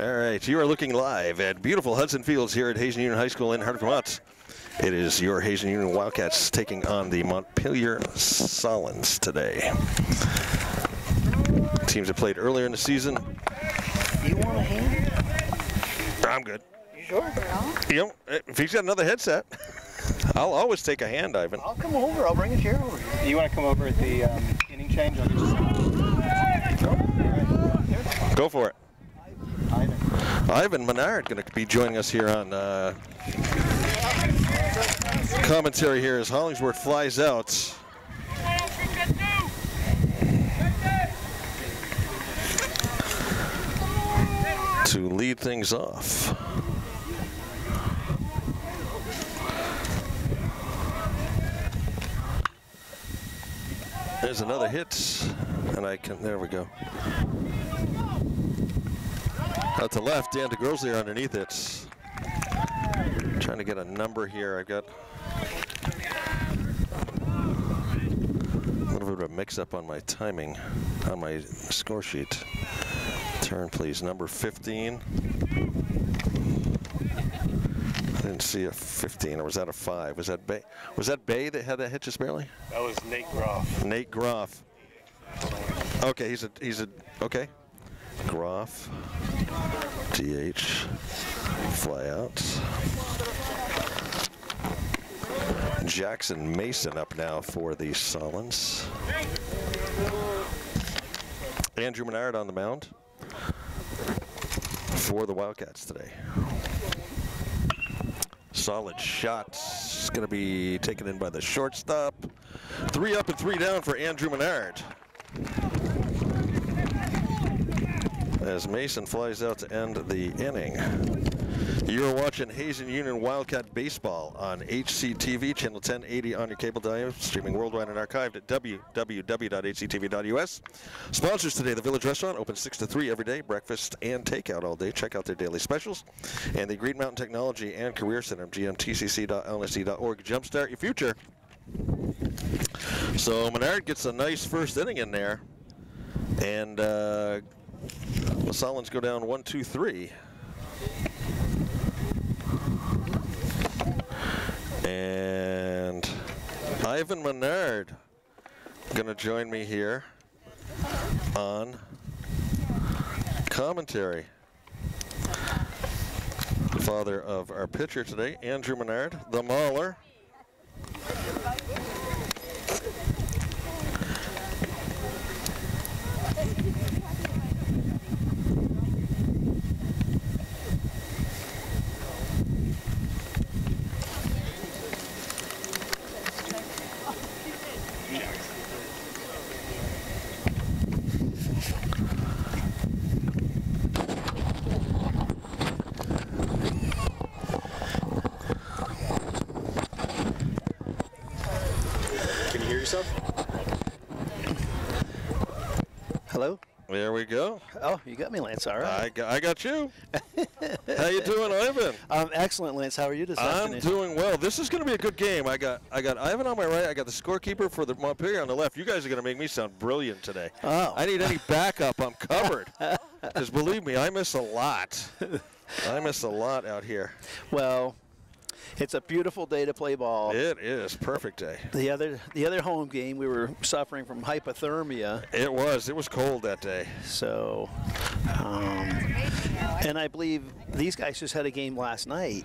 All right, you are looking live at beautiful Hudson Fields here at Hazen Union High School in Hardwick, Vermont. It is your Hazen Union Wildcats taking on the Montpelier Solons today. Teams that played earlier in the season. You want a hand? I'm good. You sure? Know, if he's got another headset, I'll always take a hand, Ivan. I'll come over. I'll bring a chair over here. You want to come over at the um, inning change? Go for it. Ivan. Menard going to be joining us here on uh, commentary here as Hollingsworth flies out. To lead things off. There's another hit, and I can, there we go. Out to left, Dan DeGroslier underneath it. Trying to get a number here. I've got a little bit of a mix-up on my timing on my score sheet. Turn, please. Number 15. I didn't see a 15, or was that a 5? Was that Bay? Was that Bay that had that hit just barely? That was Nate Groff. Nate Groff. Okay, he's a he's a okay. Groff. DH. Fly out. Jackson Mason up now for the Solons. Andrew Menard on the mound for the Wildcats today. Solid shot. Going to be taken in by the shortstop. Three up and three down for Andrew Menard. As Mason flies out to end the inning. You're watching Hazen Union Wildcat Baseball on HCTV, channel 1080 on your cable dial, streaming worldwide and archived at www.hctv.us. Sponsors today, the Village Restaurant, open 6 to 3 every day, breakfast and takeout all day. Check out their daily specials. And the Green Mountain Technology and Career Center, gmtcc.lsd.org. Jumpstart your future. So Menard gets a nice first inning in there. And uh, the Solons go down one, two, three. And Ivan Menard gonna join me here on commentary. The father of our pitcher today, Andrew Menard, the Mauler. Can you hear yourself? Hello? There we go. Oh, you got me, Lance. All right. I got, I got you. How you doing, Ivan? Um, excellent, Lance. How are you this I'm afternoon? doing well. This is going to be a good game. I got I got Ivan on my right. I got the scorekeeper for the Montpelier on the left. You guys are going to make me sound brilliant today. Oh. I need any backup. I'm covered. Because believe me, I miss a lot. I miss a lot out here. well, it's a beautiful day to play ball. It is perfect day. The other the other home game, we were suffering from hypothermia, It was. It was cold that day. so um, and I believe these guys just had a game last night.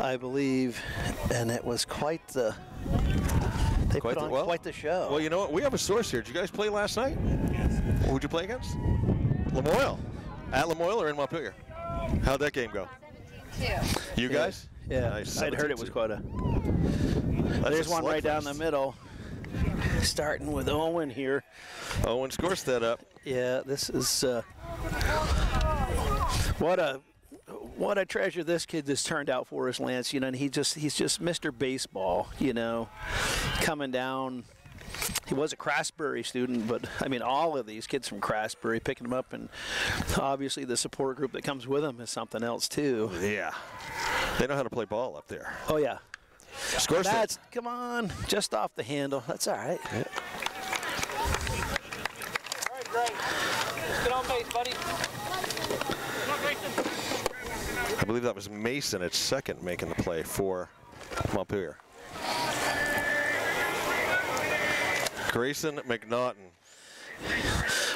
I believe, and it was quite the. They Quite put the- on well- quite the show. Well, you know what? We have a source here. Did you guys play last night? Who'd you play against? Lamoille. At Lamoille or in Montpelier? How'd that game go? You guys? Yeah, Nice, I'd heard it was quite a. That's There's a one right down the middle. Starting with Owen here. Owen scores that up. Yeah, this is uh, what a what a treasure this kid has turned out for us, Lance. You know, and he just he's just Mr. Baseball. You know, coming down. He was a Craftsbury student, but I mean, all of these kids from Craftsbury picking him up, and obviously the support group that comes with him is something else too. Yeah. They know how to play ball up there. Oh yeah, Scores that. that's come on, just off the handle. That's all right. All right, Greg. Let's get on base, buddy. I believe that was Mason at second making the play for Montpelier. Grayson McNaughton.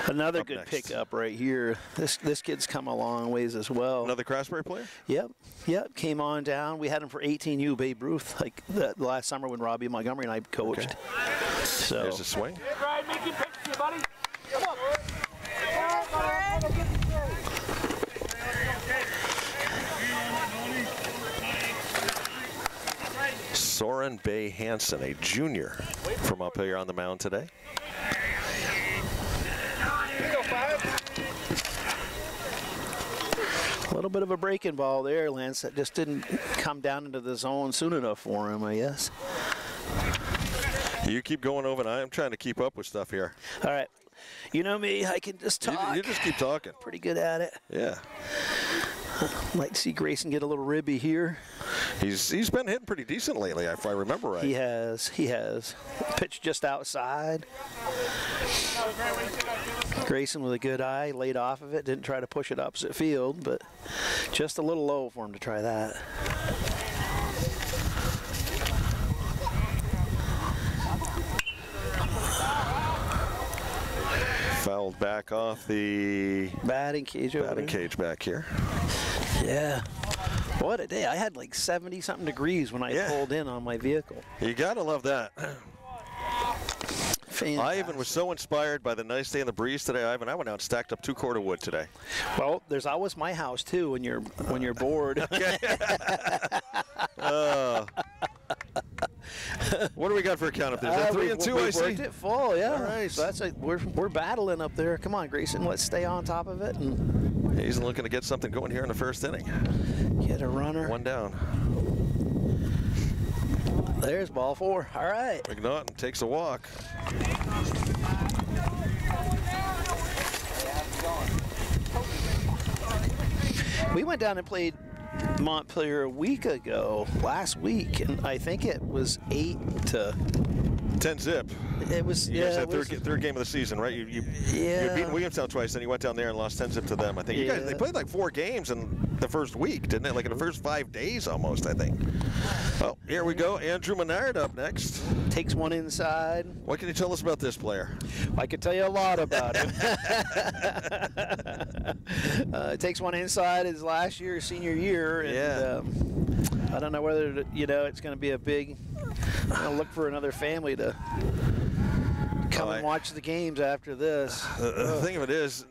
Another Up good next. pickup right here. This this kid's come a long ways as well. Another Craftsbury player? Yep, yep. Came on down. We had him for 18U Babe Ruth, like the, the last summer when Robbie Montgomery and I coached. So There's a swing. Hey, Brian, making pictures, buddy. Come on. Soren Bay Hansen, a junior from up here on the mound today. a little bit of a breaking ball there, Lance. That just didn't come down into the zone soon enough for him, I guess. You keep going over, and I am trying to keep up with stuff here. All right. You know me, I can just You, talk. you just keep talking. Pretty good at it. Yeah. To see Grayson get a little ribby here. He's he's been hitting pretty decent lately, if I remember right. He has. He has. Pitched just outside. Grayson with a good eye, laid off of it, didn't try to push it opposite field, but just a little low for him to try that. Fouled back off the Batting cage batting cage back here. Yeah. What a day. I had like 70 something degrees when I Yeah. pulled in on my vehicle. You gotta love that. Fantastic. Ivan was so inspired by the nice day and the breeze today. Ivan, I went out and stacked up two cord of wood today. Well, there's always my house too when you're when you're bored. Oh. What do we got for a count up there? Is Uh, three we've- and two? we've I see. worked it full, yeah. All right. So that's a, we're we're battling up there. Come on, Grayson, let's stay on top of it and He's looking to get something going here in the first inning. get a runner. One down. There's ball four. All right. McNaughton takes a walk. We went down and played Montpelier a week ago, last week, and I think it was eight to. 10 zip. It was You yeah. guys had third, was- third game of the season, right? You you you Yeah. had beaten Williamstown twice, then you went down there and lost 10 zip to them. I think you guys they played like four games in the first week, didn't it? Like in the first five days almost, I think. Oh, here we go. Andrew Menard up next. takes one inside. What can you tell us about this player? I could tell you a lot about him. uh, takes one inside his last year, senior year, and Yeah. um, I don't know whether to, you know it's going to be a big. I'm gonna look for another family to come and watch the games after this. The, the thing of it is,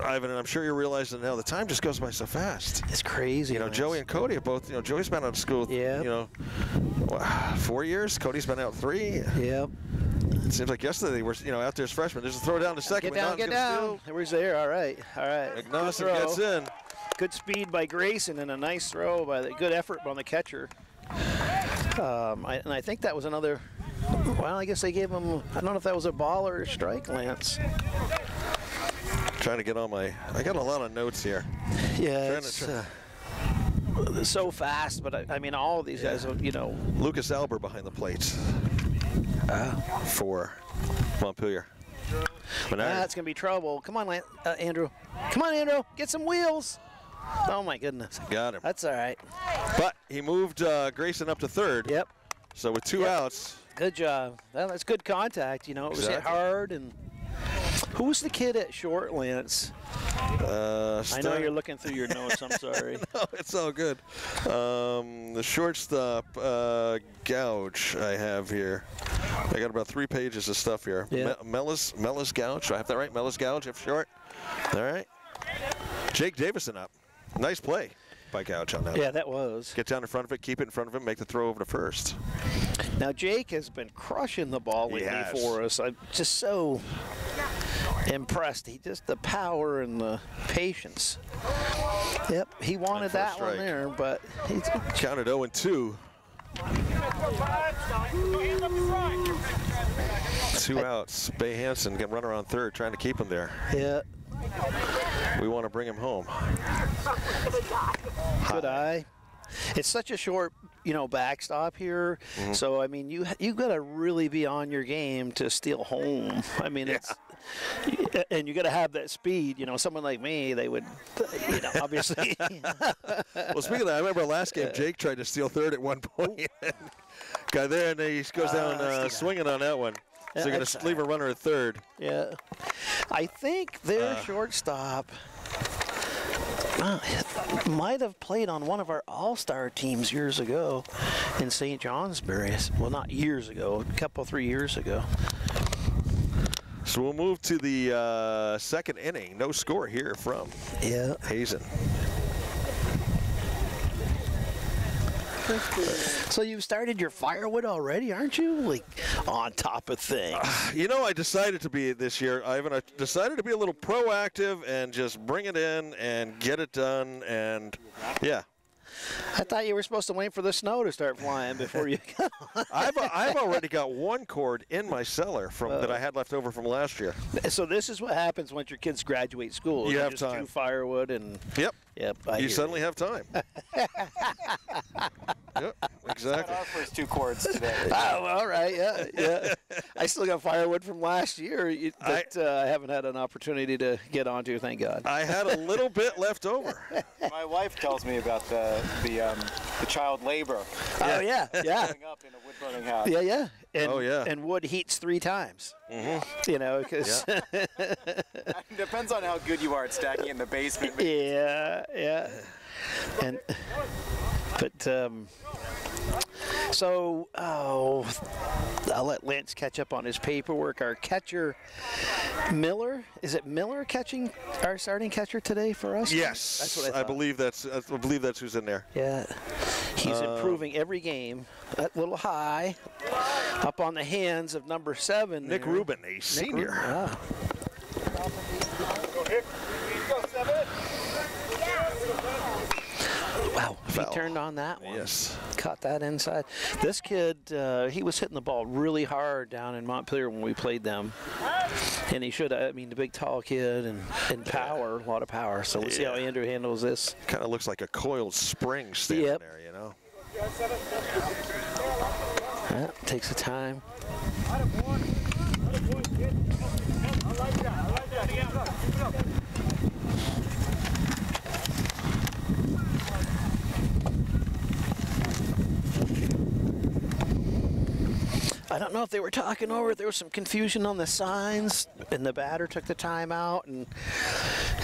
Ivan, and I'm sure you're realizing now, the time just goes by so fast. It's crazy. You know, Joey and Cody are both, you know, Joey's been out of school, Yeah. you know, four years. Cody's been out three. Yep. It seems like yesterday they were, you know, out there as freshmen. There's a throw down to second. Get down, get down. There was there. All right, all right. steal. McNaughton gets in. Good speed by Grayson and a nice throw by the good effort on the catcher. Um, I, and I think that was another. Well, I guess they gave him. I don't know if that was a ball or a strike, Lance. Trying to get on my, I got a lot of notes here. Yeah, it's uh, so fast. But I, I mean, all of these guys, you know, Lucas Albert behind the plates plate for Montpelier. Menard. that's gonna be trouble. Come on, Lan- uh, Andrew. Come on, Andrew. Get some wheels. Oh my goodness. got him. That's all right. But he moved uh, Grayson up to third. Yep. So with two Yep. outs, Good job. Well, that's good contact. You know, it was hit hard and. Who was the kid at short, Lance? uh, I know you're looking through your notes. I'm sorry. Oh, it's all good. Um, the shortstop uh, gouge I have here. I got about three pages of stuff here. Yeah. Me- Mellis Mellis gouge. Do I have that right? Mellis gouge if short. All right. Jake Davison up. Nice play by Gouge on that. yeah, that was. Get down in front of it, keep it in front of him, make the throw over to first. Now Jake has been crushing the ball lately has. for us. I'm just so impressed. He just the power and the patience. Yep, he wanted that one there, but he's Counted 0 and 2. Two outs. Bay Hansen can run around third, trying to keep him there. yeah, We want to bring him home. good eye. It's such a short, you know, backstop here. Mm-hmm. So I mean, you you got to really be on your game to steal home. I mean, it's and you got to have that speed. You know, someone like me, they would, you know, obviously. Well, speaking of that, I remember last game, Jake tried to steal third at one point. Guy there, and he goes down uh, swinging on that one. So they're going to leave a runner at third. yeah, I think their Uh. shortstop. uh, might have played on one of our all-star teams years ago in St. Johnsbury. Well, not years ago, a couple, three years ago. So we'll move to the uh, second inning. No score here from Yeah. Hazen. So you've started your firewood already, aren't you? Like on top of things. You know, I decided to be this year, Ivan. I decided to be a little proactive and just bring it in and get it done. And yeah, I thought you were supposed to wait for the snow to start flying before you. I've I've already got one cord in my cellar from that oh. I had left over from last year. so this is what happens once your kids graduate school. You They have just time. do firewood and. Yep. Yep. I you hear suddenly have time. yep, exactly. Our first two chords today. Oh, all right. Yeah, yeah. I still got firewood from last year you- that uh, I haven't had an opportunity to get onto. Thank God. I had a little bit left over. My wife tells me about the the, um, the child labor Oh yeah, yeah, growing up in a wood burning house. yeah, yeah. And, Oh, yeah. And wood heats three times. Mm-hmm. You know, because Depends on how good you are at stacking in the basement. yeah, yeah. And but um, so oh, I'll let Lance catch up on his paperwork. Our catcher Miller is it Miller catching our starting catcher today for us? Yes, that's what I, I believe that's I believe that's who's in there. Yeah, he's improving every game. A little high, up on the hands of number seven. Nick there. Rubin, a Nick senior. Rubin, ah. Wow, he turned on that one. Yes. Caught that inside. This kid, uh, he was hitting the ball really hard down in Montpelier when we played them. And he should, I mean, the big tall kid and, and power, a lot of power. So let's see how Andrew handles this. Kind of looks like a coiled spring standing Yep. there, you know. Yeah, takes the time. I don't know if they were talking over. it. There was some confusion on the signs, and the batter took the time out and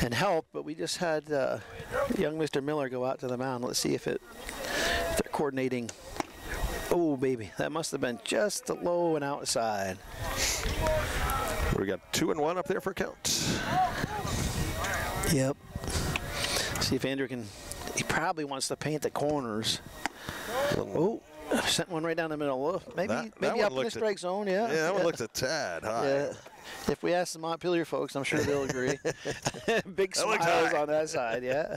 and helped. But we just had uh, young Mr. Miller go out to the mound. Let's see if it if they're coordinating. Oh baby, that must have been just a low and outside. We got two and one up there for count. Yep. See if Andrew can. He probably wants to paint the corners. Oh, sent one right down the middle. Maybe That- maybe up in the looked strike zone. Yeah. Yeah, that one looks a tad high. Yeah. If we ask the Montpelier folks, I'm sure they'll agree. Big That smiles on that side. Yeah.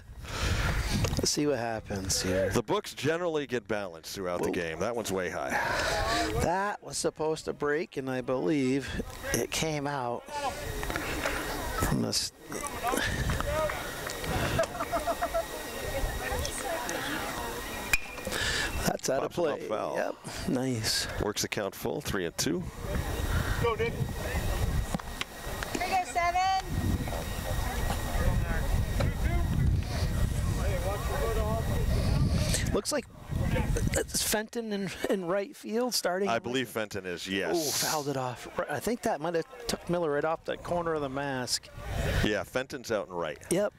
Let's see what happens here. The books generally get balanced throughout the game. That one's way high. That was supposed to break, and I believe it came out from this. That's out of play. foul. Yep, nice. Works the count full, three and two. Go, Nick. Here you go, seven. Looks like uh, it's Fenton in, in right field starting. I believe Fenton is, Oh, yes. fouled it off. I think that might have took Miller right off the corner of the mask. Yeah, Fenton's out and right. Yep.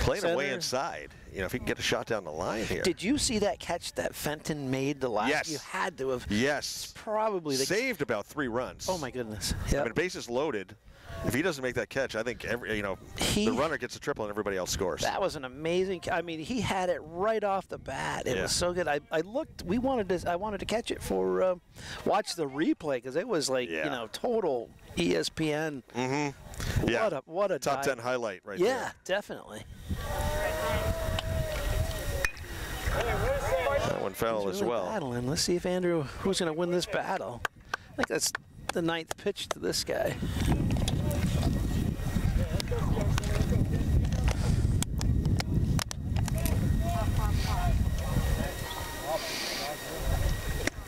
Playing away Center. inside. You know, if he can get a shot down the line here. Did you see that catch that Fenton made the last? Yes. You had to have. yes. Probably the. Saved about three runs. Oh my goodness. I Yep. mean, bases loaded. If he doesn't make that catch, I think every you know He- the runner gets a triple and everybody else scores. That was an amazing. I mean, he had it right off the bat. It Yeah. was so good. I, I looked. We wanted to. I wanted to catch it for uh, watch the replay because it was like Yeah. you know total ESPN. yeah. What a what a top dive. ten highlight right Yeah, there. Yeah, definitely. That one foul as well. Battling. Let's see if Andrew, who's going to win this battle. I think that's the ninth pitch to this guy.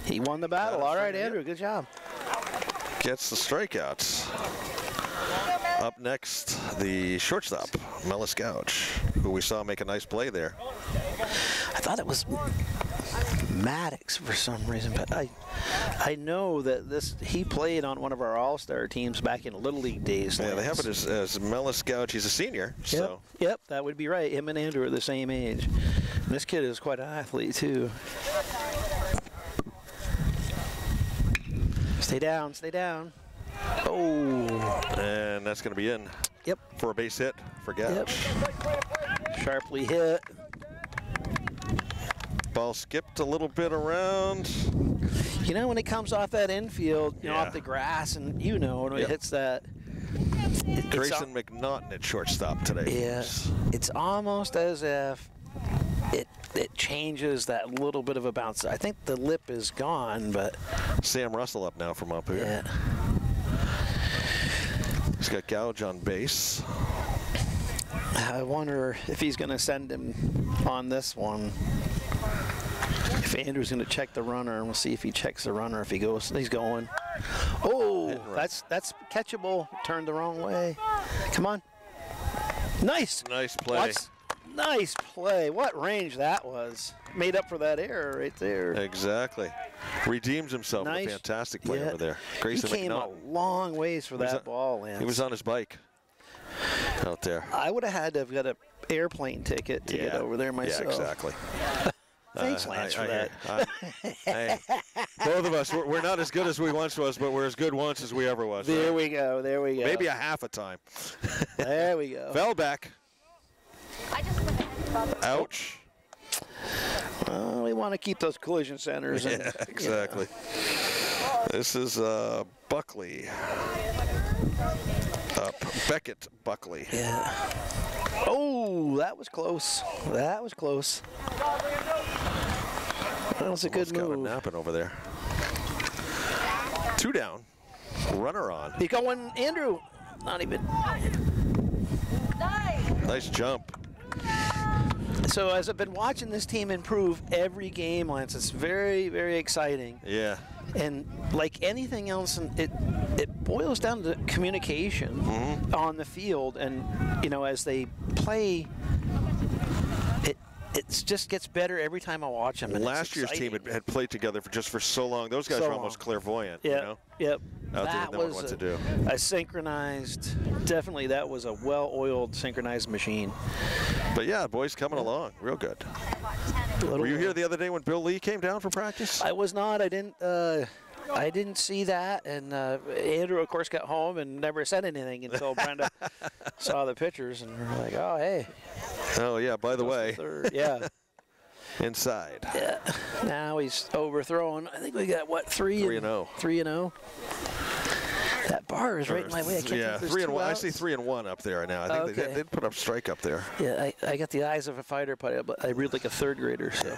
He won the battle. All right, Andrew. Good job. gets the strikeouts. Up next, the shortstop, Mellis Gouch, who we saw make a nice play there. I thought it was Maddox for some reason, but I I know that this he played on one of our All Star teams back in Little League days. Yeah, they have it as, as Mellis Gouch. He's a senior, Yep, so yep, that would be right. Him and Andrew are the same age. And this kid is quite an athlete too. Stay down, stay down. Oh, and that's going to be in yep, for a base hit for Gouch. sharply hit. Ball skipped a little bit around. You know when it comes off that infield, you know, off the grass, and you know when Yep. it hits that. it- Grayson McNaughton at shortstop today. Yeah, it's almost as if it it changes that little bit of a bounce. I think the lip is gone, but Sam Russell up now from up here. yeah. He's got Gouge on base. I wonder if he's going to send him on this one. If Andrew's going to check the runner, and we'll see if he checks the runner. If he goes, he's going. Oh, Hit and run. that's that's catchable. Turned the wrong way. Come on. Nice. Nice play. What's- nice play. What range that was. Made up for that error right there. Exactly. Redeems himself. Nice. A fantastic play Yeah. over there. Grayson he came a long ways for that on- ball, Lance. He was on his bike out there. I would have had to have got an airplane ticket to get over there myself. Yeah, exactly. Thanks, Uh, Lance, I- for I that. I- hey, both of us, we're, we're not as good as we once was, but we're as good once as we ever was. There right? we go. There we go. Maybe a half a time. There we go. Fell back. Ouch. Well, we want to keep those collision centers. And, Yeah, exactly. This is uh, Buckley. Up Beckett Buckley. Yeah. Oh, that was close. That was close. That was a good got move. napping over there. Two down. Runner on. He's going, Andrew. Not even. Nice jump. So as I've been watching this team improve every game, Lance, it's very, very exciting. Yeah. and like anything else it it boils down to communication Mm-hmm. on the field and you know as they play it it just gets better every time I watch them. Last year's team had, had played together for just for so long. Those guys So were almost clairvoyant. Yep, You know? yep. Out that knowing was what a, to do. a synchronized. Definitely, that was a well-oiled, synchronized machine. But yeah, boys coming along, real good. Were you here the other day when Bill Lee came down for practice? I was not. I didn't. Uh, I didn't see that, and uh, Andrew, of course, got home and never said anything until Brenda saw the pictures, and we we're like, "Oh, hey." Oh yeah. By the way. Yeah. inside. Yeah. Now he's overthrown. I think we got what three? Three and oh. Three and zero. That bar is right in my way. I can't yeah, three and one. I see three and one up there now. I think they, Okay. they did put up strike up there. Yeah, I, I got the eyes of a fighter, but I, I read like a third grader. So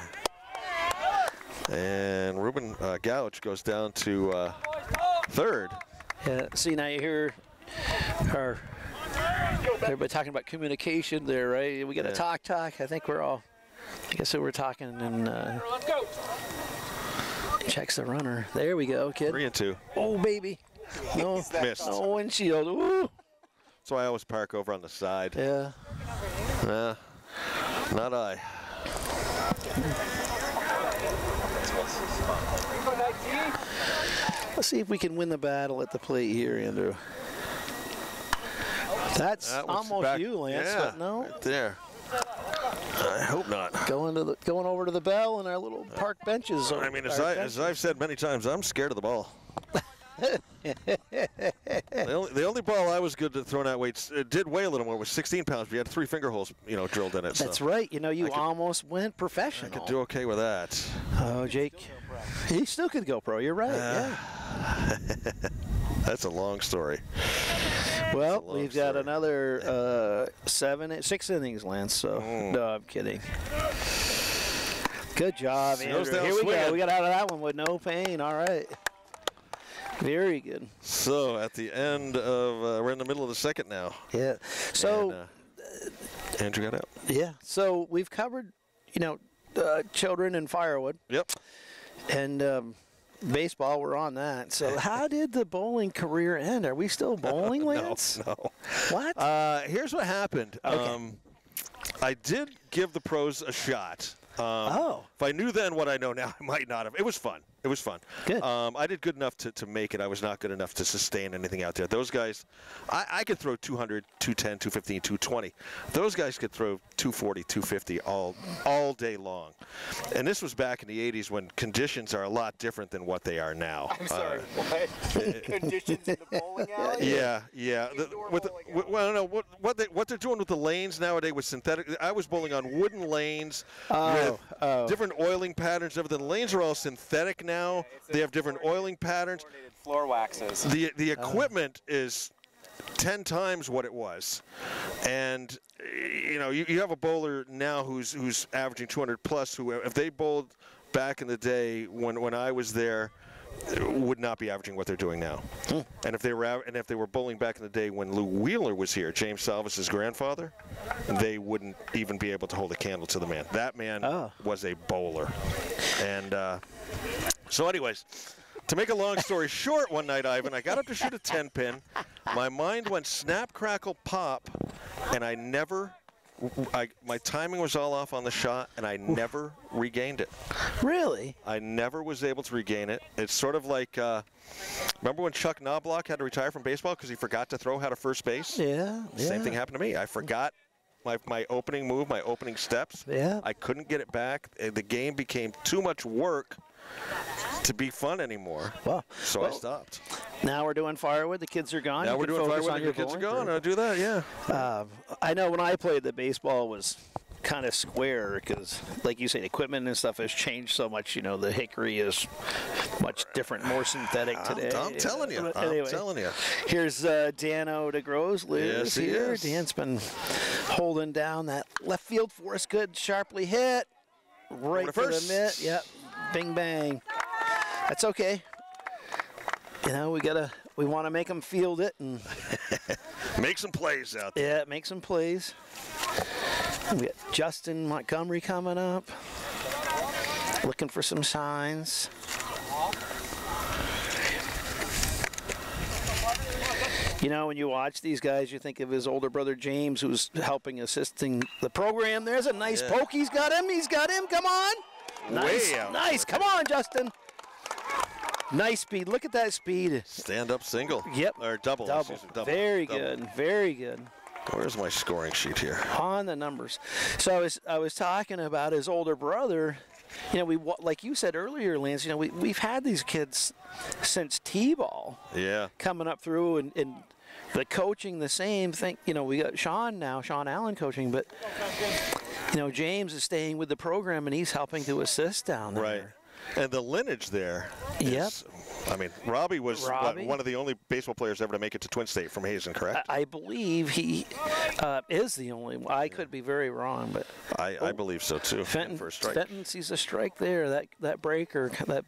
And Ruben uh, Gouch goes down to uh, third. yeah. See now you hear our everybody talking about communication there, right? We got to Yeah. talk, talk. I think we're all. I guess we're talking and uh, Let's checks the runner. There we go, kid. Three and two. Oh baby. No, Missed. no windshield. Ooh. That's why I always park over on the side. Yeah. Nah, not I. Let's see if we can win the battle at the plate here, Andrew. That's That almost back- you, Lance. Yeah, but no, right there. I hope not. going to the going over to the bell and our little park benches. I mean, as, I, benches. as I've said many times, I'm scared of the ball. The, only, the only ball I was good at throwing out weights it did weigh a little more It was 16 pounds. But you had three finger holes, you know, drilled in it. That's so right. You know, you could- almost went I professional. could do okay with that. oh, Jake, he still could go pro. You're right. yeah. That's a long story. Well, long we've got another uh, seven, six innings, Lance. So Mm. no, I'm kidding. Good job, Andrew. Here we go. We got out of that one with no pain. All right. Very good. So at the end of, uh, we're in the middle of the second now. Yeah. So And, uh, Andrew got out. yeah. So we've covered, you know, uh, children and firewood, Yep. and um, baseball, we're on that. So, how did the bowling career end? Are we still bowling, Lance? No. What? Uh, here's what happened. Um, I did give the pros a shot. Um, Oh. If I knew then what I know now, I might not have. It was fun. It was fun. Good. Um, I did good enough to, to make it. I was not good enough to sustain anything out there. Those guys, I, I could throw 200, 210, 215, 220. Those guys could throw 240, 250 all all day long. And this was back in the 80s when conditions are a lot different than what they are now. I'm sorry. what? Conditions in the bowling alley? Yeah, yeah. The, with the, bowling w- well, no, what what they what they're doing with the lanes nowadays with synthetic. I was bowling on wooden lanes with oh. different oiling patterns. Everything. The lanes are all synthetic now. It's a they have different oiling patterns. Floor waxes. The the uh. equipment is ten times what it was, and you know you, you have a bowler now who's who's averaging 200 plus. Who if they bowled back in the day when when I was there. Would not be averaging what they're doing now, hmm. and if they were and if they were bowling back in the day when Lou Wheeler was here, James Salvis's grandfather, they wouldn't even be able to hold a candle to the man. That man Oh. was a bowler, and uh, so, anyways, to make a long story short, one night, Ivan, I got up to shoot a 10 pin. My mind went snap, crackle, pop, and I never. I, my timing was all off on the shot, and I never regained it. Really? I never was able to regain it. It's sort of like, uh, remember when Chuck Knobloch had to retire from baseball because he forgot to throw out of first base? Yeah. Same yeah. thing happened to me. I forgot my, my opening move, my opening steps. Yeah. I couldn't get it back. The game became too much work to be fun anymore. Well, So I stopped. Now we're doing firewood. The kids are gone. Now You we're doing firewood. your kids are gone. I do that, yeah. Um, I know when I played, the baseball was kind of square because, like you said, equipment and stuff has changed so much. You know, the hickory is much different, more synthetic I'm- today. I'm telling you. But I'm telling you. Here's uh, Dano DeGrose Yes, he here. is. Dan's been holding down that left field for us. Good, sharply hit. Right for the mitt. Yep. Bing bang. That's okay. You know, we gotta. We want to make them field it and Make some plays out there. yeah, make some plays. We got Justin Montgomery coming up. Looking for some signs. You know, when you watch these guys, you think of his older brother James, who's helping assisting the program. There's a nice Yeah. poke. He's got him. He's got him. Come on. Nice. Way out. Nice. Come on, Justin. Nice speed. Look at that speed. Stand up single. Yep. Or double. Double. me, double. Very Double. good. Very good. Where's my scoring sheet here? on the numbers. So I was I was talking about his older brother. You know, we like you said earlier, Lance. You know, we we've had these kids since t-ball Yeah. coming up through, and, and the coaching the same thing. You know, we got Sean now, Sean Allen coaching, but you know, James is staying with the program and he's helping to assist down there. Right. And the lineage there. Yep. I mean, Robbie was Robbie. one of the only baseball players ever to make it to Twin State from Hazen, correct? I, I believe he uh, is the only one. I could be very wrong, but I, I believe so too. Fenton, strike. Fenton sees a strike there. That that breaker, that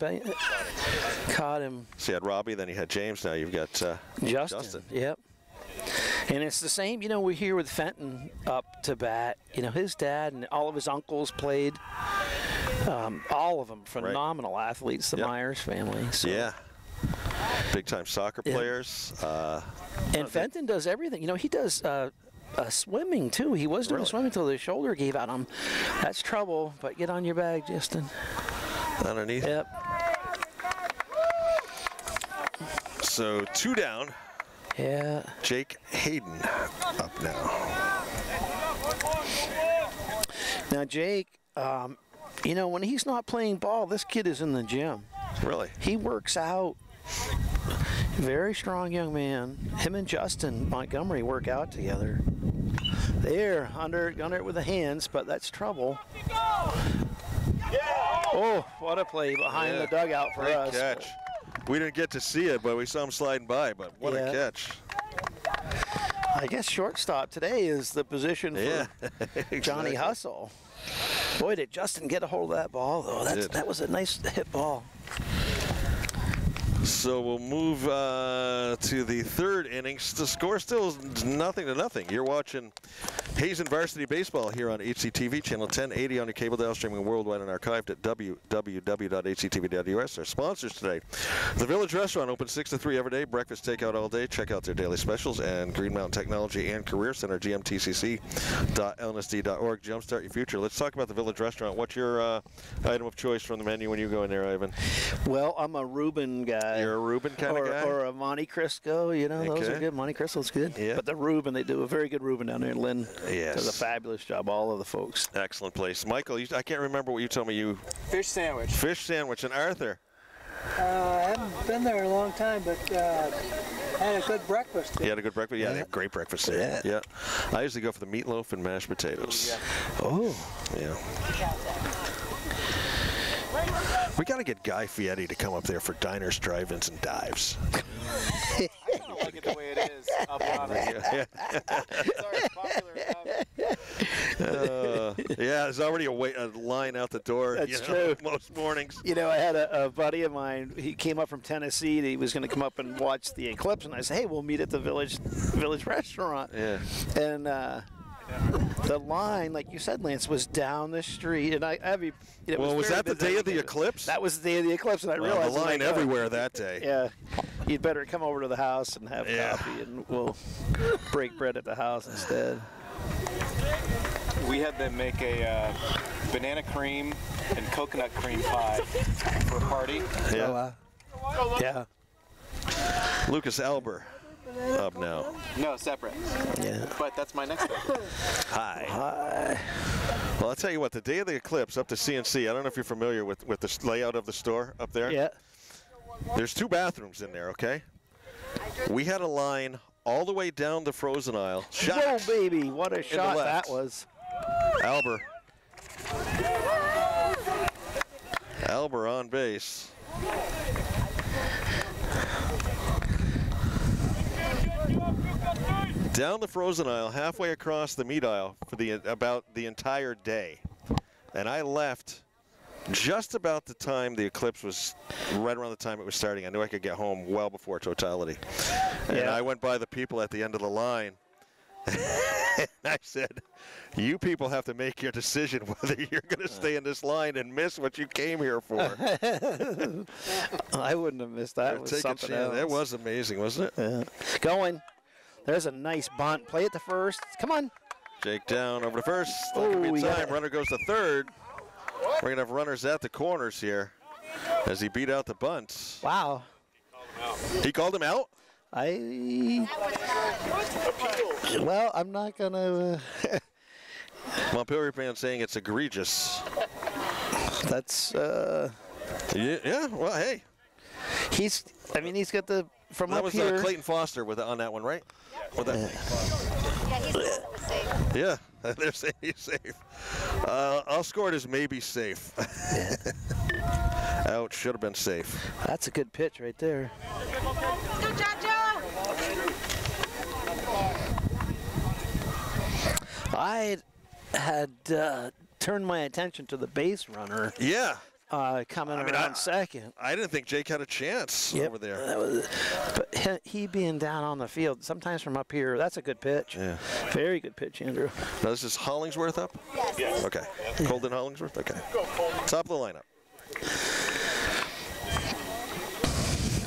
caught him. So you had Robbie, then you had James. Now you've got uh, Justin. Justin. Yep. And it's the same, you know, we're here with Fenton up to bat. You know, his dad and all of his uncles played. Um, all of them phenomenal athletes, the Yep. Myers family. So. Yeah. Big time soccer Yeah. players. Uh, And Fenton does everything. You know, he does uh, uh, swimming too. He was doing Really? swimming until his shoulder gave out on him. That's trouble, but get on your bag, Justin. underneath. Yep. So two down. Yeah. Jake Hayden up now. Now, Jake, um, you know, when he's not playing ball, this kid is in the gym. Really? He works out. Very strong young man. Him and Justin Montgomery work out together. There, under under it with the hands, but that's trouble. Oh, what a play behind Yeah. the dugout for Great us. catch. We didn't get to see it, but we saw him sliding by. But what Yeah. a catch! I guess shortstop today is the position for Yeah. Johnny. Hustle. Boy, did Justin get a hold of that ball though. That's, that was a nice hit ball. So we'll move uh, to the third innings. The score still is nothing to nothing. You're watching Hazen Varsity Baseball here on HCTV, channel 1080 on your cable dial, streaming worldwide and archived at www.hctv.us. Our sponsors today The Village Restaurant, open 6 to 3 every day, breakfast, takeout all day. Check out their daily specials and Green Mountain Technology and Career Center, gmtcc.lnsd.org. Jumpstart your future. Let's talk about the Village Restaurant. What's your uh, item of choice from the menu when you go in there, Ivan? Well, I'm a Reuben guy. You're a Reuben kind or, of guy? or a Monte Cristo, you know, those are good. Monte Cristo's good. Yeah. But the Reuben, they do a very good Reuben down there in Lynn. Yes. Does a fabulous job, all of the folks. Excellent place. Michael, you, I can't remember what you told me. You Fish sandwich. fish sandwich and Arthur. Uh, I haven't been there a long time, but uh, had a good breakfast. You had a good breakfast? Yeah, they have great breakfast there. Yeah. Yeah. I usually go for the meatloaf and mashed potatoes. Oh. Yeah. We got to get Guy Fieri to come up there for diners, drive-ins, and dives. I like it the way it is. I'll honest. Yeah, It's already uh, yeah there's already a, wait, a line out the door. That's you know, true. Most mornings. You know, I had a, a buddy of mine. He came up from Tennessee. He was going to come up and watch the eclipse, and I said, "Hey, we'll meet at the village village restaurant." Yeah. And uh, the line, like you said, Lance, was down the street, and I, I have you. It Well, was very that the day of the eclipse? That was the day of the eclipse, and I Well, realized the line like, oh, everywhere that day. Yeah, you'd better come over to the house and have Yeah. coffee, and we'll break bread at the house instead. We had them make a uh, banana cream and coconut cream pie for a party. Yeah. Yeah, Lucas Alber up now. No, separate. yeah. But that's my next one. Hi. Hi. Well, I'll tell you what. The day of the eclipse, up to C&C. I don't know if you're familiar with with the layout of the store up there. Yeah. There's two bathrooms in there. Okay. We had a line all the way down the frozen aisle. Shot. Whoa, baby! What a shot that was. Albert. Albert on base. Down the frozen aisle, halfway across the meat aisle for the about the entire day, and I left just about the time the eclipse was, right around the time it was starting. I knew I could get home well before totality, and Yeah. I went by the people at the end of the line. And I said, "You people have to make your decision whether you're going to stay in this line and miss what you came here for." I wouldn't have missed that. It was something else. That was amazing, wasn't it? Yeah. Going. There's a nice bunt. Play it to first. Come on. Jake down over to first. Oh, be time. Runner goes to third. We're gonna have runners at the corners here as he beat out the bunt. Wow. He called him out. I. Well, I'm not gonna. Uh, Montpelier fan saying it's egregious. that's. Uh, Yeah, yeah, well, hey, he's. I mean, he's got the from that up was here. uh, Clayton Foster with on that one, right? With that- Yeah, he's safe. Yeah, they're saying he's safe. Uh, I'll score it as maybe safe. Out, should have been safe. That's a good pitch right there. Go, Jojo! I had uh, turned my attention to the base runner Yeah, uh, coming mean, around I- second. I didn't think Jake had a chance Yep, over there. that was- but he, he being down on the field, sometimes from up here, that's a good pitch. Yeah. Very good pitch, Andrew. Now, this is Hollingsworth up? Yes. Okay. Colton Hollingsworth? Okay. Top of the lineup.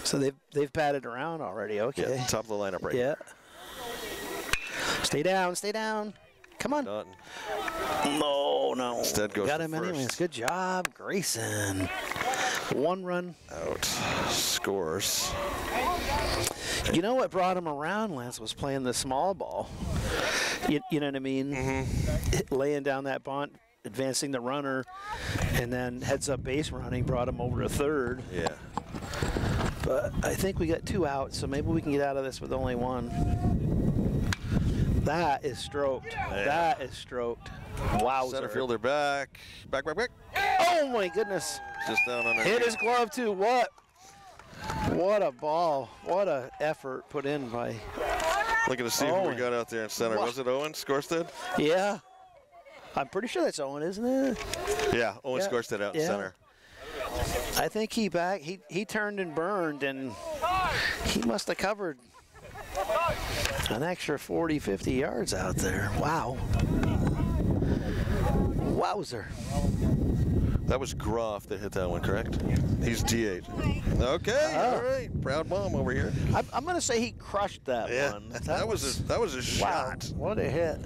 So they've they've batted around already. Okay. Yeah, top of the lineup right Yeah. Stay down, stay down. Come on. Nothing. No, no. Instead goes Got to him anyways. Good job, Grayson. One run. Out. Scores. You know what brought him around, Lance, was playing the small ball. You, you know what I mean? Mm-hmm. Laying down that bunt, advancing the runner, and then heads up base running brought him over to third. Yeah. But I think we got two outs, so maybe we can get out of this with only one. That is stroked. That is stroked. Wow. Center fielder back. Back, back, back. Oh my goodness. Just down on Hit his glove too. What? What a ball. What a effort put in by. Looking to see who we got out there in center. Wow. Was it Owen Skorstead? Yeah. I'm pretty sure that's Owen, isn't it? Yeah, Owen Yeah. Skorstead out in Yeah. center. I think he back he he turned and burned and he must have covered An extra 40, 50 yards out there. Wow. Wowzer. That was Groff that hit that one, correct? He's DH. Okay, Oh. all right. Proud mom over here. I'm, I'm going to say he crushed that Yeah, one. that, was a that was a wow. shot. What a hit.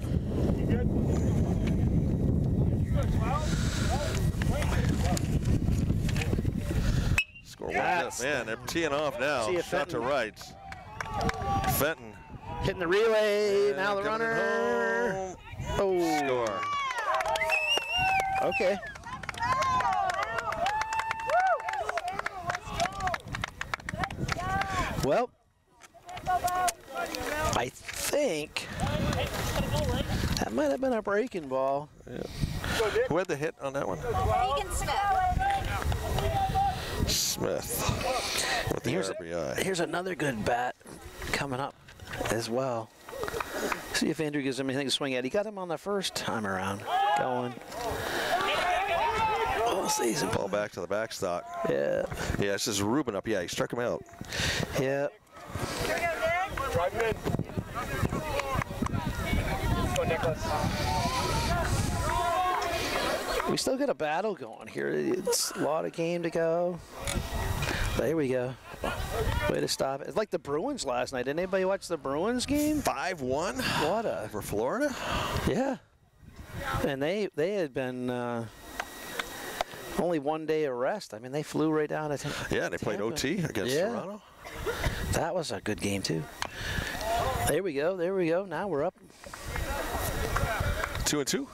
Score one. That's- Man, they're teeing off now. See Shot to right. Fenton. Hitting the relay. and now the runner. home. Oh. Score. Okay. Well, I think that might have been a breaking ball. Who had the hit on that one? Regan Smith. Smith with the Here's, RBI. here's another good bat coming up as well. See if Andrew gives him anything to swing at. He got him on the first time around. Going. Oh, season. Ball back to the backstop. Yeah. Yeah, this is Ruben up. Yeah, he struck him out. Yeah. Drive him in. Go, Nicholas. We still got a battle going here. It's a lot of game to go. There we go. Way to stop it. It's like the Bruins last night. Didn't anybody watch the Bruins game? 5-1 What a over Florida. yeah. And they they had been uh, only one day of rest. I mean, they flew right down to. Yeah, they played OT against Yeah. Toronto. That was a good game too. There we go. There we go. Now we're up. Two and two.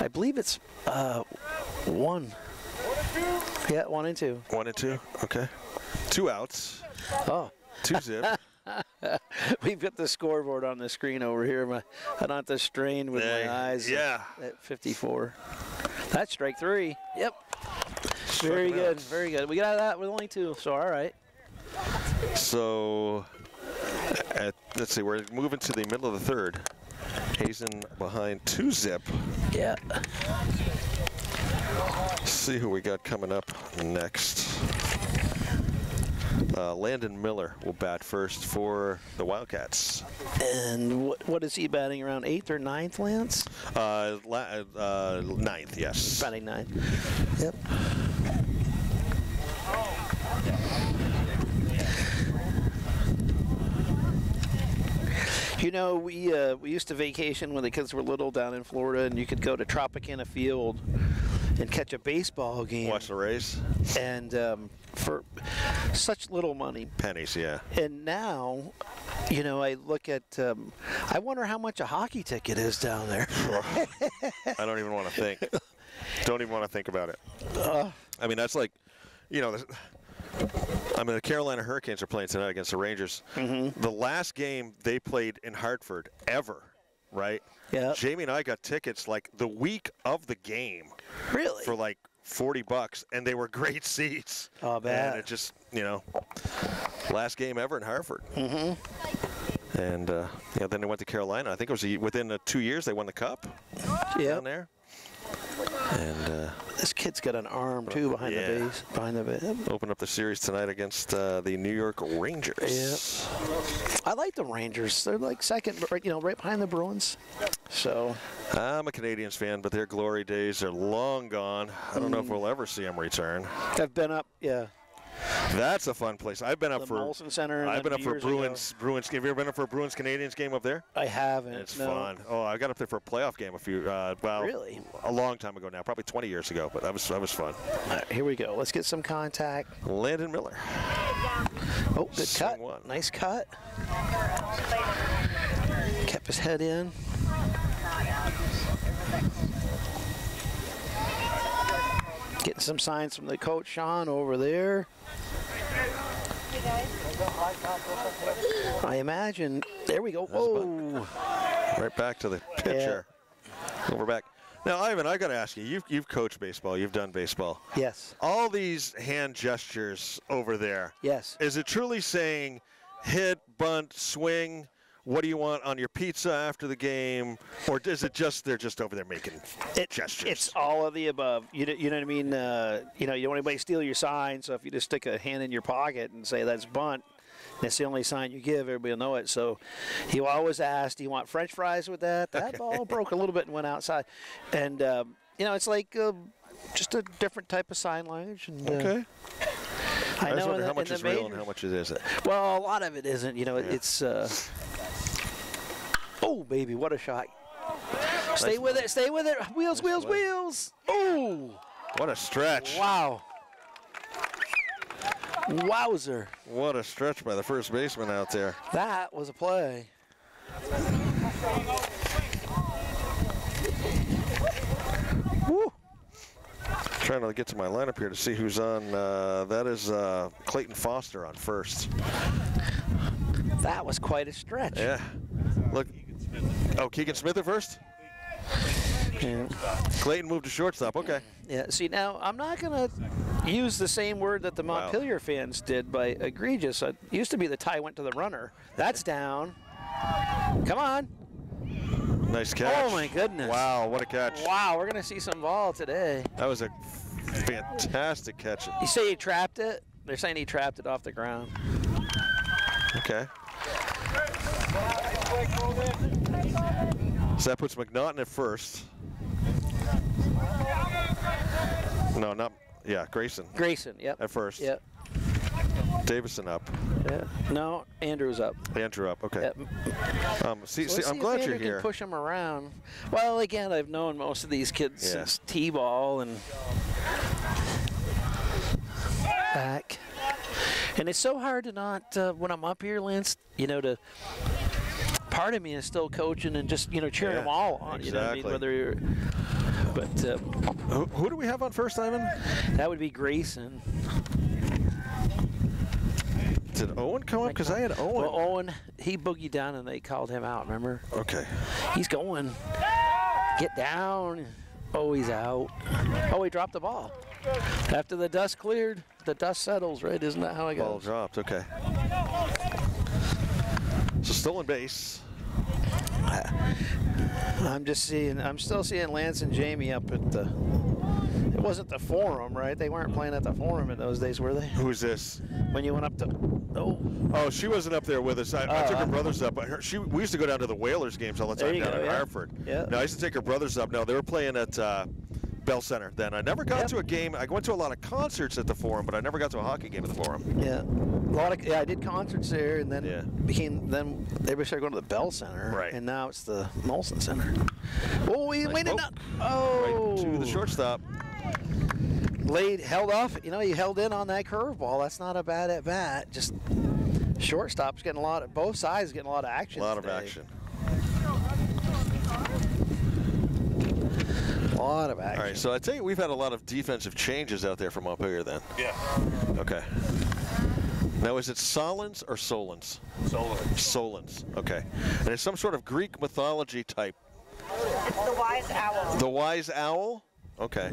I believe it's uh, one. Yeah, one and two. One and two. Okay. Two outs. Oh. Two zip. We've got the scoreboard on the screen over here. My, I don't have to strain with Hey, my eyes. yeah. At 54. That's strike three. Yep. Struck Very good. out. Very good. We got that with only two, so all right. So, at, let's see, we're moving to the middle of the third. Hazen behind two zip. Yeah. See who we got coming up next. Uh, Landon Miller will bat first for the Wildcats. And what, what is he batting around eighth or ninth, Lance? Uh, la- uh, ninth, yes. Batting ninth. Yep. You know, we uh, we used to vacation when the kids were little down in Florida, and you could go to Tropicana Field and catch a baseball game. Watch the race. and um, for such little money. Pennies, yeah. And now, you know, I look at. Um, I wonder how much a hockey ticket is down there. I don't even want to think. Don't even want to think about it. I mean, that's like, you know, I mean, the Carolina Hurricanes are playing tonight against the Rangers. The last game they played in Hartford ever, right? Yeah. Jamie and I got tickets like the week of the game really? for like 40 bucks, and they were great seats. Oh, man. And it just, you know, last game ever in Hartford. Mm-hmm. And, uh, know, then they went to Carolina. I think it was a, within the two years they won the cup yeah. down there. And uh, This kid's got an arm too behind Yeah. the base. Behind the base. open up the series tonight against uh, the New York Rangers. I like the Rangers. They're like second, you know, right behind the Bruins. So I'm a Canadiens fan, but their glory days are long gone. I don't know Mm. if we'll ever see them return. I've been up. Yeah. That's a fun place. I've been up The for. Molson Center. I've been up for years ago. Bruins. Bruins. Have you ever been up for a Bruins Canadiens game up there? I haven't. It's no. fun. Oh, I got up there for a playoff game a few. Uh, well, Really? a long time ago now, probably 20 years ago. But that was that was fun. All right, here we go. Let's get some contact. Landon Miller. Oh, good Swing cut. one. Nice cut. Kept his head in. Getting some signs from the coach Sean over there. I imagine. There we go. Whoa. Right back to the pitcher. Over back. Now, Ivan, I got to ask you. You've you've coached baseball. You've done baseball. Yes. All these hand gestures over there. Yes. Is it truly saying hit, bunt, swing? What do you want on your pizza after the game, or is it just they're just over there making It- gestures? It's all of the above. You know, you know what I mean? Uh, you know, you don't want anybody to steal your sign. So if you just stick a hand in your pocket and say that's bunt, That's the only sign you give. Everybody will know it. So he always asked, "Do you want French fries with that?" That ball broke a little bit and went outside, and um, you know it's like uh, just a different type of sign language. And, uh, Okay. I I, know wonder how much is real and how much it isn't. Well, a lot of it isn't. You know, Yeah. it's. Uh, oh, baby, what a shot! Stay with it. Stay with it. Wheels, wheels, wheels. Oh, What a stretch. wow. Wowzer. What a stretch by the first baseman out there. That was a play. Woo. Trying to get to my lineup here to see who's on. Uh, that is uh, Clayton Foster on first. That was quite a stretch. Yeah. Look. Oh, Keegan Smith at first? Yeah. Clayton moved to shortstop. Okay. Yeah, See, now I'm not going to use the same word that the Wow. Montpelier fans did by egregious. It used to be the tie went to the runner. That's down. Come on. Nice catch. Oh, my goodness. Wow, what a catch. Wow, we're going to see some ball today. That was a fantastic catch. You say he trapped it? They're saying he trapped it off the ground. Okay. So that puts McNaughton at first. No, not. Yeah, Grayson Grayson, yep. at first. Yep. Davison up. Yeah. No, Andrew's up. Andrew up. Okay. Yep. Um, see, So see, I'm see glad you're here. Can push him around. Well, again, I've known most of these kids Yeah. since t-ball and back, and it's so hard to not uh, when I'm up here, Lance. You know, to part of me is still coaching and just you know cheering Yeah, them all on. You know, what I mean, exactly. whether you're, but uh, Who, who do we have on first, Ivan? that would be Grayson. Did Owen come up? Because I had Owen. Well, Owen, he boogied down and they called him out. Remember? okay. He's going. Get down. Oh, he's out. Oh, he dropped the ball. After the dust cleared, the dust settles, right? Isn't that how it goes? Ball goes? dropped. Okay. So stolen base. I'm just seeing, I'm still seeing Lance and Jamie up at the, it wasn't the forum, right? They weren't playing at the forum in those days, were they? Who's this? When you went up to, oh, Oh, she wasn't up there with us. I, I Oh, took her uh. brothers up. But her, she, we used to go down to the Whalers games all the time down go, in yeah. Hartford. Yeah. No, I used to take her brothers up. No, they were playing at uh, Bell Center then. I never got Yep. to a game. I went to a lot of concerts at the Forum, but I never got to a hockey game at the Forum. yeah. A lot of, yeah, I did concerts there and then Yeah. became, then everybody started going to the Bell Center. Right. And now it's the Molson Center. Oh, we Nice waited not. Oh. Right to the oh. shortstop. laid held off. You know, you held in on that curveball. That's not a bad at bat. Just shortstop's getting a lot of both sides getting a lot of action. A lot of action. Lot of action. All right, so I tell you, we've had a lot of defensive changes out there from Montpelier then. Yeah. Okay. Now, is it Solons or Solons? Solar. Solons. Okay. And it's some sort of Greek mythology type. It's the wise owl. The wise owl? Okay.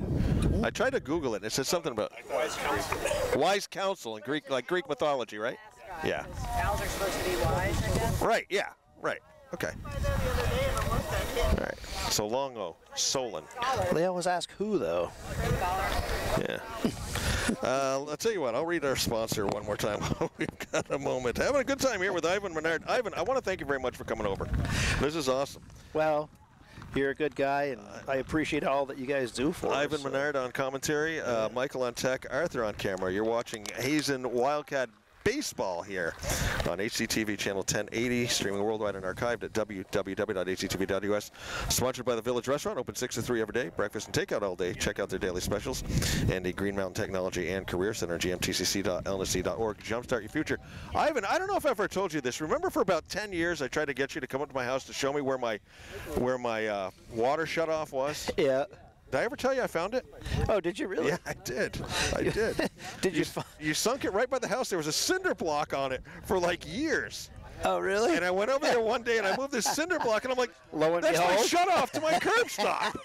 I tried to Google it. and It says something about wise counsel in Greek, like Greek mythology, right? Yeah. Owls are supposed to be wise, I guess. Right. Yeah. Right. Okay. All right. So long O. Solon. They always ask who though. Yeah. Uh, I'll tell you what, I'll read our sponsor one more time while we've got a moment. Having a good time here with Ivan Menard. Ivan, I want to thank you very much for coming over. This is awesome. Well, you're a good guy, and I appreciate all that you guys do for Ivan us. so- Menard on commentary, uh, Michael on tech, Arthur on camera. You're watching Hazen Wildcat Baseball here on HCTV channel 1080, streaming worldwide and archived at www.hctv.us. Sponsored by the Village Restaurant, open 6 to 3 every day, breakfast and takeout all day. Check out their daily specials. And the Green Mountain Technology and Career Center, gmtcc.lnsc.org. Jumpstart your future. Ivan, I don't know if I've ever told you this. Remember for about 10 years, I tried to get you to come up to my house to show me where my where my uh, water shutoff was? Yeah. Did I ever tell you I found it? Oh, did you really? Yeah, I did. I did. Did you? You, you sunk it right by the house. There was a cinder block on it for like years. Oh, really? And I went over there one day and I moved this cinder block and I'm like, Lo and that's my behold. shut off to my curb stop.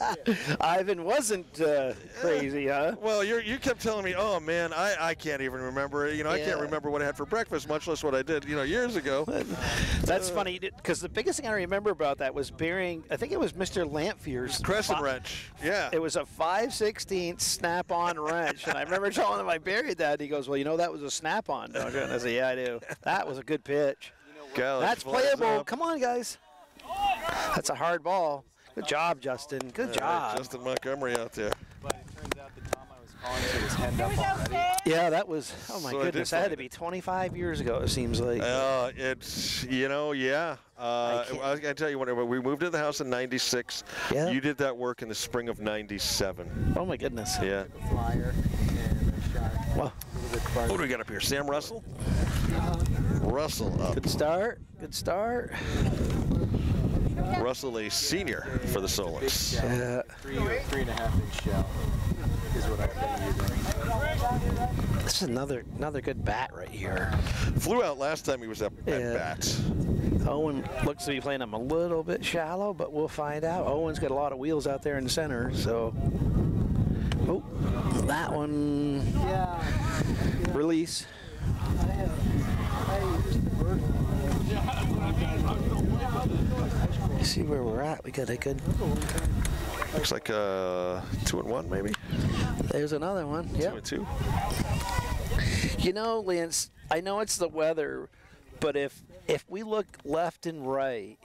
Ivan wasn't uh, crazy, huh? well, you you kept telling me, oh man, I, I can't even remember. You know, I can't remember what I had for breakfast, much less what I did, you know, years ago. That's funny because the biggest thing I remember about that was burying. I think it was Mr. Lampfear's Crescent fi- wrench. Yeah. It was a 5 16 snap-on wrench, and I remember telling him I buried that. And he goes, "Well, you know that was a snap-on, don't you?" And I said, "Yeah, I do. That was a good pitch. Gallagher That's playable. Come on, guys. That's a hard ball. Good job, Justin. Good All right, job. Justin Montgomery out there. But it turns out the Tom I was calling to was henned Here up we go, already. kid. Yeah, that was. Oh my So goodness, that had to be 25 years ago. It seems like. Uh, it's you know yeah. Uh, can't- I, was gonna tell you whenever we moved to the house in '96, Yeah. you did that work in the spring of '97. oh my goodness. Yeah. Flyer and I shot Well, What do we got up here? Sam Russell. Russell up. good start. Good start. Russell, a senior for the Solons. Yeah. three three and a half inch shell is what I've been using. This is another another good bat right here. Flew out last time he was up at Yeah. bat. Owen looks to be playing him a little bit shallow, but we'll find out. Owen's got a lot of wheels out there in the center, so. Oh, that one. Yeah. Release. I have, I used to work You see where we're at. We got a good. Looks like a two and one, maybe. There's another one. Yeah. Two and two. You know, Lance, I know it's the weather, but if if we look left and right,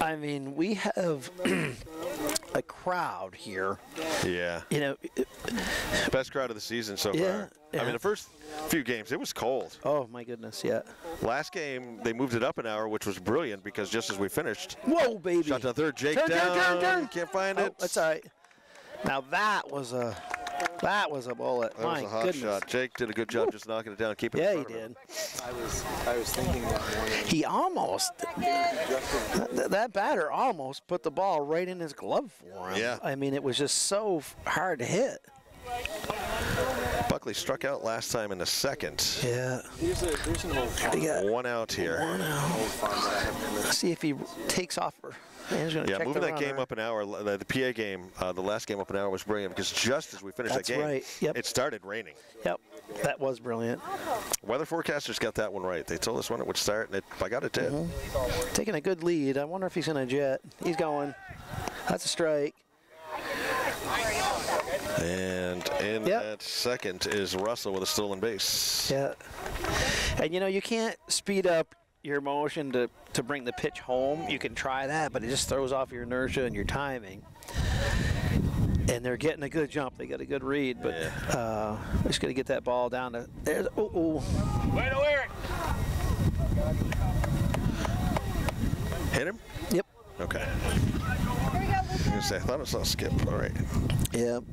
I mean, we have a crowd here. Yeah. You know, Best crowd of the season so Yeah, far. I mean, the first few games it was cold. oh my goodness, yeah. Last game they moved it up an hour, which was brilliant because just as we finished, Whoa, baby. shot down third, Jake Turn, turn, down, turn, turn. can't find Oh, it. that's all right. Now that was a that was a bullet. That my was a hot goodness. shot. Jake did a good job just knocking it down, keeping Yeah, it. Yeah, he in front of did. I was I was thinking that morning. He almost that, that batter almost put the ball right in his glove for him. Yeah. I mean, it was just so hard to hit. Buckley struck out last time in the second. Yeah. There's a there's an old One out here. that I see if he takes off. Or, He's Yeah, moving that game up an hour, the, the PA game, uh, the last game up an hour was brilliant because just as we finished That's that game, right, yep. it started raining. Yep, that was brilliant. Weather forecasters got that one right. They told us when it would start, and it, by God, it did. Mm-hmm. Taking a good lead. I wonder if he's going to jet. He's going. That's a strike. And in Yep. at second is Russell with a stolen base. Yeah. And you know, you can't speed up your motion to, to bring the pitch home. You can try that, but it just throws off your inertia and your timing. And they're getting a good jump. They got a good read, but uh, just got to get that ball down to there's. Oh, oh. Way to Eric. Hit him? Yep. Okay. Here we go, I say, I thought I saw a skip. All right. Yep.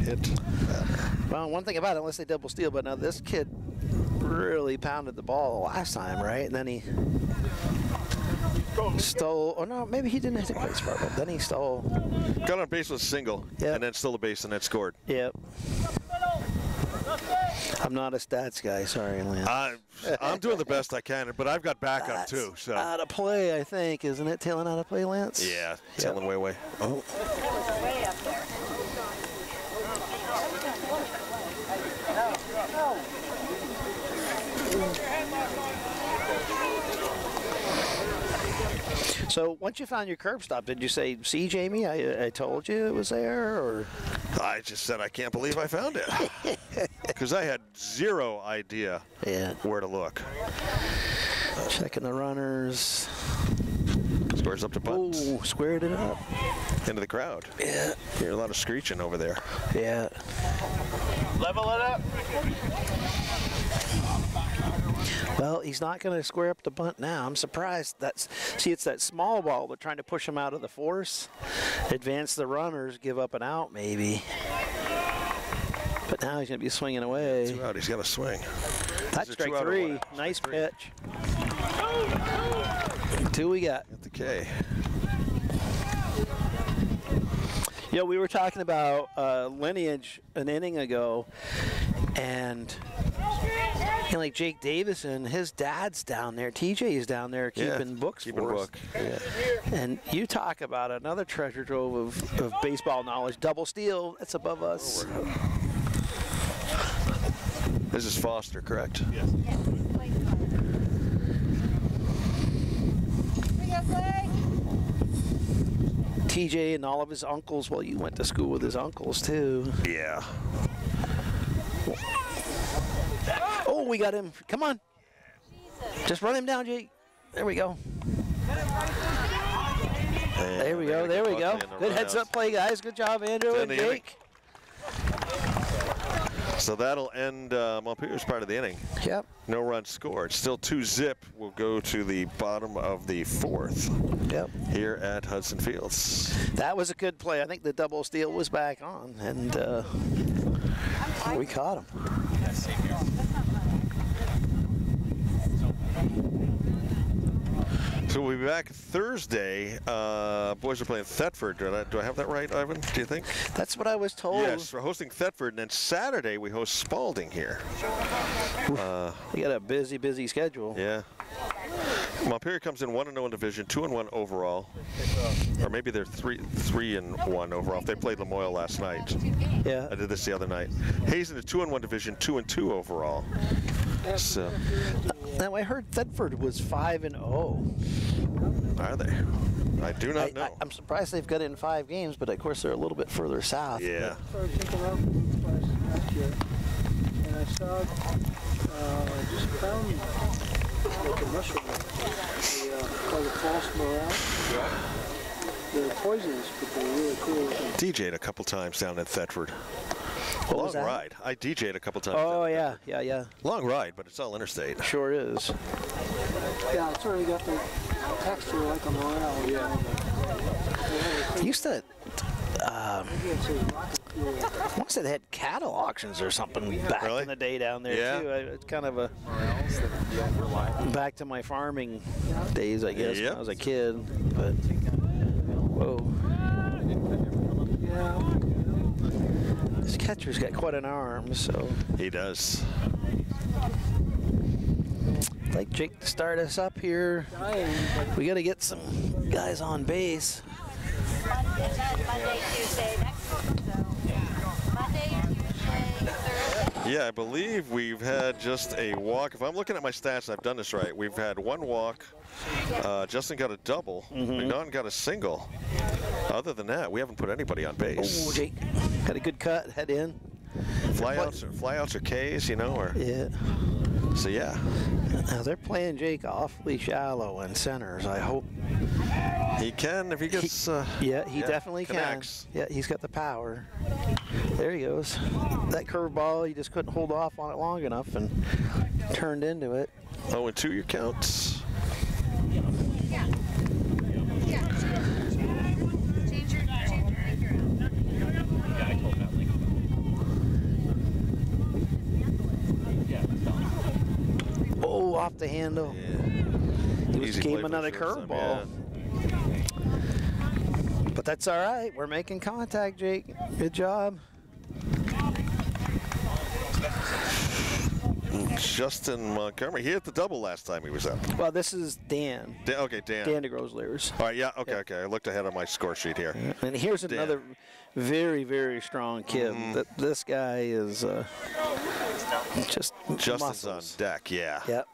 Hit batter. Well, one thing about it, unless they double steal, but now this kid really pounded the ball last time, right? And then he stole. Oh no, maybe he didn't hit it base smart, but then he stole. Got on base with a single, Yeah. and then stole a base and then scored. Yep. I'm not a stats guy. Sorry, Lance. I, I'm doing the best I can, but I've got backup That's too. So Out of play, I think, isn't it? Tailing out of play, Lance. yeah, telling way way. Oh, So once you found your curb stop, did you say, "See, Jamie, I, I told you it was there," or? I just said I can't believe I found it because I had zero idea Yeah. where to look. Checking the runners. Squares up to bunt Oh, squared it up. into the crowd. Yeah. Hear a lot of screeching over there. Yeah. Level it up. Well, he's not going to square up the bunt now. I'm surprised. That's see, it's that small ball. They're trying to push him out of the force, advance the runners, give up an out maybe. But now he's going to be swinging away. Two out. He's got a swing. That's strike two out or three. Nice Three. pitch. Two we got. At the K. Yeah, we were talking about uh, lineage an inning ago, and And like Jake Davison, his dad's down there. TJ is down there Yeah, keeping books keeping for us. book. Yeah. And you talk about another treasure trove of, of baseball knowledge. Double steal, that's above oh, us. This is Foster, correct? We got flag. TJ and all of his uncles. Well, you went to school with his uncles too. Yeah. Oh, we got him. Come on. Just run him down, Jake. There we go. There we go. There we go. Good heads up play, guys. Good job, Andrew and. Jake. So that'll end uh, Montpelier's part of the inning. Yep. No runs scored. Still two zip. We'll go to the bottom of the fourth Yep. here at Hudson Fields. That was a good play. I think the double steal was back on, and uh, we caught him. So we'll be back Thursday. Uh, boys are playing Thetford. Do I, do I have that right, Ivan? Do you think? That's what I was told. Yes, we're hosting Thetford, and then Saturday we host Spaulding here. We got a busy, busy schedule. Yeah. Montpelier comes in one and zero in division, two and one overall, or maybe they're three three and one overall. They played Lamoille last night. Yeah. I did this the other night. Hazen is two and one division, two and two overall. So Now I heard Thetford was five and zero. are they? I do I, not know. am surprised they've got in five games, but of course they're a little bit further south. yeah. Started picking up last, last year, and I saw, uh, just found like a mushroom, the, uh, called a false morel. They're poisonous, but they're really cool looking. DJ'd a couple times down in Thetford. What Long was that? ride. I DJ'd a couple times. Oh down in yeah, yeah, yeah. Long ride, but it's all interstate. Sure is. Yeah, it's already got the texture like a morel. Yeah. Used to, Maybe it's a rocket fuel. I want to say they had cattle auctions or something back Really? in the day down there Yeah. too. I, it's kind of a back to my farming days, I guess, Yep. when I was a kid. But whoa, this catcher's got quite an arm, so He does. I'd like Jake to start us up here. We got to get some guys on base. Monday, Tuesday, next week. So Monday, Tuesday, Thursday. Yeah, I believe we've had just a walk. If I'm looking at my stats, I've done this right. We've had one walk. Uh, Justin got a double. McNaughton got a single. Other than that, we haven't put anybody on base. Oh, Jake got a good cut, head in. Flyouts, or, flyouts or Ks, you know, or Yeah. so yeah. Now they're playing Jake awfully shallow in centers. I hope. He can if he gets. Uh, Yeah, he Yeah, definitely connects. can. Yeah, he's got the power. There he goes. That curveball, he just couldn't hold off on it long enough and turned into it. oh, and two your counts. Change your, change your figure out. Off the handle. He was Easy gave play him for the another curveball. But that's all right. We're making contact, Jake. Good job. Justin Montgomery. He hit the double last time he was up. Well, this is Dan. Dan, okay, Dan. Dan DeGroslears. All right, yeah, okay, okay. I looked ahead on my score sheet here. And here's Dan. another very, very strong kid. Mm-hmm. That this guy is uh, just Justin's on deck, yeah. Yep.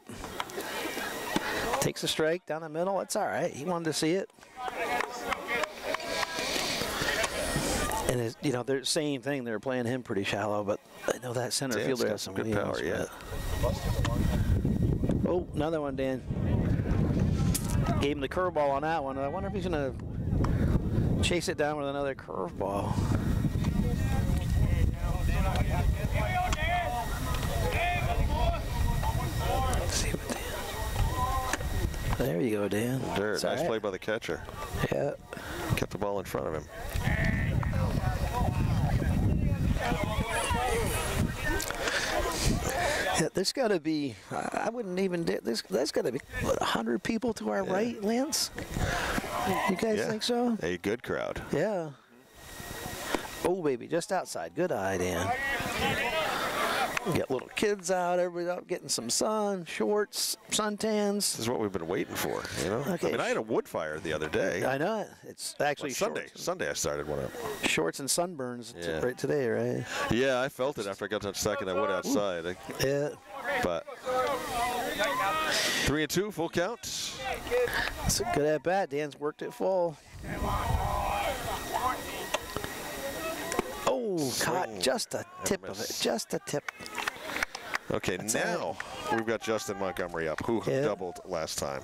Takes a strike down the middle. That's all right. He wanted to see it. And it's, you know, they're same thing. They're playing him pretty shallow, but I know that center Dan's fielder has some good wheels, power, yeah. Oh, another one, Dan. Gave him the curveball on that one. I wonder if he's gonna chase it down with another curveball. Let's see what Dan. There you go, Dan. Dirt. Nice right. play by the catcher. Yeah. Kept the ball in front of him. Yeah, there's got to be. I I wouldn't even. dare- There's, there's got to be what, hundred people to our right, Lance. You guys Yeah. think so? A good crowd. Yeah. Oh, baby, just outside. Good eye, Dan. Get little kids out, everybody out getting some sun, shorts, suntans. This is what we've been waiting for, you know? Okay. I mean, I had a wood fire the other day. I know. It's actually Well, Sunday. shorts, Sunday I started one up. shorts and sunburns Yeah. right today, right? Yeah, I felt it after I got done stacking that wood outside. I- Yeah. But three and two, full count. It's a good at bat. Dan's worked it full. Oh, caught just a tip of it. Just a tip. Okay, all now we've got Justin Montgomery up, who Yeah. doubled last time.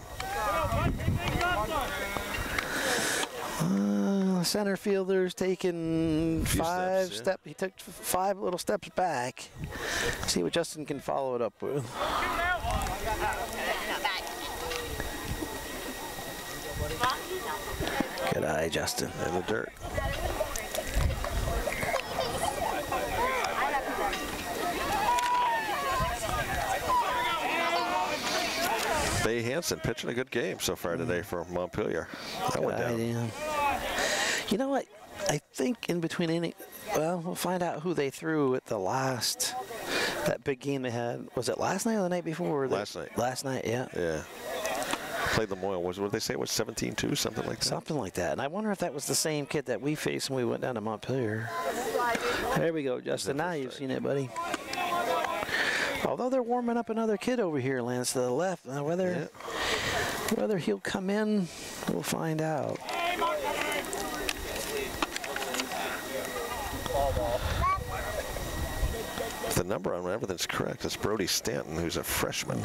Uh, center fielder's taking Few five steps, yeah. step. He took five little steps back. See what Justin can follow it up with. Eye, Justin. In the dirt. Bay Hansen pitching a good game so far today for Montpelier. That went down. Dan. You know what? I think in between any, well, we'll find out who they threw at the last, that big game they had. Was it last night or the night before? The- Last night. Last night, yeah. Yeah. Played Lamoille. Was what did they say? It was 17-2, something like that. Something like that. And I wonder if that was the same kid that we faced when we went down to Montpelier. There we go, Justin. Now you've seen it, buddy. Although they're warming up another kid over here, Lance, to the left. Now whether whether he'll come in, we'll find out. The number on everything's correct. It's Brody Stanton, who's a freshman.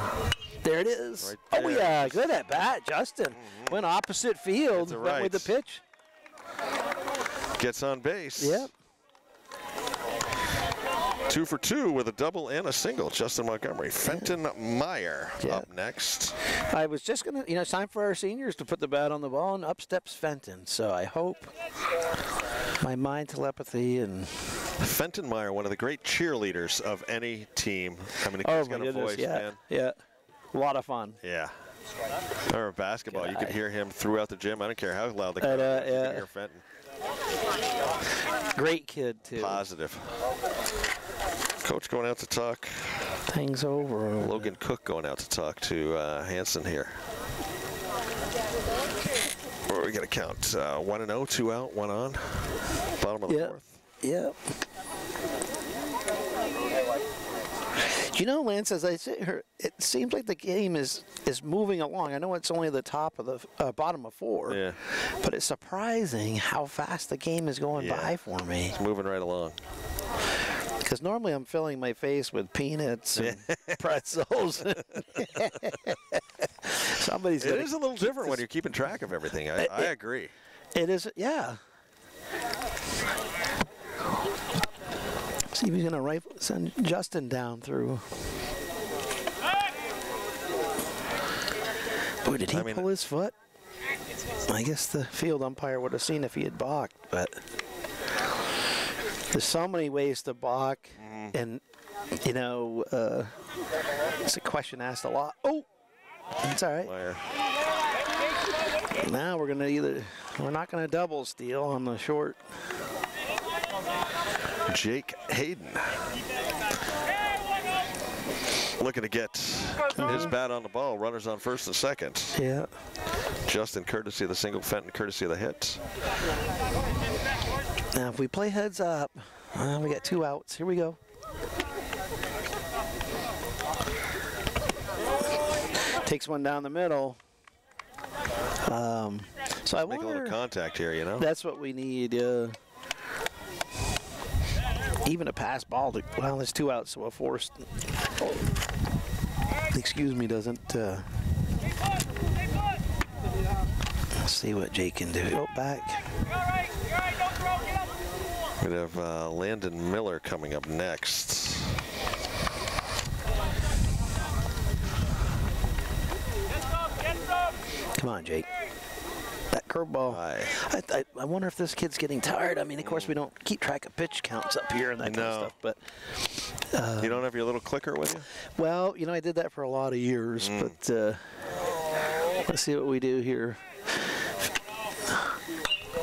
There it is. Right oh yeah, good at bat, Justin. Mm-hmm. Went opposite field, went with the pitch. Gets on base. Yep. Two for two with a double and a single. Justin Montgomery. Fenton Meyer Yeah. up next. I was just gonna, you know, it's time for our seniors to put the bat on the ball, and up steps Fenton. So I hope my mind telepathy and Fenton Meyer, one of the great cheerleaders of any team. I mean, the oh kid's got a goodness, voice, yeah, man. yeah, a lot of fun. Yeah. Or basketball, you could hear him throughout the gym. I don't care how loud the Uh, crowd is. You yeah. can hear Fenton. Great kid too. Positive. Coach going out to talk. Things over. Logan Cook going out to talk to uh, Hanson here. Where we got to count? Uh, one and zero, two out, one on. Bottom of the fourth. Yep. You know, Lance, as I sit here, it seems like the game is is moving along. I know it's only the top of the uh, bottom of four, Yeah. but it's surprising how fast the game is going Yeah. by for me. It's moving right along. Because normally I'm filling my face with peanuts and pretzels. Somebody's It gotta a little different when you're keeping track of everything. I, I agree. It is, yeah. See if he's gonna rifle, send Justin down through. Boy, did he I mean- pull his foot? I guess the field umpire would have seen if he had balked, but there's so many ways to balk, Mm-hmm. and you know, uh, it's a question asked a lot. Oh, it's all right. Now we're gonna either we're not gonna double steal on the short. Jake Hayden. Looking to get his bat on the ball. Runners on first and second. Yeah. Justin, courtesy of the single. Fenton, courtesy of the hit. Now if we play heads up, uh, we got two outs. Here we go. Takes one down the middle. Um, so I Make a little contact here, you know? That's what we need. Uh, even a pass ball. To, well, there's two outs, so a forced. Excuse me, doesn't. Uh, let's see what Jake can do. Oh, back. We have uh, Landon Miller coming up next. Come on, Jake. Curveball. I, I, I wonder if this kid's getting tired. I mean, of course, we don't keep track of pitch counts up here and that kind No. of stuff. But you don't have your little clicker with you? well, you know, I did that for a lot of years. But uh, let's see what we do here.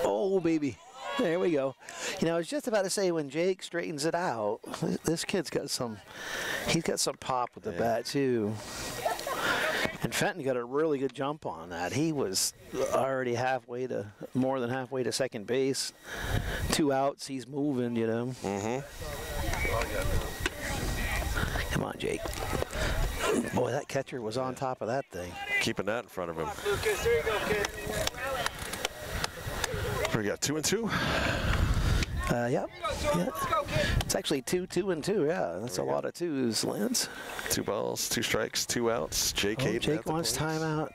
Oh, baby. There we go. You know, I was just about to say when Jake straightens it out, this kid's got some. He's got some pop with the bat too. And Fenton got a really good jump on that. He was already halfway to more than halfway to second base. Two outs, he's moving. You know. Mm-hmm. Come on, Jake. Boy, that catcher was on top of that thing. Keeping that in front of him. There you go, kid. We got two and two. Uh, yep. Yeah. It's actually two, two, and two. Yeah, that's a lot of twos, Lance. Two balls, two strikes, two outs. Jake Oh, Hayden at Jake the wants plate. timeout.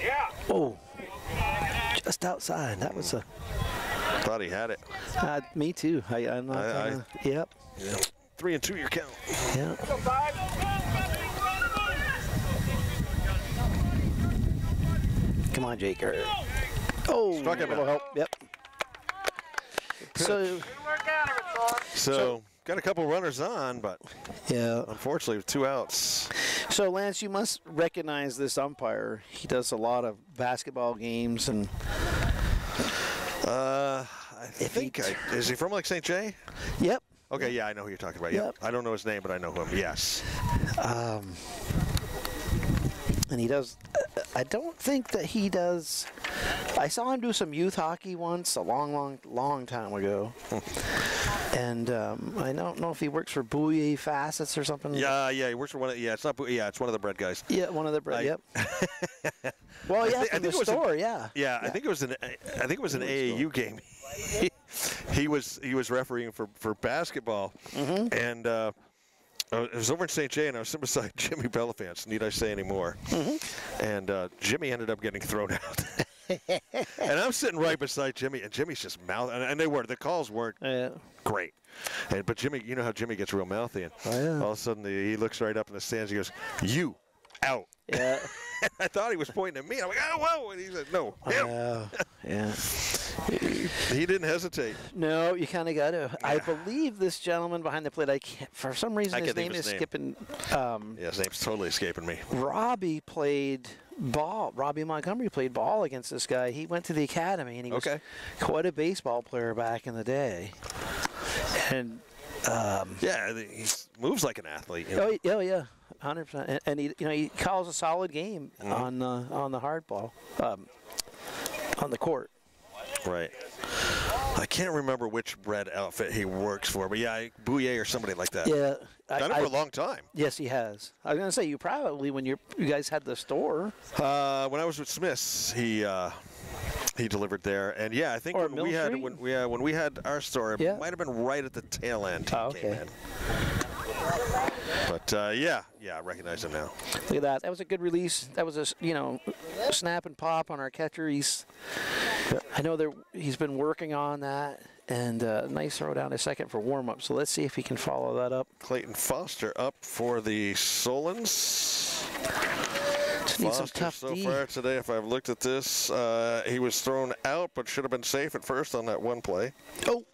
Yeah. Oh, just outside. That was a. Thought he had it. Uh, me too. I, I'm not. I- yep. Yeah. Three and two, your count. Yeah. Come on, Jake. Oh, Struck him little out. help. Yep. So Good work out of it, son. So, got a couple runners on, but yeah. unfortunately, with two outs. So Lance, you must recognize this umpire. He does a lot of basketball games and Uh, I If he think I, is he from like St. Jay? yep. Okay, yeah, I know who you're talking about. Yeah, Yep. I don't know his name, but I know him. Yes. Um, and he does. I don't think that he does. I saw him do some youth hockey once, a long, long, long time ago. and um, I don't know if he works for Bouyea Fassetts or something. Yeah, yeah, he works for one. Of, yeah, it's not. Boo- Yeah, it's one of the bread guys. Yeah, one of the. bread I- yep. well, yeah, I think the it was store. yeah. Yeah, I think it was an. I think it was an AAU game. he was he was refereeing for for basketball, Mm-hmm. and uh, uh, it was over in St. Jay, and I was sitting beside Jimmy Belafance. Need I say any more? Mm-hmm. And uh, Jimmy ended up getting thrown out. and I'm sitting right beside Jimmy, and Jimmy's just mouth, and, and they were the calls weren't Yeah. great. And but Jimmy, you know how Jimmy gets real mouthy, and Oh, yeah. all of a sudden he looks right up in the stands. He goes, "You out." Yeah. I thought he was pointing at me. I'm like, "Oh, whoa!" And he said, "No, him." Yeah. yeah. He didn't hesitate. No, you kind of got to. I believe this gentleman behind the plate. I can't. For some reason, I his name of is his name. skipping. Um, Yeah, his name's totally escaping me. Robbie played ball. Robbie Montgomery played ball against this guy. He went to the academy and he was Okay. quite a baseball player back in the day. And um, Yeah, he moves like an athlete. You know? oh, y- oh yeah, hundred percent. And, he, you know, he calls a solid game Mm-hmm. on uh, on the hard ball, um, on the court. Right. I can't remember which bread outfit he works for, but yeah, I- Bouyea or somebody like that. Yeah, I, Done it for a long time. yes, he has. I was gonna say you probably when you you guys had the store. Uh, when I was with Smiths, he uh, he delivered there, and yeah, I think Or when we had when we uh, when we had our store, it Yeah. might have been right at the tail end. He Oh, came okay. But uh, yeah, yeah, I recognize him now. Look at that. That was a good release. That was a you know snap and pop on our catcher. He's I know there he's been working on that and uh, nice throw down to second for warm up. So let's see if he can follow that up. Clayton Foster up for the Solons. Need some Foster so D. far today, if I've looked at this, uh, he was thrown out, but should have been safe at first on that one play. Oh,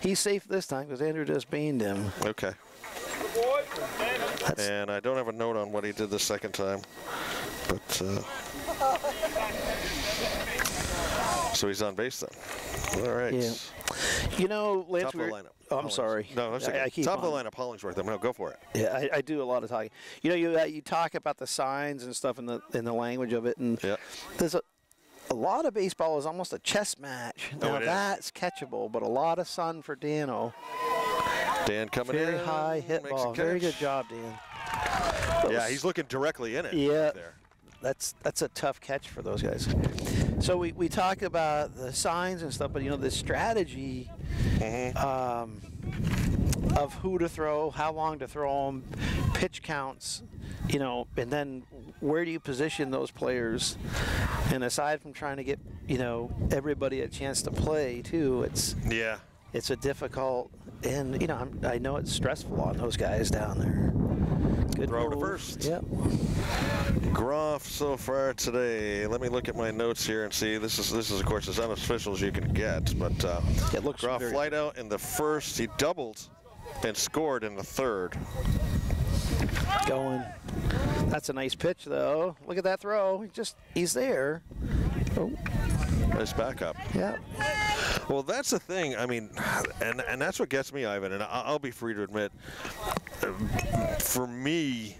he's safe this time because Andrew just beamed him. Okay. That's, And I don't have a note on what he did the second time, but uh, so he's on base then. All right. Yeah. you know, Lance. Top of the lineup. Oh, I'm Hollings. sorry. No, that's I- okay. I keep Top of on. the lineup, Hollingsworth. I'm gonna go for it. Yeah, I, I do a lot of talking. You know, you uh, you talk about the signs and stuff in the in the language of it, and Yeah. there's a a lot of baseball is almost a chess match. Oh, Now is. that's catchable, but a lot of sun for Dano. Dan coming Very in. Very high hit ball. Very good job, Dan. Yeah, he's looking directly in it. Yeah. There. That's that's a tough catch for those guys. So we, we talk about the signs and stuff, but you know the strategy Mm-hmm. um, of who to throw, how long to throw them, pitch counts, you know, and then where do you position those players? And aside from trying to get you know everybody a chance to play too, it's Yeah. It's a difficult and you know I'm, I know it's stressful on those guys down there. Good Throw to first. Yep. Groff so far today. Let me look at my notes here and see. This is this is of course as unofficial as you can get, but uh, It looks Groff flight out in the first. He doubled and scored in the third. Going. That's a nice pitch, though. Look at that throw. He just he's there. Oh, Nice backup. yeah. Well, that's the thing. I mean, and and that's what gets me, Ivan. And I'll be free to admit, um, for me,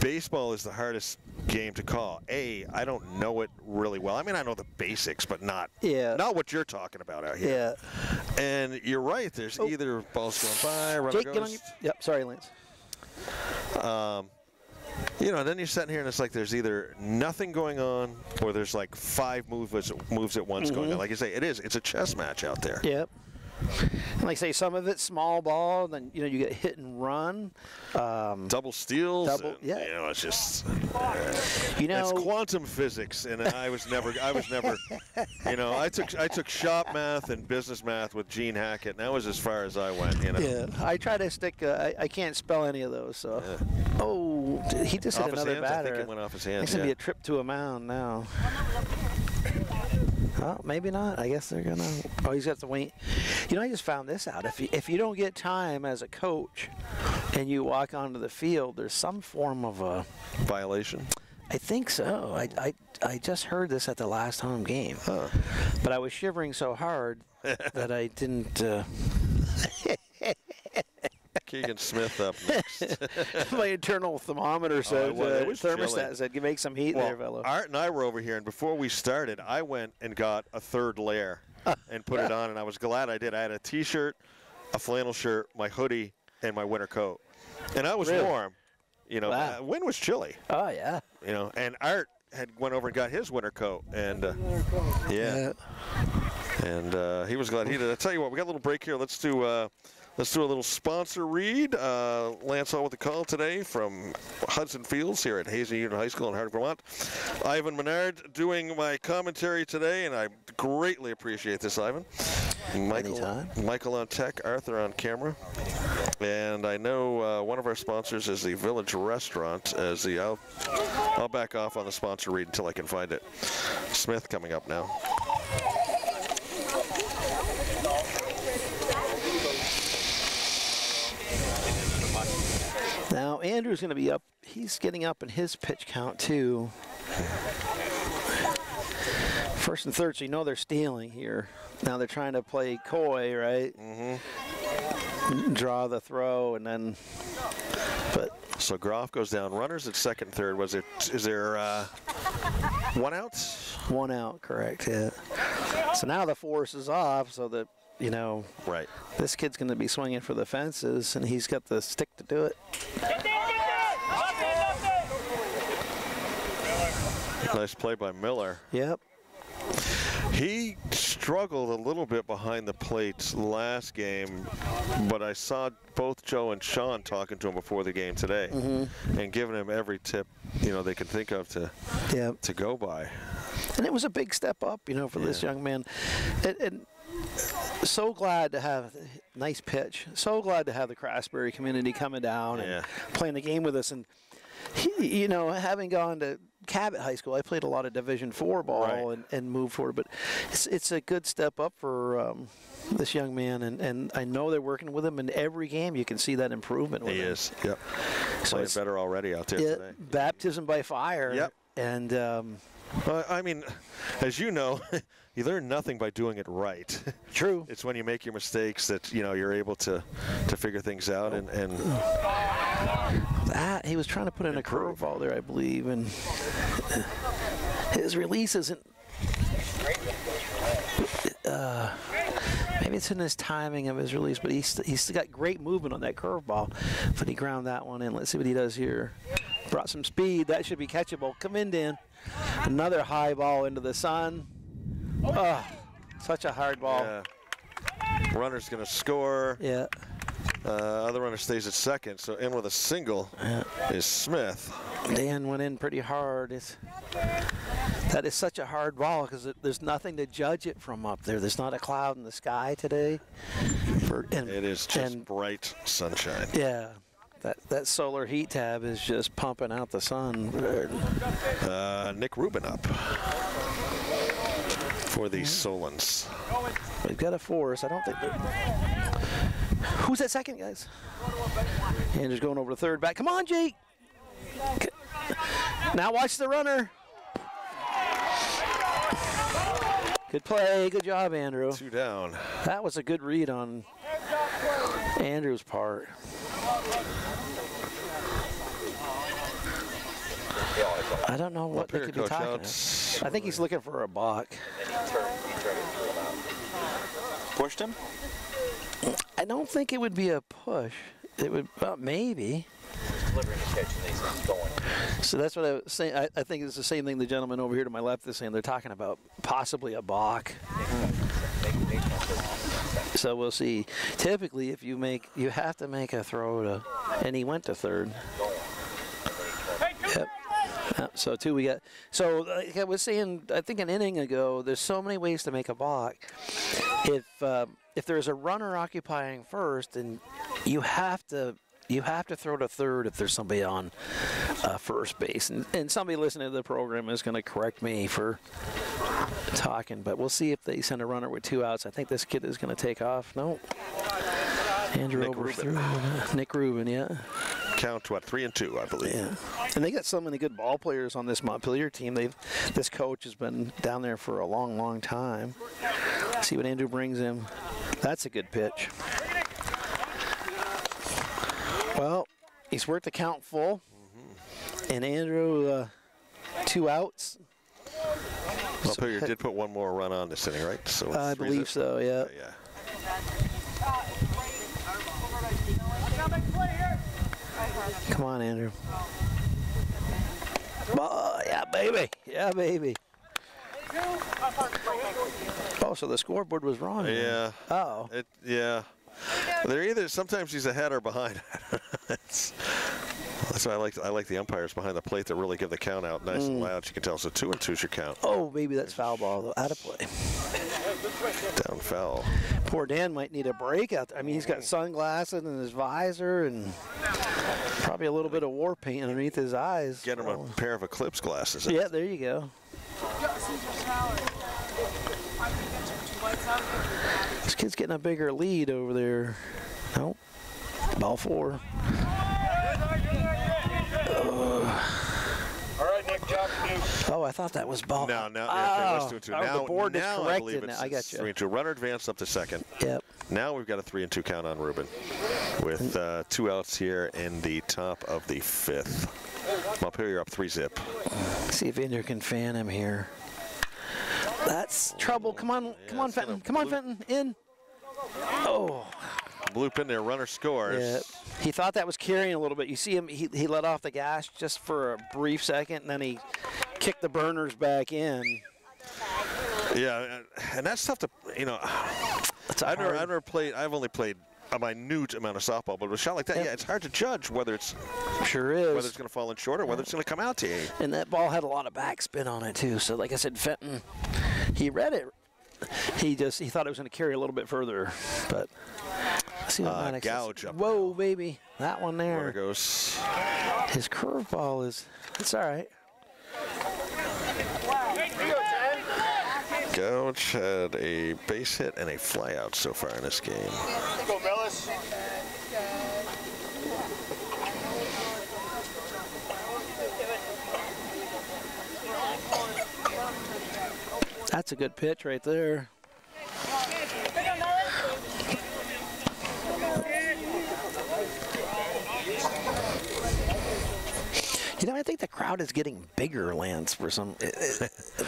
baseball is the hardest game to call. A, I don't know it really well. I mean, I know the basics, but not Yeah. not what you're talking about out here. Yeah. And you're right. There's Oh. either balls going by, runner Jake, goes. get on your. Yep. Sorry, Lance. You know, and then you're sitting here and it's like there's either nothing going on or there's like five moves moves at once going on. Like you say, it is. It's a chess match out there. Yep. And like I say, some of it's small ball, then you know you get hit and run. Um, Double steals. Double- and, yeah. You know, it's just you know, it's quantum physics, and I was never, I was never, you know, I took I took shop math and business math with Gene Hackett, and that was as far as I went. You know, Yeah, I try to stick. Uh, I, I can't spell any of those. So, oh, d- he just hit off his another hands. I batter. think it went off his It's gonna be a trip to a mound now. Oh, maybe not. I guess they're gonna. Oh, he's got to wait. You know, I just found this out. If you, if you don't get time as a coach, and you walk onto the field, there's some form of a. Violation. I think so. I, I, I just heard this at the last home game, but I was shivering so hard that I didn't. Uh, Keegan Smith up next. my internal thermometer said, well, it uh, thermostat chilly. said, "You make some heat there, fellow." Art and I were over here, and before we started, I went and got a third layer and put it on, and I was glad I did. I had a T-shirt, a flannel shirt, my hoodie, and my winter coat, and I was Really? warm. You know, Wow. uh, wind was chilly. Oh yeah. You know, and Art had went over and got his winter coat, and uh, yeah, and uh, he was glad he did. I tell you what, we got a little break here. Let's do. Let's do a little sponsor read. Uh, Lance Hall with the call today from Hudson Fields here at Hazen Union High School in Hardwick, Vermont. Ivan Menard doing my commentary today, and I greatly appreciate this, Ivan. Michael, Anytime. Michael on tech, Arthur on camera. And I know uh, one of our sponsors is the Village Restaurant. As the I'll, I'll back off on the sponsor read until I can find it. Smith coming up now. Now Andrew's going to be up. He's getting up in his pitch count too. First and third, so you know they're stealing here. Now they're trying to play coy, right? Mm-hmm. Draw the throw and then, but So Groff goes down. Runners at second, third. Was it? Is there uh, one out? one out, correct? Yeah. So now the force is off, so that you know Right. this kid's going to be swinging for the fences, and he's got the stick to do it. Nice play by Miller. Yep. He struggled a little bit behind the plates last game, but I saw both Joe and Sean talking to him before the game today mm-hmm. and giving him every tip you know they could think of to Yep. to go by. and it was a big step up, you know, for this young man. And, and so glad to have nice pitch. So glad to have the Craftsbury community coming down and playing the game with us. And he, you know, having gone to Cabot High School, I played a lot of Division Four ball Right. and, and moved forward. But it's it's a good step up for um, this young man, and, and I know they're working with him in every game. You can see that improvement. With He him. is. Yep. So Playing it's- better already out there Yeah, today. baptism by fire. Yep. And um, Well, I mean, as you know, you learn nothing by doing it right. true. it's when you make your mistakes that you know you're able to to figure things out and and that he was trying to put in a curveball there, I believe, and his release isn't. Uh, maybe it's in his timing of his release, but he's he's got great movement on that curveball. But he ground that one in. Let's see what he does here. Brought some speed. That should be catchable. Come in, Dan. Another high ball into the sun. Oh, such a hard ball. uh, runner's going to score. Yeah. Uh, other runner stays at second, so in with a single is Smith. Dan went in pretty hard. It's, that is such a hard ball because there's nothing to judge it from up there. There's not a cloud in the sky today. For, and, It is just and, bright sunshine. yeah. That, that solar heat tab is just pumping out the sun. Uh, Nick Rubin up for the Solons. We've got a force. I don't think. Who's that second, guys? Andrew's going over to third back. Come on, Jake. Now watch the runner. Good play. Good job, Andrew. Two down. That was a good read on Andrew's part. I don't know what they could be talking about. I think he's looking for a balk. Pushed him? I don't think it would be a push. It would, well, maybe. So that's what I was saying. I, I think it's the same thing the gentleman over here to my left is saying. They're talking about possibly a balk. So we'll see. Typically, if you make, you have to make a throw to, and he went to third. Yep. Yeah, so too we got. So like I was saying, I think an inning ago, there's so many ways to make a balk. If um, if there's a runner occupying first, and you have to you have to throw to third if there's somebody on uh, first base. And, and somebody listening to the program is going to correct me for talking, but we'll see if they send a runner with two outs. I think this kid is going to take off. No. Andrew Nick overthrew. Rubin. Nick Rubin, yeah. Count what? Three and two, I believe. Yeah, and they got so many good ball players on this Montpelier team. They've this coach has been down there for a long, long time. See what Andrew brings him. That's a good pitch. Well, he's worked the count full, and Andrew uh, two outs. Montpelier did put one more run on this inning, right? So I believe so. Yeah. Yeah. Come on, Andrew. Oh, yeah, baby. Yeah, baby. Oh, so the scoreboard was wrong. then. Yeah. Oh. It, yeah. They're either sometimes he's ahead or behind. That's why I like I like the umpires behind the plate that really give the count out nice and mm. loud. You can tell. So two and two's your count. Oh, maybe that's foul ball though. Out of play. Down foul. Poor Dan might need a break out there. I mean, he's got sunglasses and his visor and probably a little bit of war paint underneath his eyes. Get him a pair of Eclipse glasses. Yeah, there you go. This kid's getting a bigger lead over there. Nope. Ball four. All right, Nick, job to do. Oh, I thought that was ball. Now, now, yeah, okay, let's Oh, do it two. oh, Now, the board is now I corrected believe now. I got it's you. three and two. Runner advanced up to second. Yep. Now we've got a three and two count on Ruben, with uh, two outs here in the top of the fifth. Montpelier up three zip. See if Andrew can fan him here. That's trouble. Come on, come on, Fenton. Come on, Fenton. In. Oh, Bloop in there. Runner scores. yeah. He thought that was carrying a little bit. You see him. He, he let off the gas just for a brief second, and then he kicked the burners back in. Yeah, and that's tough to you know. I've never, I've never played. I've only played a minute amount of softball, but with a shot like that, Yeah. yeah, it's hard to judge whether it's Sure is whether it's going to fall in short or whether it's going to come out to you. And that ball had a lot of backspin on it too. So, like I said, Fenton, he read it. He just he thought it was going to carry a little bit further, but. Let's See what Uh, Maddox gouge up Whoa, baby, that one Runner there. goes. His curveball is. It's all right. Gouge had a base hit and a flyout so far in this game. Go, Mellis. That's a good pitch right there. Know, I think the crowd is getting bigger, Lance, for some.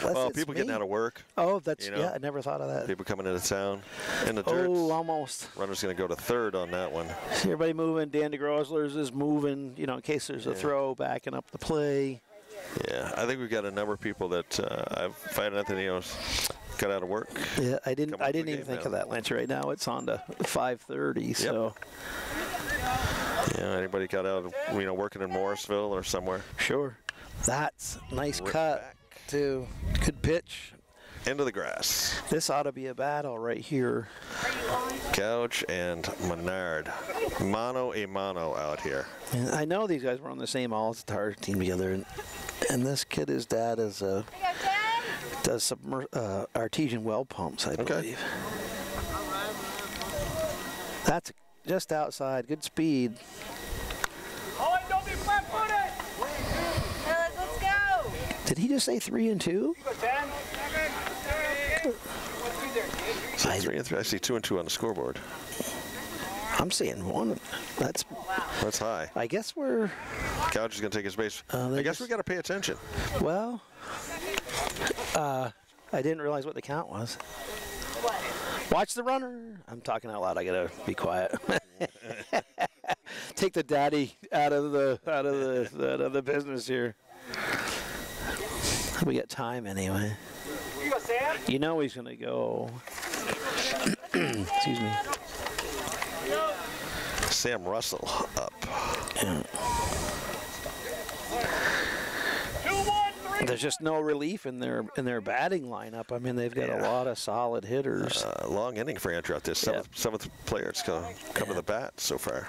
Well, it's people getting out of work, Oh, that's you know, yeah. I never thought of that. people coming into town, in the dirt. Oh, almost. Runner's going to go to third on that one. See everybody moving. Dan DeGrosler's is moving. You know, in case there's a throw, backing up the play. Yeah, I think we've got a number of people that uh, I've find Anthony got out of work. Yeah, I didn't. I didn't even think now. of that, Lance. Right now, it's on to 5:30. So Yeah, anybody got out, you know, working in Morrisville or somewhere? sure, that's nice Rip cut back. too. Good pitch. Into the grass. This ought to be a battle right here. Couch and Menard. Mano a mano out here. And I know these guys were on the same All-Star team together, and, and this kid, his dad is a does submer- uh, artesian well pumps, I believe. That's just outside. Good speed. Owen, don't be flat-footed. Fellas, let's go. Did he just say three and two? Go, three and three. I see two and two on the scoreboard. I'm saying one. That's. That's high. I guess we're. Couch is going to take his base. Uh, I guess we got to pay attention. Well. Uh, I didn't realize what the count was. Watch the runner. I'm talking out loud. I gotta be quiet. Take the daddy out of the out of the out of the business here. We got time anyway. You go, Sam. You know he's gonna go. Excuse me. Sam Russell up. Two, one, three. There's just no relief in their in their batting lineup. I mean, they've got a lot of solid hitters. Uh, long inning for Andrew out there. Seventh, seventh player that's come, come to the bat so far.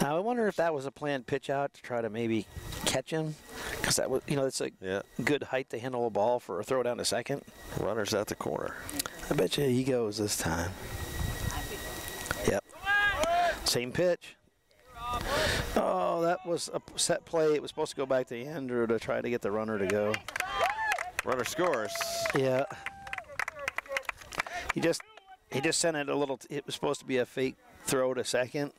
Now I wonder if that was a planned pitch out to try to maybe catch him, because that was you know it's a Yeah. good height to handle a ball for a throw down to second. Runners at the corner. I bet you he goes this time. Yep. Same pitch. Oh, that was a set play. It was supposed to go back to Andrew to try to get the runner to go. Runner scores. Yeah. He just he just sent it a little. It was supposed to be a fake throw to second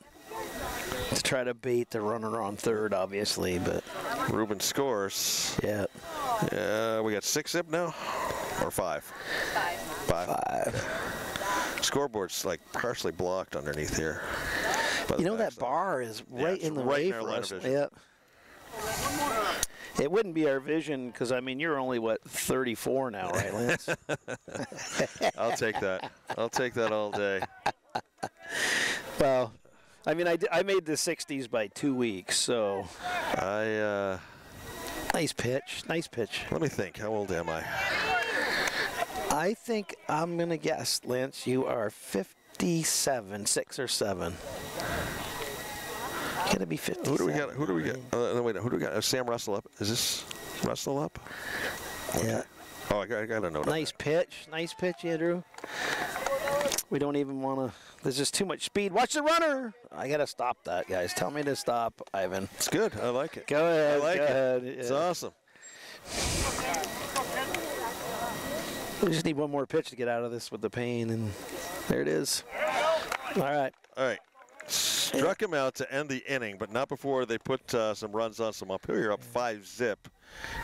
to try to bait the runner on third, obviously. But Ruben scores. yeah, Uh, we got six up now, or five. Five. five. Scoreboard's like partially blocked underneath here. You know that backside. bar is right it's in the right way for us. Yeah. It wouldn't be our vision because I mean you're only what 34 now, right, Lance? I'll take that. I'll take that all day. well, I mean I, I made the 60s by two weeks, so I uh, nice pitch, nice pitch. let me think. How old am I? I think I'm gonna guess, Lance, you are 57, six or seven. Gotta be 57. Who do we got? Who do we got? Uh, no, wait. Who do we got? Uh, Sam Russell up. Is this Russell up? Yeah. Oh, I got, I got a note. Nice pitch, nice pitch, Andrew. We don't even want to. There's just too much speed. Watch the runner. I gotta stop that, guys. Tell me to stop, Ivan. It's good. I like it. Go ahead. I like it. ahead. It's Yeah. awesome. We just need one more pitch to get out of this with the pain, and there it is. All right. All right. Struck him out to end the inning, but not before they put uh, some runs on some up. Here up five zip.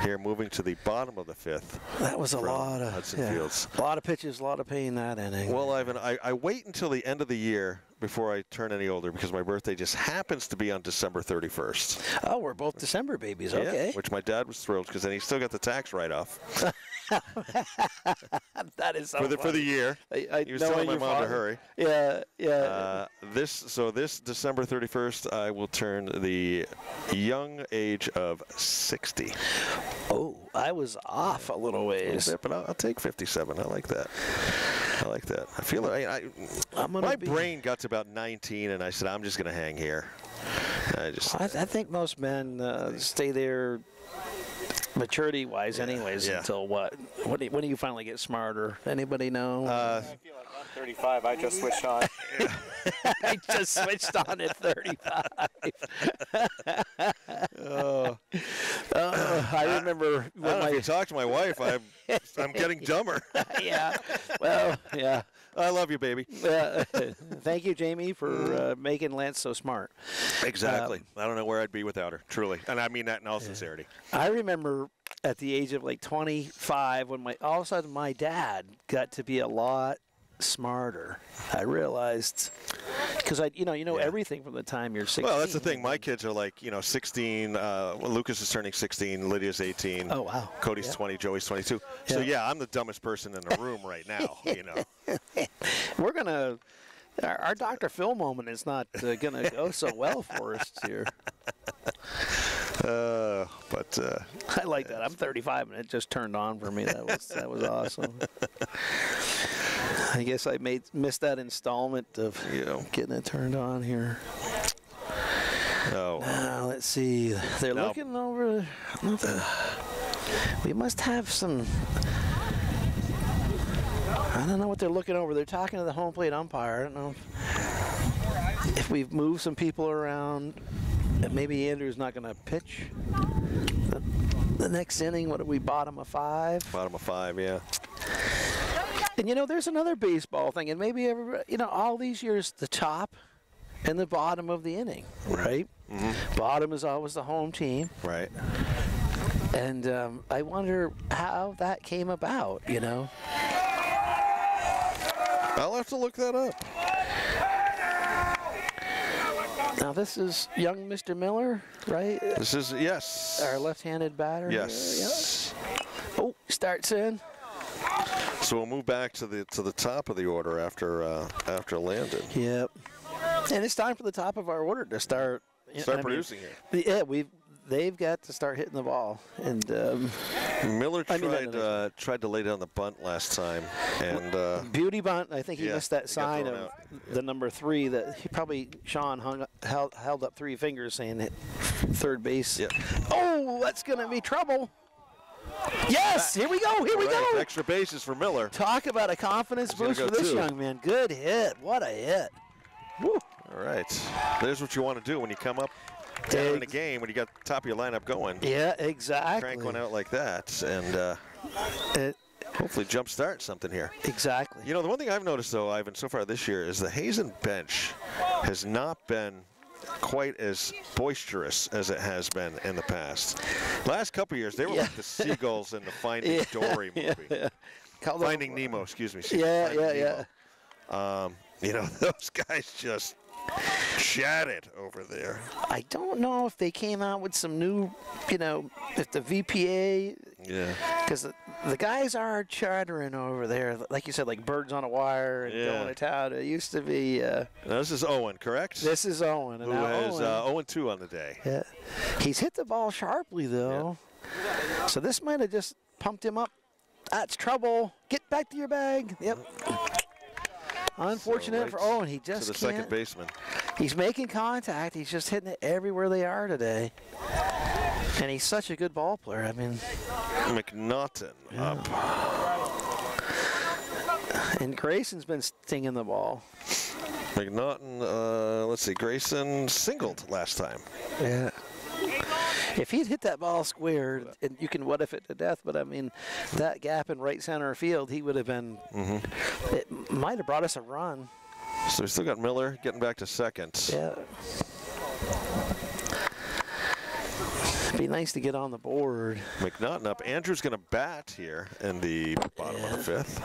Here, moving to the bottom of the fifth. That was a lot of Hudson yeah, Fields. A lot of pitches, a lot of pain that inning. Well, Ivan, I, I wait until the end of the year before I turn any older because my birthday just happens to be on December 31st. oh, we're both December babies. Yeah, Okay. which my dad was thrilled because then he still got the tax write-off that is so for the for the year. I, I He was telling my mom to hurry. Yeah, yeah. Uh, this so this December 31st, I will turn the young age of 60. oh, I was off a little ways. But I'll, I'll take 57. I like that. I like that. I feel like I, I'm gonna my be- brain got to about 19, and I said I'm just going to hang here. I just I, I think most men uh, stay there maturity-wise, anyways, yeah. until what? When do, you, when do you finally get smarter? Anybody know? uh, I feel like I'm 35. I just switched on. I just switched on at 35. oh. Uh, I remember I when don't know if you talk to my wife. I'm I'm getting dumber. yeah. Well, yeah. I love you, baby. Uh, thank you, Jamie, for uh, making Lance so smart. Exactly. I don't know where I'd be without her. Truly, and I mean that in all sincerity. I remember at the age of like 25 when my all of a sudden my dad got to be a lot smarter. I realized because I, you know, you know Yeah. everything from the time you're 16. Well, that's the thing. My kids are like, you know, 16. Uh, well, Lucas is turning 16. Lydia's 18. Oh, wow. Cody's Yeah. 20. Joey's 22. So Yeah. yeah, I'm the dumbest person in the room right now. You know. We're gonna. Our, our Dr. Phil moment is not uh, gonna go so well for us here. Uh, but uh, I like that. I'm 35 and it just turned on for me. That was that was awesome. I guess I made missed that installment of you know, getting it turned on here. no. Now let's see. They're looking over. nothing. We must have some. I don't know what they're looking over. They're talking to the home plate umpire. I don't know. if we've moved some people around, maybe Andrew's not going to pitch the, the next inning. What are we bottom of five? Bottom of five, yeah. And you know, there's another baseball thing, and maybe everybody, you know, all these years, the top and the bottom of the inning, right? Bottom is always the home team, Right. and um, I wonder how that came about. You know, I'll have to look that up. now this is young Mr. Miller, right? This is yes. Our left-handed batter. Yes. yeah. Oh, starts in. So we'll move back to the to the top of the order after uh, after Landon. Yep. And it's time for the top of our order to start. Start I mean, producing here. the- Yeah, we've they've got to start hitting the ball, and um, Miller I tried mean, no, no. uh, tried to lay down the bunt last time, and uh, Beauty bunt. I think he Yeah, missed that sign of out. the number three that he probably Sean hung up- held, held up three fingers saying hit third base. yeah. Oh, that's gonna be trouble. Yes, here we go. Here we Right, go. Extra bases for Miller. Talk about a confidence boost go for this two. young man. Good hit. What a hit. Woo. All right. There's what you want to do when you come up down in a game when you got top of your lineup going. Yeah, exactly. Crank one out like that, and uh, It- hopefully jumpstart something here. exactly. You know, the one thing I've noticed though, Ivan, so far this year is the Hazen bench has not been quite as boisterous as it has been in the past. Last couple years, they were Yeah. like the seagulls in the Finding Dory movie. Them- Finding Nemo, excuse me. Yeah, Finding yeah, Nemo. yeah. Um, you know, those guys just chatted over there. I don't know if they came out with some new, you know, if the VPA, Yeah. because the, the guys are chattering over there, like you said, like birds on a wire and Yeah. going to town. It used to be. Uh, Now, this is Owen, correct? this is Owen, Who has Owen, uh, 0 2 on the day. yeah, he's hit the ball sharply though, so this might have just pumped him up. That's trouble. Get back to your bag. Yep. Unfortunate right for Owen, he To just the can't. second baseman. He's making contact. He's just hitting it everywhere they are today. And he's such a good ball player. I mean, McNaughton up. and Grayson's been stinging the ball. McNaughton, uh, let's see, Grayson singled last time. Yeah. If he'd hit that ball square, and you can what if it to death, but I mean, that gap in right center field, he would have been. Mm-hmm. It might have brought us a run. So we still got Miller getting back to second. Yeah. Be nice to get on the board. McNaughton up. Andrew's going to bat here in the bottom of the fifth.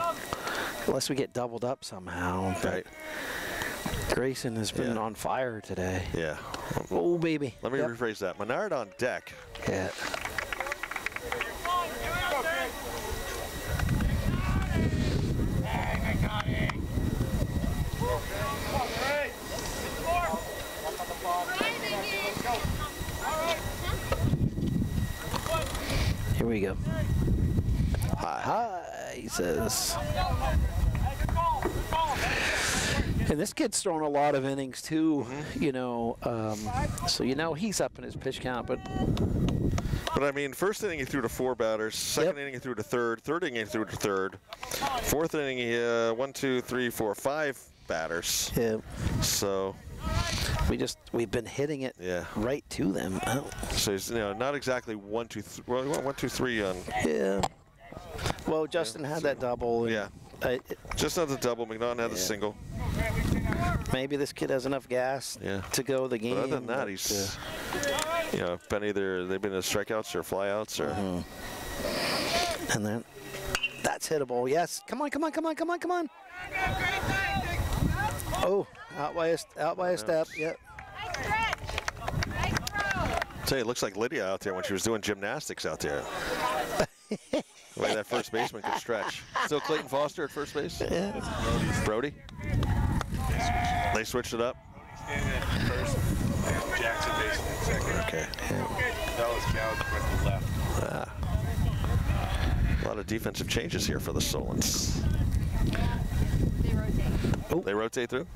Unless we get doubled up somehow. Right. Grayson has been Yeah. on fire today. Yeah. Oh, baby. Let me Yep. rephrase that. Menard on deck. Yeah. Here we go. Hi, hi, he says. And this kid's thrown a lot of innings too, you know. Um, so you know he's up in his pitch count, but But I mean, first inning he threw to four batters. Second Yep. inning he threw to third. Third inning he threw to third. Fourth inning he uh, one, two, three, four, five batters. yeah, So we just we've been hitting it yeah. right to them. Oh, So he's you know not exactly one, two, th- well, one, two, three on yeah. Well, Justin had that double. and yeah. I, Just not the double. McNaughton had the single. maybe this kid has enough gas Yeah. to go the game. But other than that, he's you know been either they've been in strikeouts or flyouts or uh, and then that's hittable. Yes, come on, come on, come on, come on, come on. Oh, out by a, out by a step. Yep. tell you, it looks like Lydia out there when she was doing gymnastics out there. the way that first baseman could stretch. Still Clayton Foster at first base. Yeah. Brody. They switched it up. First, Jackson basement second. Okay. That was Cal with the left. A lot of defensive changes here for the Solons. Oh. They rotate through.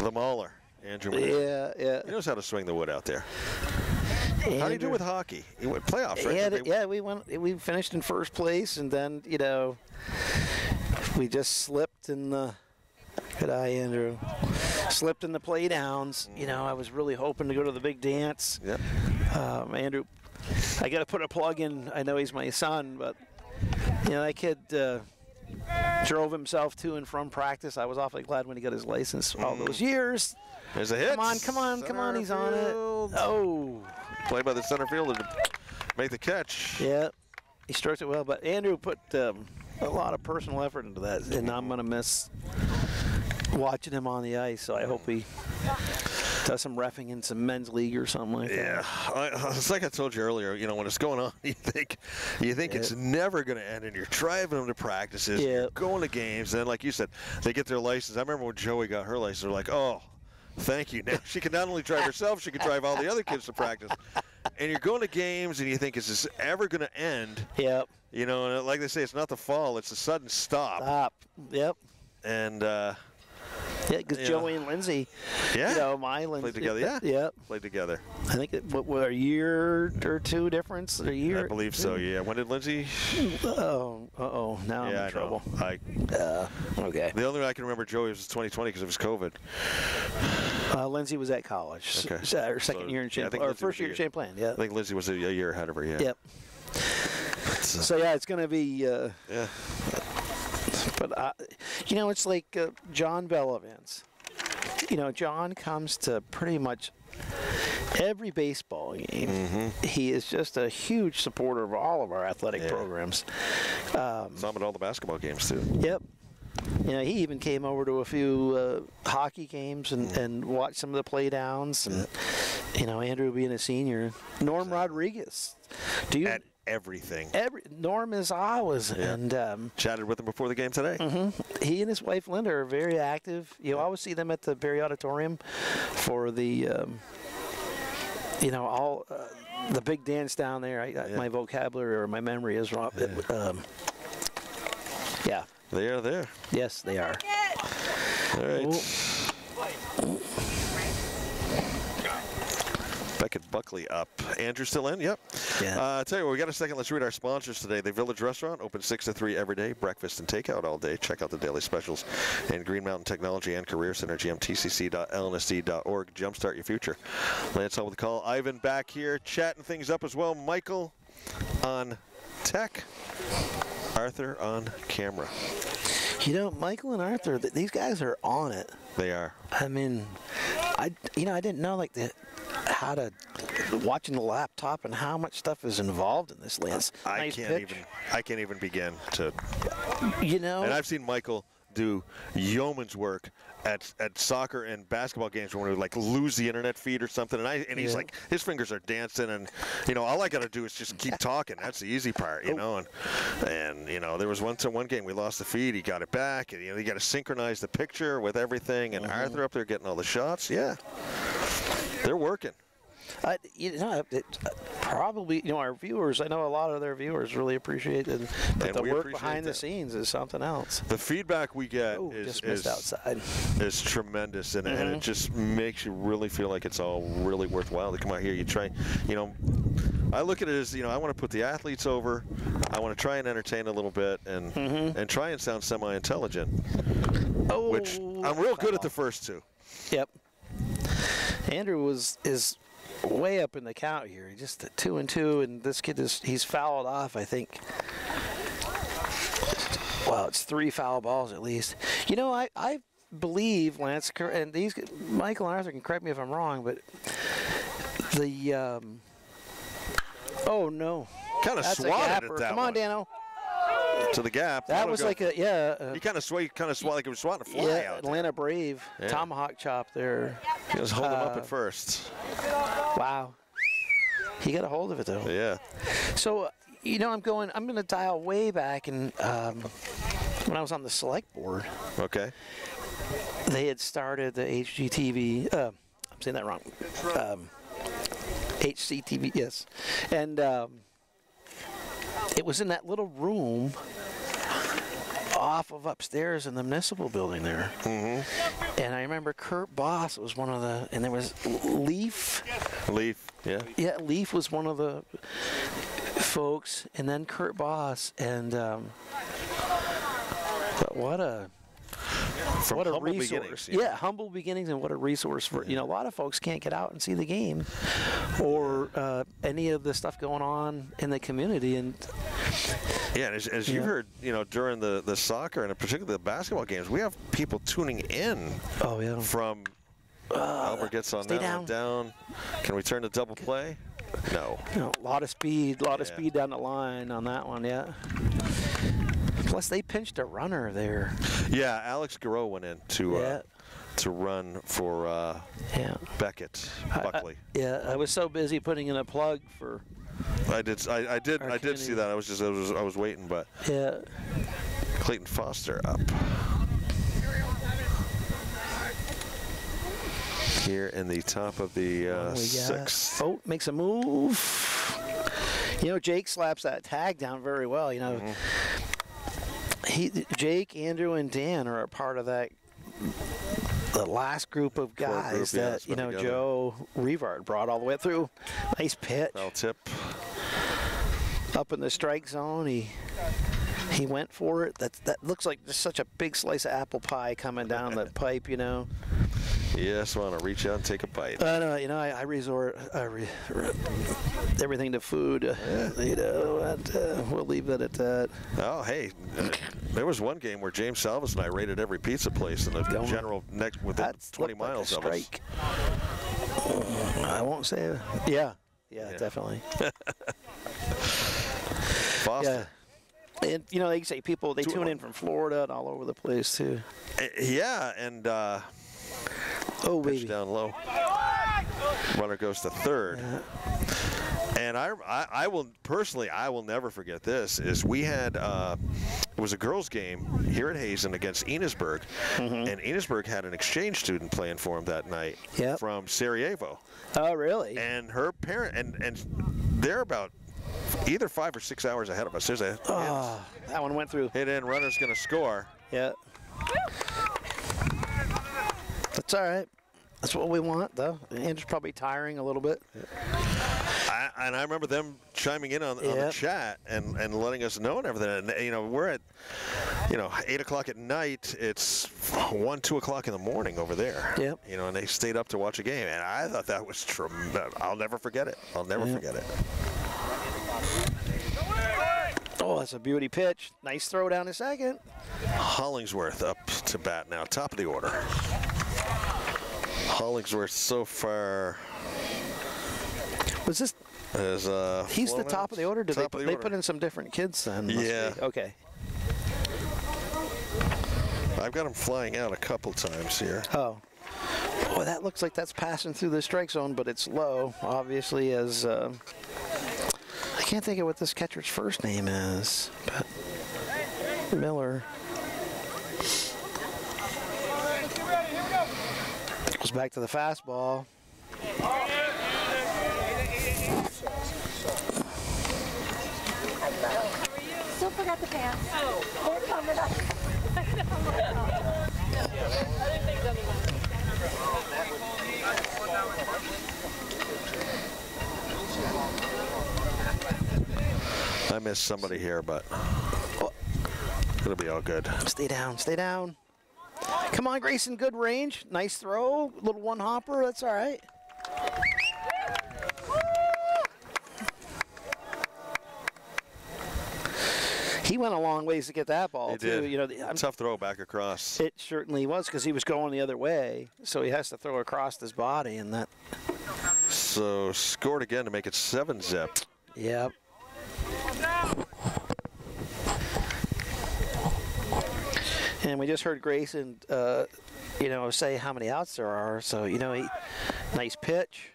The Mauler, Andrew. Miller. Yeah, yeah. He knows how to swing the wood out there. How do you do with hockey? You went playoffs, right? Yeah, yeah, we went. We finished in first place, and then you know, we just slipped in the Good eye, Andrew. Slipped in the play downs. You know, I was really hoping to go to the big dance. Yep. Um, Andrew, I got to put a plug in. I know he's my son, but you know that kid uh, drove himself to and from practice. I was awfully glad when he got his license all those years. There's a hit. Come on, come on, come on. Center He's on it. Oh, Play by the center fielder to make the catch. yeah. He strokes it well, but Andrew put um, a lot of personal effort into that, and I'm gonna miss watching him on the ice. So I hope he does some refing in some men's league or something like that. Yeah, it's like I told you earlier. You know, when it's going on, you think, you think it's never going to end, and you're driving them to practices, Yeah. you're going to games, and then, like you said, they get their license. I remember when Joey got her license, they're like, "Oh, thank you." Now she can not only drive herself, she can drive all the other kids to practice. And you're going to games, and you think, "Is this ever going to end?" Yep. You know, and like they say, it's not the fall; it's a sudden stop. Stop. Yep. And uh, Yeah, because Yeah. Joey and Lindsay, yeah, you know, my Lindsay. played together. Yeah, Yep. played together. I think it, what, what, a year or two difference? A year? I believe so. Yeah. When did Lindsay? Oh, uh oh. Now I'm in I trouble. know. I Uh, okay. The only way I can remember Joey was 2020 because it was COVID. Uh, Lindsay was at college. Okay. s- her second So, year in yeah, Champlain. think or Lindsay first year in. Champlain, yeah. I think Lindsay was a, a year ahead of her. Yeah. Yep. So, yeah, it's going to be. Uh, Yeah. But uh, you know, it's like uh, John Bell events. You know, John comes to pretty much every baseball game. Mm-hmm. He is just a huge supporter of all of our athletic Yeah. programs. Saw him at all the basketball games too. Yep. You know, he even came over to a few uh, hockey games and, Mm-hmm. and watched some of the play downs. And, you know, Andrew being a senior. Norm Rodriguez. Do you. At everything. Every, Norm is always, Yeah. and um, Chatted with him before the game today. he and his wife Linda are very active. You always see them at the Barre Auditorium for the, um, you know, all uh, the big dance down there. I, I- My vocabulary or my memory is wrong. Um, yeah. They are there. Yes, they are. All right. Beckett Buckley up. Andrew still in? Yep. Yeah. Uh, tell you what, we got a second. Let's read our sponsors today. The Village Restaurant, open 6 to 3 every day. Breakfast and takeout all day. Check out the daily specials. And Green Mountain Technology and Career Center, gmtcc.lnsd.org. Jumpstart your future. Lance on with the call. Ivan back here, chatting things up as well. Michael on tech. Arthur on camera. You know, Michael and Arthur, th- these guys are on it. They are. I mean, I you know I didn't know like the how to watching the laptop and how much stuff is involved in this, Lance. I Nice can't pitch. even. I can't even begin to. You know, And I've seen Michael do yeoman's work at, at soccer and basketball games when we like lose the internet feed or something, and I and he's Yeah. like his fingers are dancing, and you know all I got to do is just keep talking. That's the easy part, Oh. you know. And and you know there was one to one game we lost the feed, he got it back, and you know you got to synchronize the picture with everything, and Mm-hmm. Arthur up there getting all the shots. Yeah, they're working. I, you know, it, uh, probably you know our viewers. I know a lot of their viewers really appreciate it, but And the work behind the scenes is something else. The feedback we get Oh, is is, outside. is tremendous, and, and Mm-hmm. it just makes you really feel like it's all really worthwhile to come out here. You try, you know, I look at it as you know, I want to put the athletes over. I want to try and entertain a little bit, and Mm-hmm. and try and sound semi-intelligent, Oh, which I'm real good at the first two. Yep. Andrew was is way up in the count here. Just two and two, and this kid is he's fouled off. I think. Well, it's three foul balls at least. You know, I I believe Lance and these Michael and Arthur can correct me if I'm wrong, but the um, oh no, Kind of swatted at that Come on, one. Dano. To the gap. That That'll was go- like a yeah. Uh, He kind of sway, kind of swat like he was swatting a fly yeah, out. there. Atlanta Brave Yeah. tomahawk chop there. He was holding him up uh, at first. Wow. He got a hold of it though. Yeah. So, uh, you know, I'm going. I'm going to dial way back, and um, when I was on the select board, Okay. they had started the HGTV. Uh, I'm saying that wrong. Um, HCTV, yes, and um, it was in that little room off of upstairs in the municipal building there. Mm-hmm. And I remember Kurt Boss was one of the, and there was Leaf. Leaf. Yeah. Yeah, Leaf was one of the folks, and then Kurt Boss, and um, but what a From what a humble resource. beginnings, Yeah. humble beginnings, and what a resource for you know. A lot of folks can't get out and see the game, or uh, any of the stuff going on in the community, and Yeah, and as, as you've Yeah. heard, you know, during the, the soccer and particularly the basketball games, we have people tuning in oh yeah, from Albert gets on that one down. Can we turn to double play? No. you know, a lot of speed, a lot of speed down the line on that one. Yeah. Plus, they pinched a runner there. Yeah, Alex Garreau went in to uh, Yeah. to run for uh, Yeah. Beckett I- I- Buckley. yeah, I was so busy putting in a plug for. I, did. I, I did. I did see that. I was just. I was. I was waiting, but Yeah. Clayton Foster up. Here in the top of the uh, sixth. Oh, makes a move. You know, Jake slaps that tag down very well. You know, Mm-hmm. He, Jake, Andrew, and Dan are a part of that. The last group of Core group, guys yeah, that you know together. Joe Revard brought all the way through. Nice pitch Foul tip. up in the strike zone. He he went for it. That that looks like just such a big slice of apple pie coming down the pipe. You know. Yes, want to reach out and take a bite. I know, you know, I, I resort I re, re- everything to food. uh, You know, and, uh, we'll leave that at that. Oh, hey, uh, there was one game where James Salvis and I rated every pizza place in the Going- general next within That's 20 looked like miles of us. I won't say. it. Yeah, yeah, Yeah. definitely. Foster. Yeah. And you know, they say people they tune in from Florida and all over the place too. Uh, Yeah, and uh, Oh pitch baby, down low. Runner goes to third. And I, I, I will personally, I will never forget this. Is we had uh, it was a girls' game here at Hazen against Enosburg, and Enosburg had an exchange student playing for him that night Yep. from Sarajevo, oh really? and her parent, and and they're about either five or six hours ahead of us. There's a Oh, that one went through. hit in, runner's going to score. Yeah. That's all right. That's what we want, though. Andrew's probably tiring a little bit. I, and I remember them chiming in on, on the chat and, and letting us know and everything. And you know, we're at, you know, eight o'clock at night. It's one, two o'clock in the morning over there. Yep. You know, and they stayed up to watch a game, and I thought that was tremendous. I'll never forget it. I'll never Yep. forget it. Oh, that's a beauty pitch. Nice throw down a second. Hollingsworth up to bat now, top of the order. Hollingsworth so far Was this? is uh. He's the top of the order. Did they put, the they put in some different kids then? Yeah. be. Okay. I've got him flying out a couple times here. Oh. Boy, that looks like that's passing through the strike zone, but it's low, obviously, as. Uh, I can't think of what this catcher's first name is, but. Miller. Goes back to the fastball. Still forgot the pants. They're coming up. I missed somebody here, but it'll be all good. Stay down, stay down. Come on, Grayson, good range. Nice throw. Little one hopper, that's all right. He went a long ways to get that ball He too. did. You know, the- Tough throw back across. it certainly was because he was going the other way, so he has to throw across his body, and that. So scored again to make it seven zip. Yep. And we just heard Grayson, uh, you know, say how many outs there are. So you know, he, nice pitch,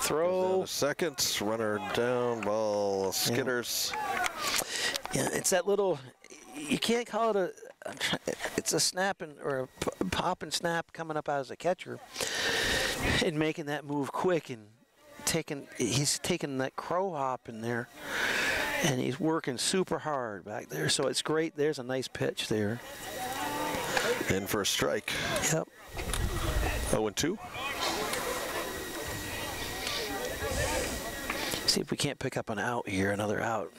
throw. to second, runner down, ball skitters. Yeah, it's that little. You can't call it a. It's a snap and or a pop and snap coming up as a catcher, and making that move quick and taking. He's taking that crow hop in there, and he's working super hard back there. So it's great. There's a nice pitch there. In for a strike. Yep. 0 and 2. See if we can't pick up an out here, another out.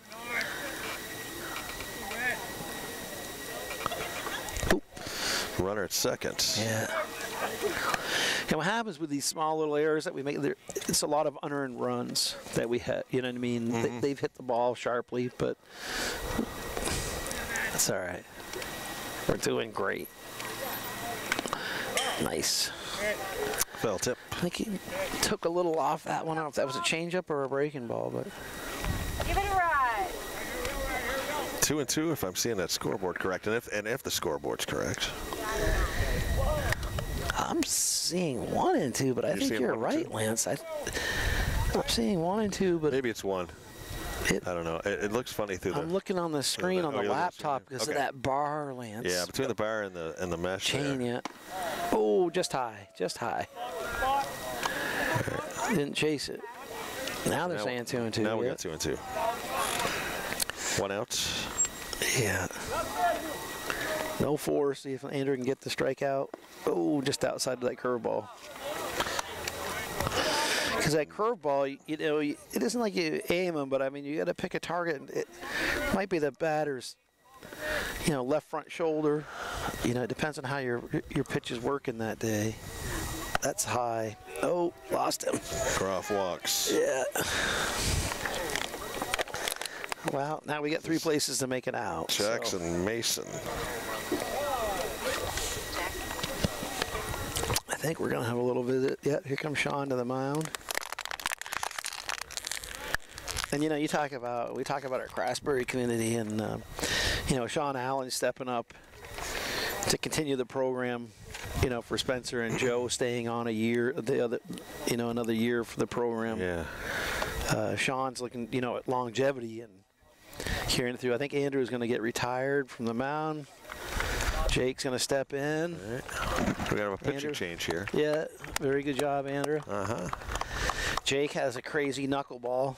Runner at second. Yeah. And what happens with these small little errors that we make, there, it's a lot of unearned runs that we hit. You know what I mean? They, mm-hmm. they've hit the ball sharply, but that's all right. We're doing great. Nice. Fell tip. I think he took a little off that one. I don't know if that was a changeup or a breaking ball, but Give it a ride. Two and two, if I'm seeing that scoreboard correct, and if and if the scoreboard's correct. I'm seeing one and two. But I You're think you're right, two? Lance. I, I'm seeing one and two, but Maybe it's one. It- I don't know. It, it looks funny through the. I'm looking on the screen on oh, the at the laptop screen. because of that bar, Lance. yeah, between the bar and the and the mesh. chain there. Oh, just high, just high. Didn't chase it. Now they're Now- saying two and two. Now we got two and two. One out. Yeah. No force. See if Andrew can get the strikeout. Oh, just outside of that curveball. Because that curveball, you know, it isn't like you aim them, but I mean, you got to pick a target. It might be the batter's, you know, left front shoulder. You know, it depends on how your your pitch is working that day. That's high. Oh, lost him. Croft walks. Yeah. Well, now we got three places to make it out. so- Jackson Mason. I think we're going to have a little visit. Yeah, here comes Sean to the mound. And you know, you talk about we talk about our Craftsbury community, and uh, you know, Sean Allen stepping up to continue the program. You know, for Spencer and Joe staying on a year, the other, you know, another year for the program. Yeah. Uh, Sean's looking, you know, at longevity and carrying it through. I think Andrew's going to get retired from the mound. Jake's going to step in. We got a pitching Andrew. change here. Yeah, very good job, Andrew. Uh huh. Jake has a crazy knuckleball.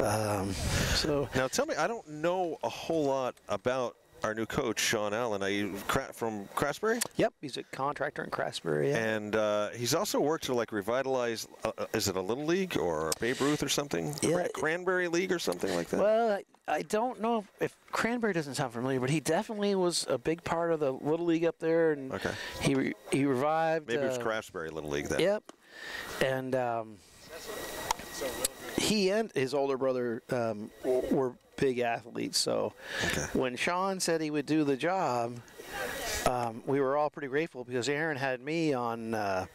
Um, so Now tell me, I don't know a whole lot about our new coach, Sean Allen. Are you cra- from Craftsbury? yep, he's a contractor in Craftsbury. Yeah. And uh, he's also worked to like revitalize. Uh, uh, is it a little league or Babe Ruth or something? Yeah. Cran- Cranberry League or something like that. well, I, I don't know if, if Cranberry doesn't sound familiar, but he definitely was a big part of the little league up there, and Okay. he re, he revived. Maybe it was uh, Craftsbury Little League then. Yep. And um, he and his older brother um, were big athletes. So Okay. when Sean said he would do the job, um, we were all pretty grateful because Aaron had me on uh,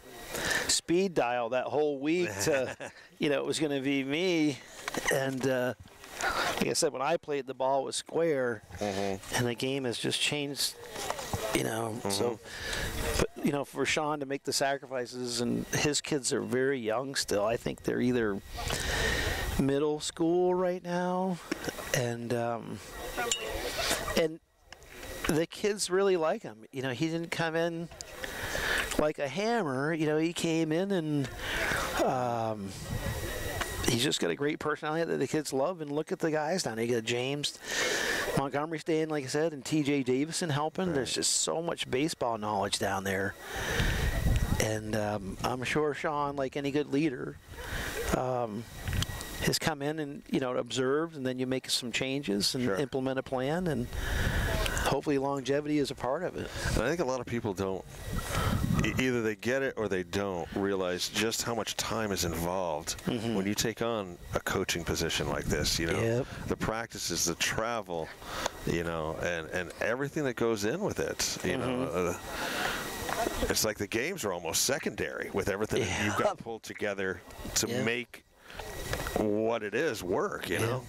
speed dial that whole week. To, you know, it was going to be me. And uh, like I said, when I played, the ball was square, and the game has just changed. You know, so but you know, for Sean to make the sacrifices, and his kids are very young still. I think they're either middle school right now, and um, and the kids really like him. You know, he didn't come in like a hammer. You know, he came in and um, he's just got a great personality that the kids love. And look at the guys down there. You got James Montgomery staying, like I said, and T.J. Davison helping. There's just so much baseball knowledge down there. And um, I'm sure Sean, like any good leader, um, has come in and you know observed, and then you make some changes and Sure. implement a plan, and hopefully longevity is a part of it. And I think a lot of people don't. Either they get it or they don't realize just how much time is involved when you take on a coaching position like this. You know, Yep. the practices, the travel, you know, and and everything that goes in with it. You know, uh, it's like the games are almost secondary with everything that you've got pulled together to Yeah. make what it is work. You know.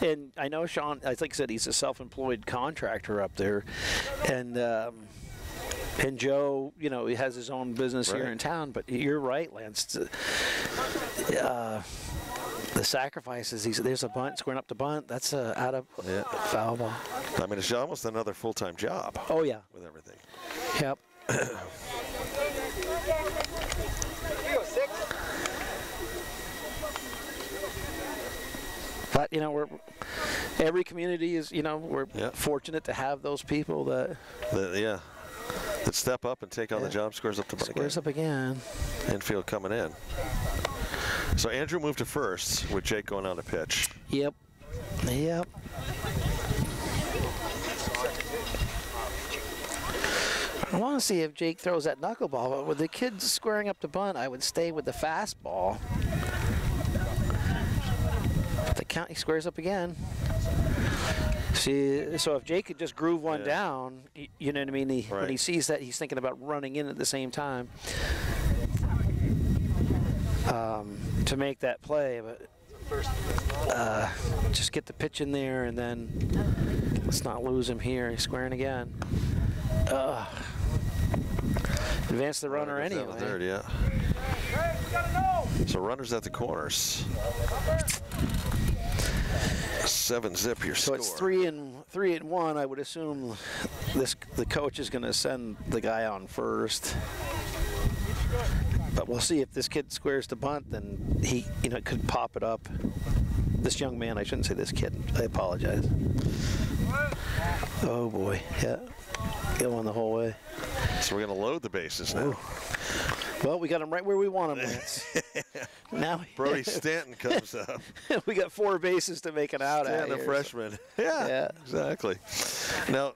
And I know Sean. I think said he's a self-employed contractor up there, and um, and Joe, you know, he has his own business here in town. But you're right, Lance. Uh, the sacrifices. He's there's a bunt, squaring up the bunt. That's a out of Yeah. foul ball. I mean, it's almost another full-time job Oh yeah. with everything. Yep. But you know, we're every community is you know we're Yeah. fortunate to have those people that The, yeah. That step up and take on the job squares up the butt squares again. up again. Infield coming in. So Andrew moved to first with Jake going on to pitch. Yep. Yep. I want to see if Jake throws that knuckleball, but with the kid squaring up the bunt, I would stay with the fastball. The count, he squares up again. See, so if Jake could just groove one Yeah. down, you know what I mean? He, When he sees that, he's thinking about running in at the same time um, to make that play. But uh, just get the pitch in there and then let's not lose him here. He's squaring again. Ugh. Advance the runner Goes down anyway. Third, yeah. So runners at the corners. Seven zip your So score. it's three and three and one. I would assume this the coach is going to send the guy on first. But we'll see if this kid squares the bunt, then he you know could pop it up. This young man, I shouldn't say this kid. I apologize. Oh boy, yeah, going the whole way. So we're going to load the bases now. Well, we got him right where we want him. Lance. now Brody Stanton comes up. we got four bases to make it out Stanton, at. a here, so- freshman. Yeah, Yeah. exactly. Now,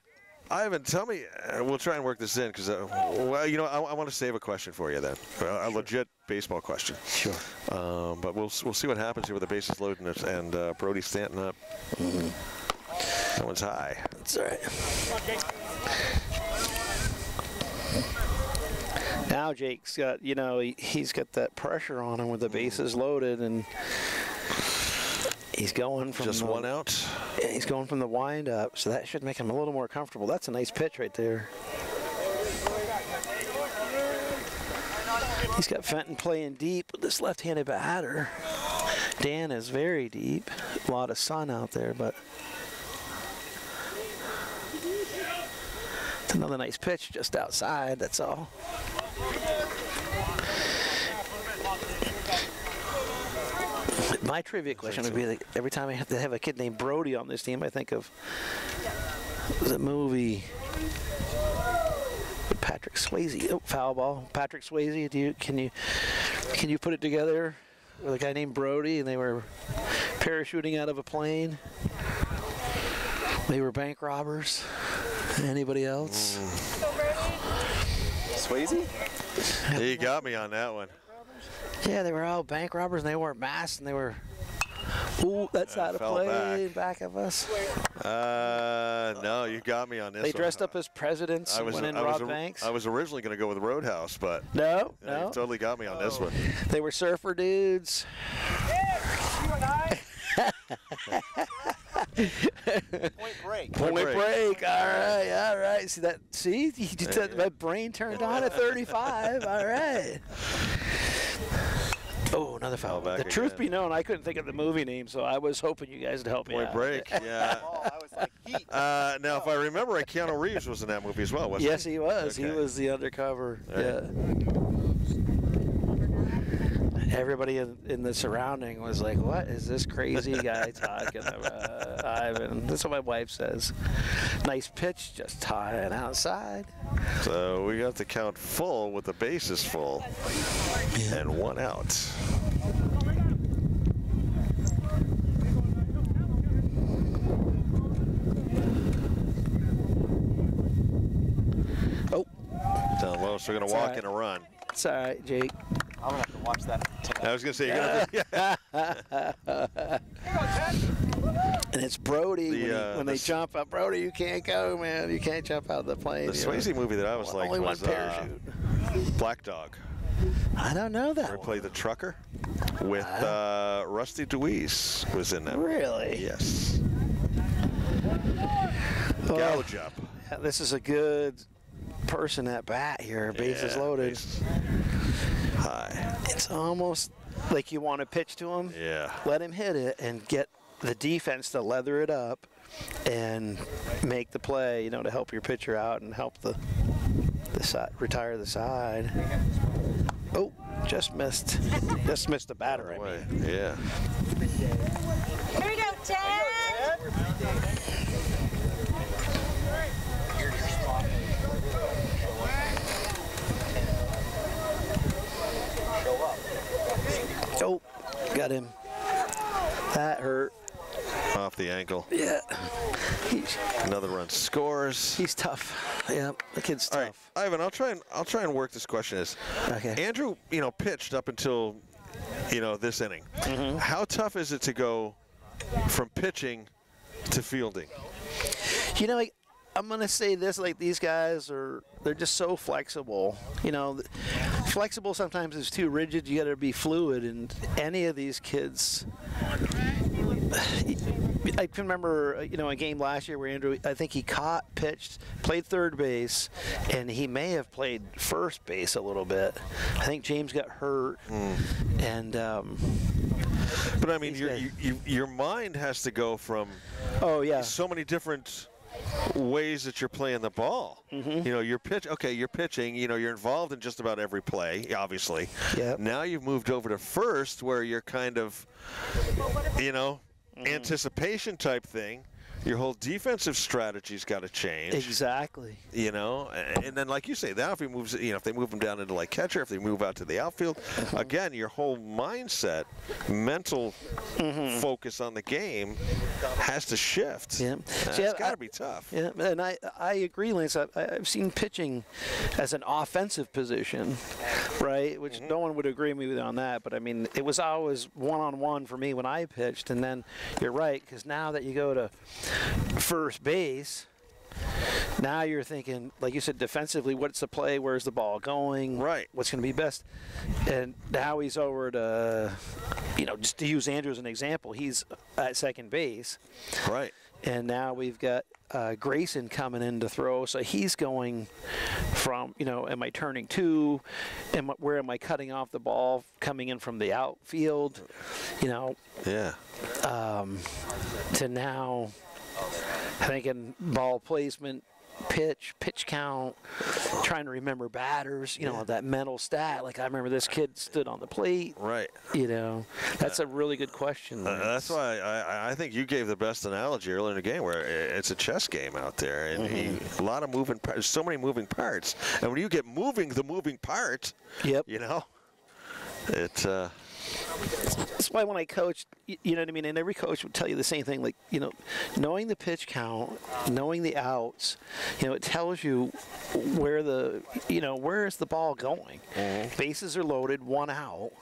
Ivan, tell me, uh, we'll try and work this in because, uh, well, you know, I, I want to save a question for you then, a a legit baseball question. Sure. Um, but we'll we'll see what happens here with the bases loaded and, and uh, Brody Stanton up. That one's high. That's all right. Now Jake's got, you know, he, he's got that pressure on him with the hmm. bases loaded, and he's going from Just the, one out. He's going from the wind up, so that should make him a little more comfortable. That's a nice pitch right there. He's got Fenton playing deep with this left-handed batter. Dan is very deep. A lot of sun out there, but it's another nice pitch just outside. That's all. My trivia question would be like every time I have to have a kid named Brody on this team, I think of the movie Patrick Swayze. Oh, foul ball. Patrick Swayze. Do you can you can you put it together with a guy named Brody and they were parachuting out of a plane? They were bank robbers. Anybody else? Mm. Swayze? He got me on that one. Yeah, they were all bank robbers and they wore masks and they were. Ooh, that's out of fell play back. back. of us. Uh, no, you got me on this They one. dressed up as presidents I and was, went in I, and robbed banks. I was originally going to go with Roadhouse, but no, yeah, you no. totally got me on this one. They were surfer dudes. You and I. Point break. Point break. break. All right, all right. See that? See, you just Yeah, my brain turned on at 35. all right. Oh, another foul. Foul back the truth be known, I couldn't think of the movie name, so I was hoping you guys would help me Point out. Break, yeah. I was like, heat. Uh, now, if I remember right, Keanu Reeves was in that movie as well, wasn't Yes, he was. He Okay. was the undercover. Right. Yeah. Everybody in, in the surrounding was like, "What is this crazy guy talking about?" Ivan. That's what my wife says. Nice pitch, just tying outside. So we got the count full with the bases full and one out. Oh, Down low, so we're going to all walk right. in a run. it's all right, Jake. I'm gonna have to watch that. I was going to say, you're going to And it's Brody The, when, he- uh, when the they s- be up. Brody, you can't go, man. You can't jump out of the plane. The you know. Swayze movie that I was like Only one was uh, parachute. Black Dog. I don't know that. Where he one. played the trucker with uh, Rusty DeWees was in that. Really? Yes. Oh, Gouge up. yeah, this is a good person at bat here. Bases Yeah, loaded. bases High. It's almost like you want to pitch to him. Yeah. Let him hit it and get the defense to leather it up and make the play. You know, to help your pitcher out and help the the side retire the side. Oh, just missed. just missed the batter. I mean. Yeah. Here we go, Ted. Oh, got him. That hurt. off the ankle. Yeah. He's, Another run scores. he's tough. Yeah, the kid's All right, tough. Ivan, I'll try and I'll try and work this question. Is Okay. Andrew, you know, pitched up until you know this inning. Mm-hmm. How tough is it to go from pitching to fielding? You know, like, I'm gonna say this: like these guys are, they're just so flexible. You know, flexible sometimes is too rigid. You got to be fluid, and any of these kids. I can remember, you know, a game last year where Andrew, I think he caught, pitched, played third base, and he may have played first base a little bit. I think James got hurt, and um, But I mean, your guys- you, you, your mind has to go from oh yeah, so many different ways that you're playing the ball. Mm-hmm. You know, you're pitch. Okay, you're pitching. You know, you're involved in just about every play. Obviously. Yep. Now you've moved over to first, where you're kind of, you know, Mm-hmm. anticipation type thing. Your whole defensive strategy's got to change. exactly. You know, and and then like you say, now if he moves, you know, if they move him down into like catcher, if they move out to the outfield, Mm-hmm. again, your whole mindset, mental Mm-hmm. focus on the game has to shift. Yeah. See, I- got to be tough. Yeah, and I I agree, Lance. I, I've seen pitching as an offensive position, right? Which Mm-hmm. no one would agree with me on that, but I mean, it was always one on one for me when I pitched, and then you're right because now that you go to first base. Now you're thinking, like you said, defensively, what's the play? Where's the ball going? Right. What's going to be best? And now he's over to, you know, just to use Andrew as an example, he's at second base Right. and now we've got uh, Grayson coming in to throw. So he's going from, you know, am I turning two? Am I, where am I cutting off the ball coming in from the outfield? You know, Yeah. Um, to now thinking ball placement, pitch, pitch count, trying to remember batters. You know, that mental stat. Like I remember this kid stood on the plate. Right. You know, that's a really good question. Uh, that's why I, I- think you gave the best analogy earlier in the game, where it's a chess game out there, and Mm-hmm. he, a lot of moving parts, so many moving parts, and when you get moving the moving parts, Yep. you know, it. Uh, That's why when I coached, you know what I mean, and every coach would tell you the same thing. Like, you know, knowing the pitch count, knowing the outs, you know, it tells you where the, you know, where is the ball going. Mm-hmm. Bases are loaded, one out,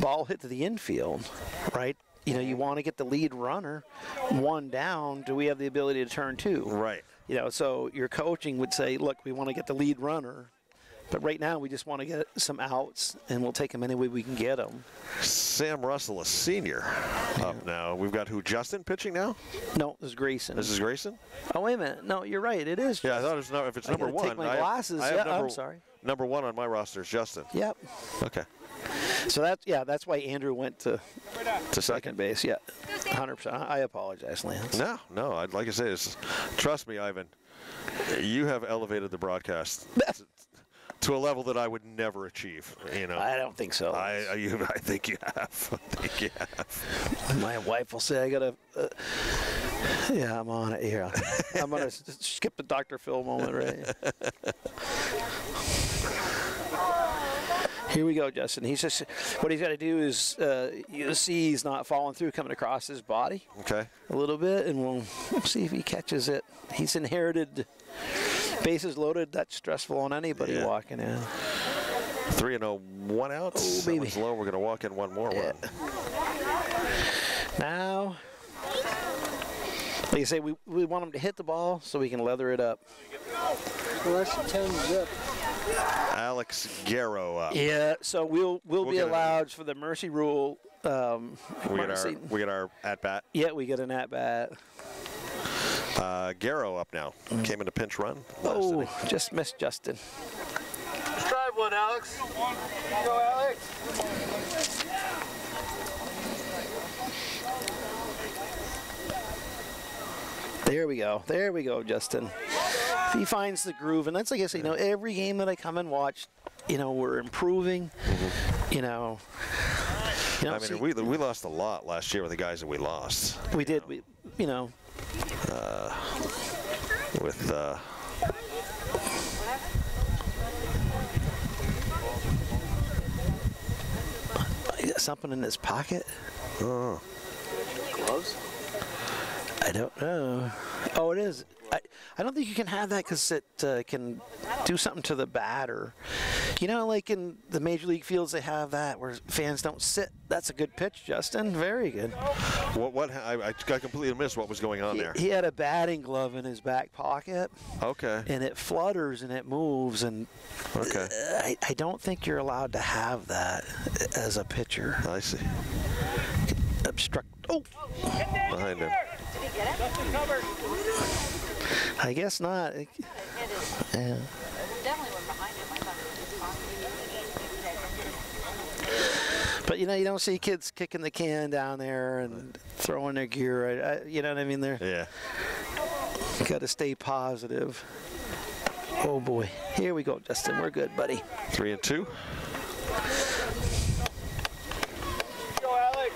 ball hit to the infield, right? You know, you mm-hmm. want to get the lead runner, one down. Do we have the ability to turn two? right. You know, so your coaching would say, look, we want to get the lead runner. But right now, we just want to get some outs, and we'll take them any way we can get them. Sam Russell, a senior, up now. We've got who? Justin pitching now. No, this is Grayson. This is Grayson. Oh wait a minute. No, you're right. It is. Yeah, I thought it was no, if it's I number one. take my I have- glasses. I have Yeah, I'm sorry. Number one on my roster is Justin. Yep. Okay. So that's yeah. That's why Andrew went to To second base. Yeah. 100. percent I apologize, Lance. No, no. I'd like to say this. Trust me, Ivan. You have elevated the broadcast to, a level that I would never achieve. You know. I don't think so. I, I, you, I think you have. I think you have. my wife will say I gotta. Uh, yeah, I'm on it here. I'm gonna skip the Dr. Phil moment, right? Here we go, Justin. He's just what he's got to do is uh, you see he's not falling through, coming across his body. Okay. a little bit, and we'll see if he catches it. He's inherited bases loaded. That's stressful on anybody Yeah. walking in. Three and a one out. Oh, That baby. one's low. We're gonna walk in one more Yeah. one. Now, like I say, we, we want him to hit the ball so we can leather it up. Well, that's a 10 zip. Alex Garrow up. Yeah, so we'll we'll, We'll be get it. allowed for the mercy rule. Um, We get our Seaton. we get our at bat. yeah, we get an at bat. Uh, Garrow up now. Came in a pinch run. Oh, just missed Justin. Let's drive one, Alex. Go, Alex. There we go. There we go, Justin. If he finds the groove, and that's like I say, you know, every game that I come and watch, you know, we're improving. You know, you know, I mean, see, we we lost a lot last year with the guys that we lost. we did. We, you know, With uh, something in his pocket. Oh. Gloves? I don't know. Oh, it is. I, I don't think you can have that because it uh, can do something to the batter. You know, like in the major league fields, they have that where fans don't sit. That's a good pitch, Justin. Very good. What? What? I, I completely missed what was going on He, there. he had a batting glove in his back pocket, Okay. and it flutters and it moves, and Okay. I, I don't think you're allowed to have that as a pitcher. I see. Obstruct. Oh, Behind him. I guess not. It- yeah. Definitely went behind him. I thought it was fine. But you know, you don't see kids kicking the can down there and throwing their gear. I, I, you know what I mean? They're Yeah. got to stay positive. Oh boy, here we go, Justin. We're good, buddy. Three and two. Go, Alex.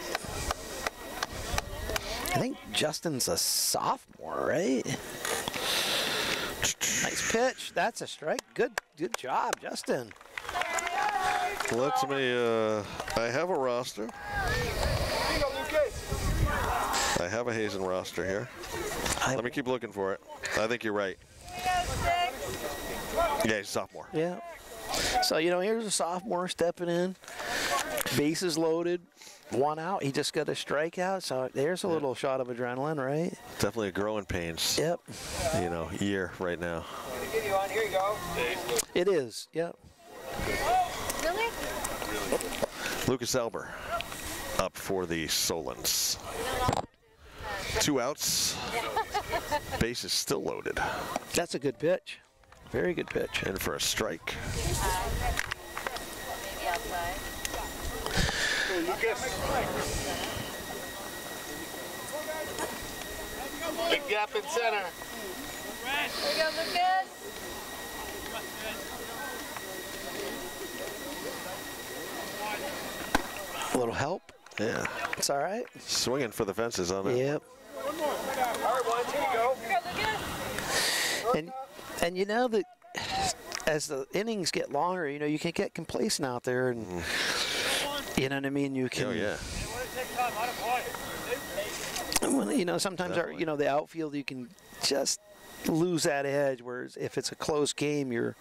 I think Justin's a sophomore, right? Nice pitch. That's a strike. Good, good job, Justin. Let me. Uh, I have a roster. Here you go, Lucas. I have a Hazen roster here. I- Let me keep looking for it. I think you're right. Yeah, he's a sophomore. Yeah. So you know, here's a sophomore stepping in, bases loaded, one out. He just got a strikeout. So there's a little shot of adrenaline, right? Definitely a growing pains. Yep. You know, year right now. Get you on. Here you go. It is. Yep. Really? Lucas Elber up for the Solons. Two outs. Base is still loaded. That's a good pitch. Very good pitch. And for a strike. Maybe outside. Hey, Lucas. Big gap in center. Here you go, Lucas. A little help. Yeah. It's all right. Swinging for the fences on it. Yep. One. Here you go. Here you go, And and you know that as the innings get longer, you know you can get complacent out there, and mm. You know what I mean. You can. Oh yeah. Well, you know, sometimes our, you know the outfield you can just lose that edge. Whereas if it's a close game, you're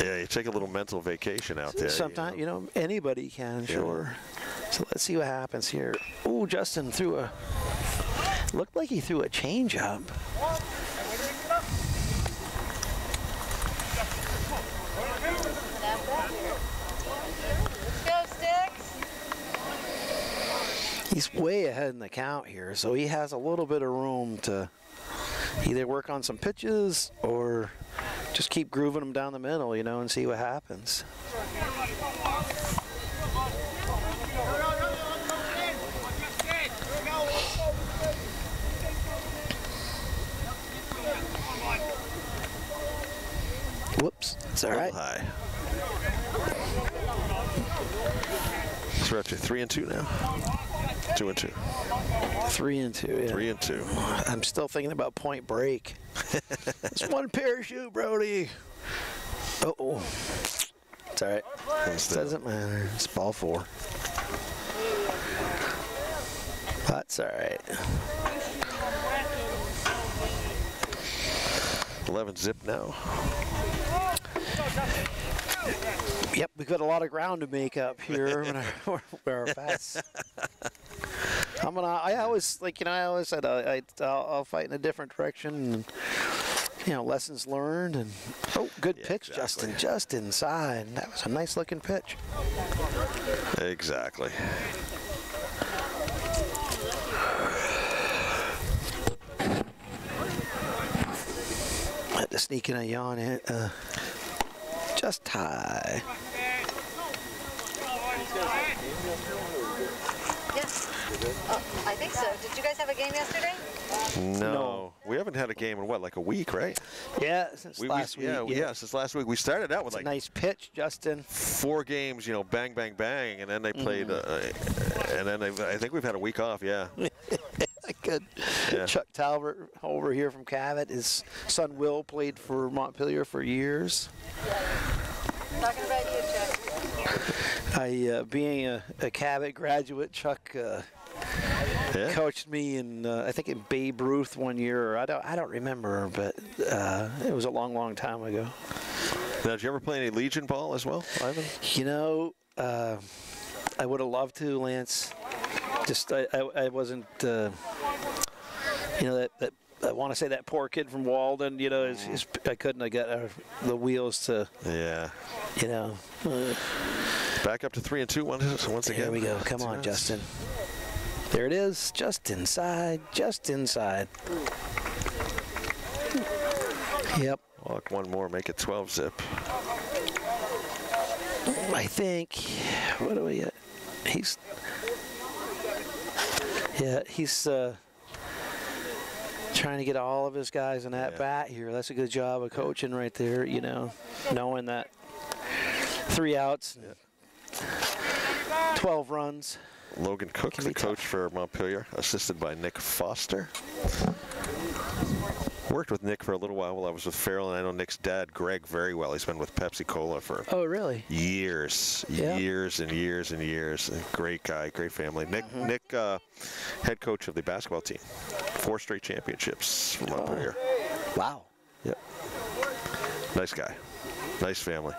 Yeah, you take a little mental vacation out there. sometimes you know anybody can sure. So let's see what happens here. Oh, Justin threw a looked like he threw a changeup. He's way ahead in the count here, so he has a little bit of room to either work on some pitches or just keep grooving them down the middle, you know, and see what happens. Whoops, it's all right. High. So we're up to three and two now. Two and two. Three and two. Yeah. Three and two. I'm still thinking about Point Break. it's one parachute, Brody. Uh oh. It's all right. It Doesn't matter. It's ball four. That's all right. 11 zip now. Yep, we've got a lot of ground to make up here. when our- where our bats. I'm gonna. I always like you know. I always said I, I I'll, I'll fight in a different direction. And, you know, lessons learned and oh, good Yeah, pitch, exactly. Justin. Just inside. That was a nice looking pitch. Exactly. Had to sneak in a yawn. Uh, just high. Yes. Oh, I think so. Did you guys have a game yesterday? No, No. we haven't had a game in what, like a week, right? Yeah, since We, last we, week. yeah, yeah, since last week. We started out with It's a like nice pitch, Justin. four games, you know, bang, bang, bang, and then they played, Mm-hmm. uh, and then they, I think we've had a week off. Yeah, Good. Yeah. Chuck Talbert over here from Cabot. His son Will played for Montpelier for years. Talking about you, Chuck. I, uh, being a, a Cabot graduate, Chuck uh, Coached me in uh, I think in Babe Ruth one year. Or I don't I don't remember, but uh, it was a long, long time ago. Now, did you ever play any Legion ball as well, Ivan? You know, uh, I would have loved to, Lance. Just I, I, I wasn't. Uh, you know that that. I want to say that poor kid from Walden, you know, is, is, I couldn't have got uh, the wheels to, Yeah. you know. Uh, Back up to three and two once, once again. Here we go. Come on, Justin. There it is. Just inside. Just inside. Yep. Walk one more, make it 12 zip. I think. What do we get? He's. Yeah, he's uh, trying to get all of his guys in that Yeah. bat here. That's a good job of coaching right there. You know, knowing that three outs, and twelve runs. Logan Cook, the coach tough. for Montpelier, assisted by Nick Foster. Worked with Nick for a little while while I was with Farrell, and I know Nick's dad, Greg, very well. He's been with Pepsi Cola for Oh, really? years, Yeah. years and years and years. Great guy, great family. Nick, Mm-hmm. Nick, uh, head coach of the basketball team, four straight championships Oh. for Montpelier. Wow. Yep. Nice guy, nice family.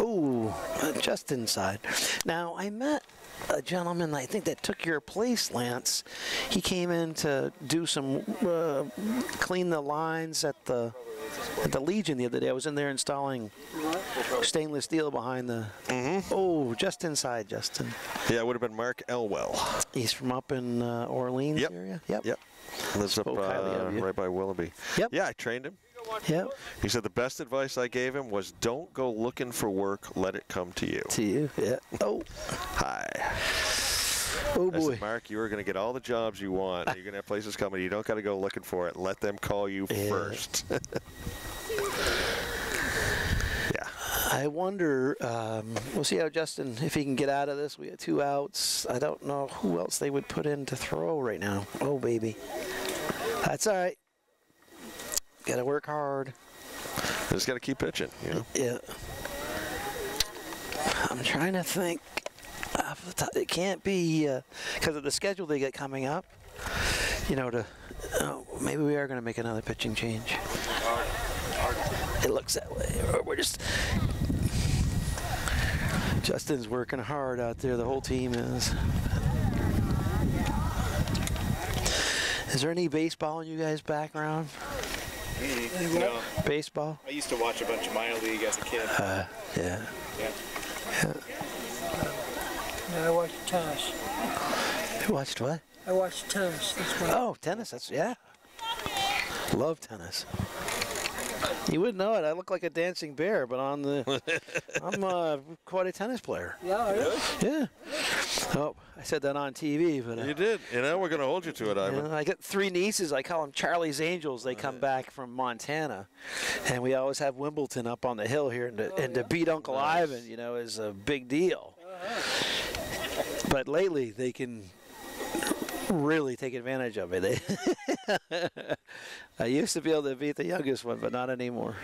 Ooh, uh, just inside. Now, I met a gentleman, I think, that took your place, Lance. He came in to do some, uh, clean the lines at the at the Legion the other day. I was in there installing stainless steel behind the. Oh, just inside, Justin. Yeah, it would have been Mark Elwell. He's from up in uh, Orleans Yep. area. Yep. Yep. Lives up Spoke uh, right by Willoughby. Yep. Yeah, I trained him. Yep. He said the best advice I gave him was don't go looking for work, let it come to you. To you. Yeah. Oh. Hi. Oh boy. said, Mark, you are going to get all the jobs you want. You're going to have places coming. You don't got to go looking for it. Let them call you Yeah. first. yeah. I wonder. Um, we'll see how Justin, if he can get out of this. We got two outs. I don't know who else they would put in to throw right now. Oh baby, that's all right. Got to work hard. Just got to keep pitching. You know. Yeah. I'm trying to think. off the top- It can't be uh, because of the schedule they get coming up. You know, to oh, maybe we are going to make another pitching change. It looks that way, or we're just. Justin's working hard out there. The whole team is. Is there any baseball in you guys' background? No, Baseball? I used to watch a bunch of minor league as a kid. Uh, yeah. yeah. Yeah, I watched tennis. You watched what? I watched tennis. That's my Oh, tennis. That's yeah. Love tennis. You wouldn't know it. I look like a dancing bear, but on the, I'm uh, quite a tennis player. yeah, really? Yeah. Oh, I said that on TV, but uh, You did. You know, we're going to hold you to it, you Ivan. know, I got three nieces. I call them Charlie's Angels. They come back from Montana, and we always have Wimbledon up on the hill here, and to, and to beat Uncle Ivan, you know, is a big deal. But lately, they can really take advantage of it. They I used to be able to beat the youngest one, but not anymore.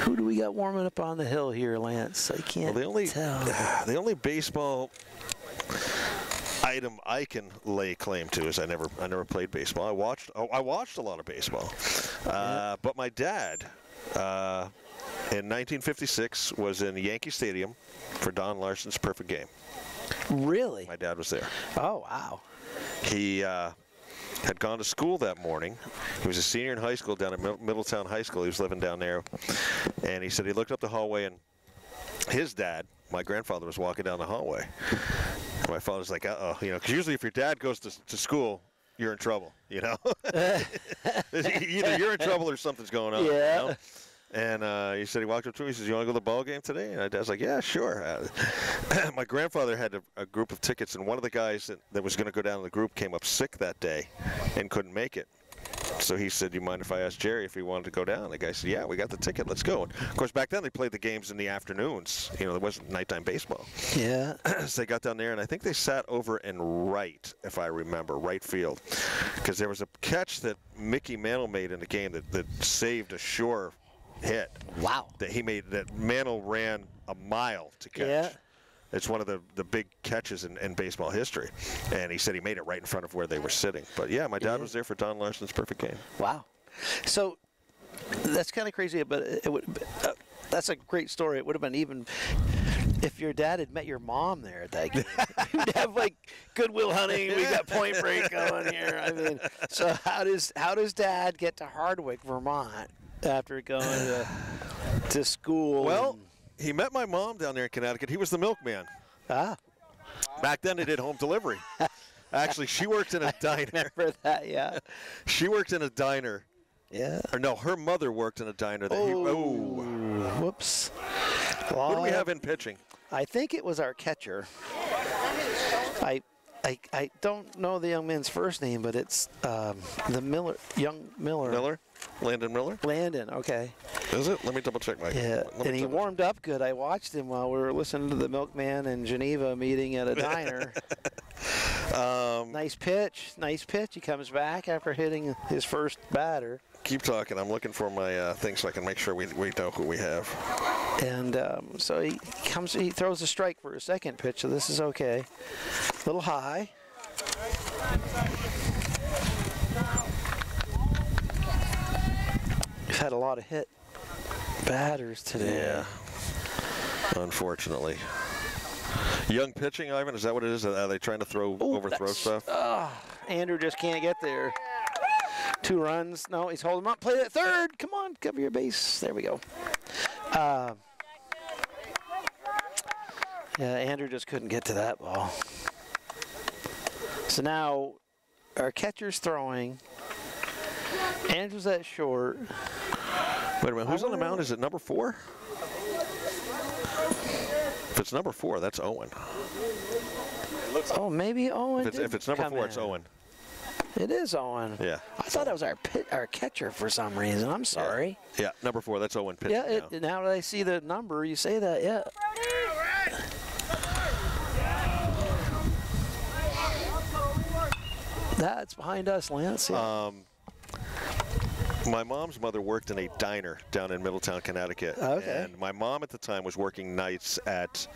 Who do we got warming up on the hill here, Lance? I can't Well, the only tell. the only baseball item I can lay claim to is I never I never played baseball. I watched oh, I watched a lot of baseball, uh, but my dad uh, in 1956 was in Yankee Stadium for Don Larsen's perfect game. Really? My dad was there. Oh, wow. He uh, had gone to school that morning. He was a senior in high school down at Mid- Middletown High School. He was living down there, and he said he looked up the hallway and his dad, my grandfather, was walking down the hallway. And my father's like, "Uh oh," you know, because usually if your dad goes to, to school, you're in trouble, you know. Either you're in trouble or something's going on. you Yeah. know? And uh, he said he walked up to me. He says, "You want to go to the ball game today?" And my dad's like, "Yeah, sure." Uh, my grandfather had a, a group of tickets, and one of the guys that, that was going to go down in the group came up sick that day and couldn't make it. So he said, "You mind if I ask Jerry if he wanted to go down?" The guy said, "Yeah, we got the ticket. Let's go." And of course, back then they played the games in the afternoons. You know, there wasn't nighttime baseball. Yeah. so they got down there, and I think they sat over in right, if I remember, right field, because there was a catch that Mickey Mantle made in the game that, that saved a sure hit Wow. that he made. That Mantle ran a mile to catch. Yeah. It's one of the, the big catches in, in baseball history. And he said he made it right in front of where they were sitting. But yeah, my dad was there for Don Larsen's perfect game. Wow. So that's kind of crazy, but it would. Uh, that's a great story. It would have been even if your dad had met your mom there at that game. You'd have like Good Will Hunting. We got Point Break going here. I mean, so how does how does dad get to Hardwick, Vermont, after going to, to school? Well, he met my mom down there in Connecticut. He was the milkman. ah, Back then, they did home delivery. Actually, she worked in a diner. remember that? Yeah, She worked in a diner. yeah. Or no, her mother worked in a diner. That he, oh. Whoops. What do we have in pitching? I think it was our catcher. I, I, I don't know the young man's first name, but it's um, the Miller, young Miller. Miller? Landon Miller? Landon. Okay. Is it? Let me double check my. Yeah, and he warmed up good. I watched him while we were listening to the Milkman in Geneva meeting at a diner. Um, nice pitch, nice pitch. He comes back after hitting his first batter, keep talking. I'm looking for my uh, thing so I can make sure we, we know who we have. and um, so he comes. He throws a strike for a second pitch. So this is okay. A little high. We've had a lot of hit batters today. Yeah, Unfortunately. Young pitching, Ivan. Is that what it is? Are they trying to throw Ooh, overthrow stuff? Andrew just can't get there. Two runs. No, he's holding up. Play that third. Come on, cover your base. There we go. Uh, yeah, Andrew just couldn't get to that ball. So now our catcher's throwing. Andrew's at short. Wait a minute. Who's on the mound? Is it number four? If it's number four, that's Owen. Oh, maybe Owen. If it's, if it's number four, it's. Owen. It is Owen. Yeah. I thought that was our pit, our catcher for some reason. I'm sorry. Yeah, number four. That's Owen pitching Yeah, now. it, now that I see the number, you say that, yeah. That's behind us, Lance. Yeah. Um, my mom's mother worked in a diner down in Middletown, Connecticut. Okay. And my mom at the time was working nights at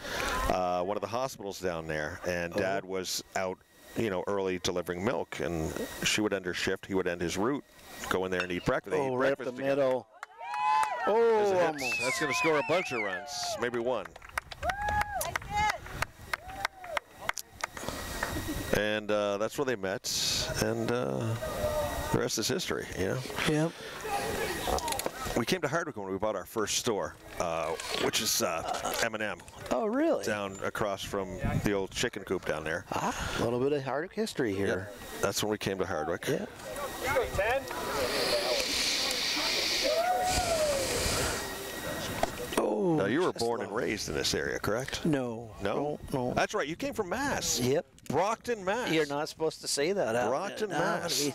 uh, one of the hospitals down there, and Oh. dad was out, you know, early delivering milk, and she would end her shift, he would end his route, go in there and eat breakfast. Oh, eat right up the together. middle. Oh. That's going to score a bunch of runs, maybe one. And uh, that's where they met, and uh, the rest is history, you know? Yep. We came to Hardwick when we bought our first store, uh, which is uh, M&M Oh, really? down across from the old chicken coop down there. Ah, a little bit of Hardwick history here. That's when we came to Hardwick. Yeah. Ten. Oh. Now you were born and raised in this area, correct? No. No, No. That's right. You came from Mass. Yep. Brockton, Mass. You're not supposed to say that. out Brockton, Mass.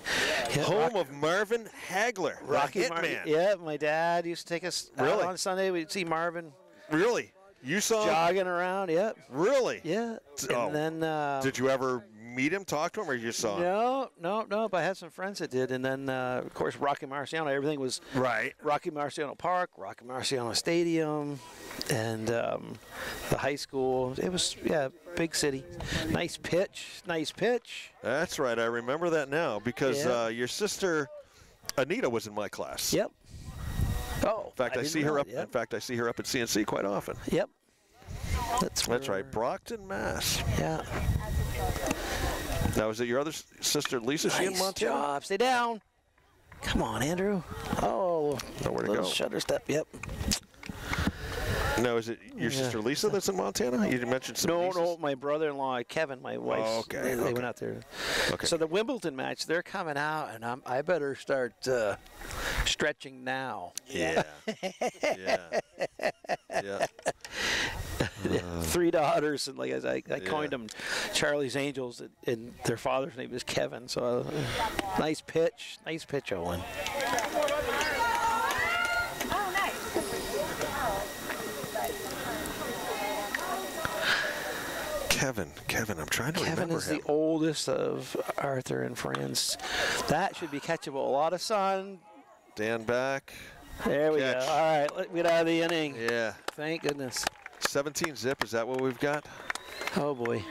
yeah, Home Rock- of Marvin Hagler, Rocky hitman. Yeah, my dad used to take us Really? on Sunday. We'd see Marvin Really? You saw? him? jogging around. Yep. Really? Yeah. Oh. And then. Uh, Did you ever meet him, talk to him, or you saw him? No, no, no. But I had some friends that did, and then uh, of course Rocky Marciano. Everything was Right. Rocky Marciano Park, Rocky Marciano Stadium, and um, the high school. It was yeah, big city. Nice pitch, nice pitch. That's right. I remember that now because Yeah. uh, your sister Anita was in my class. Yep. Oh, In fact, I, didn't see her up. Yep. In fact, I see her up at C&C quite often. Yep. That's That's right, Brockton, Mass. Yeah. Now, is it your other sister Lisa? She in Nice Montana? job. Stay down. Come on, Andrew. Oh, Nowhere to go. shutter step. Yep. No, is it your Yeah. sister Lisa that's in Montana? You mentioned some. No, no, my brother-in-law Kevin, my wife. Oh, okay, They, they okay. went out there. Okay. So the Wimbledon match, they're coming out, and I'm, I better start uh, stretching now. Yeah. yeah. Yeah. Three daughters, and like I, I, I coined them Charlie's Angels, and- their father's name is Kevin. So uh, nice pitch, nice pitch, Owen. Oh. Kevin. Kevin. I'm trying to Kevin remember is him. the oldest of Arthur and friends. That should be catchable. A lot of sun. Dan back. There we Catch. go. All right, let me get out of the inning. Yeah. Thank goodness. 17 zip. Is that what we've got? Oh boy.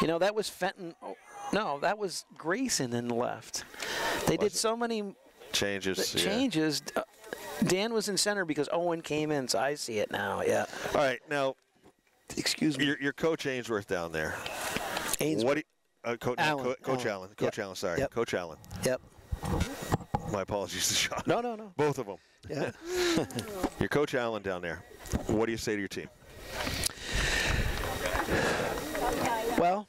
You know that was Fenton. Oh, no, that was Grayson in the left. They did Was it? so many Changes. yeah. changes. Uh, Dan was in center because Owen came in, so I see it now. Yeah. All right, now Excuse me. your, your coach Ainsworth down there. Ainsworth. What? Do you, uh, Co- Allen, Co- Coach Allen. Allen. Coach Yep. Allen. Sorry, Yep. Coach Allen. Yep. My apologies to Sean. No, no, no. Both of them. Yeah. Your coach Allen down there. What do you say to your team? Well,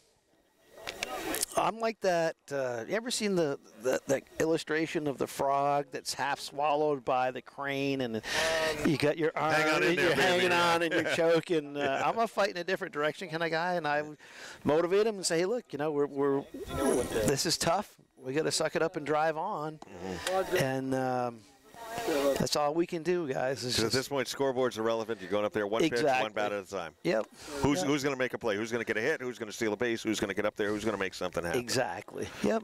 I'm like that. Uh, you ever seen the, the the illustration of the frog that's half swallowed by the crane, and you got your arm, Hang on and there, you're baby. hanging on, and you're choking. Uh, I'm a fight in a different direction kind of guy, and I motivate him and say, "Hey, look, you know, we're, we're this is tough. We got to suck it up and drive on." And um, that's all we can do, guys. Because at this point, scoreboard's are irrelevant. You're going up there one pitch, one bat at a time. Yep. Who's who's going to make a play? Who's going to get a hit? Who's going to steal a base? Who's going to get up there? Who's going to make something happen? Exactly. Yep.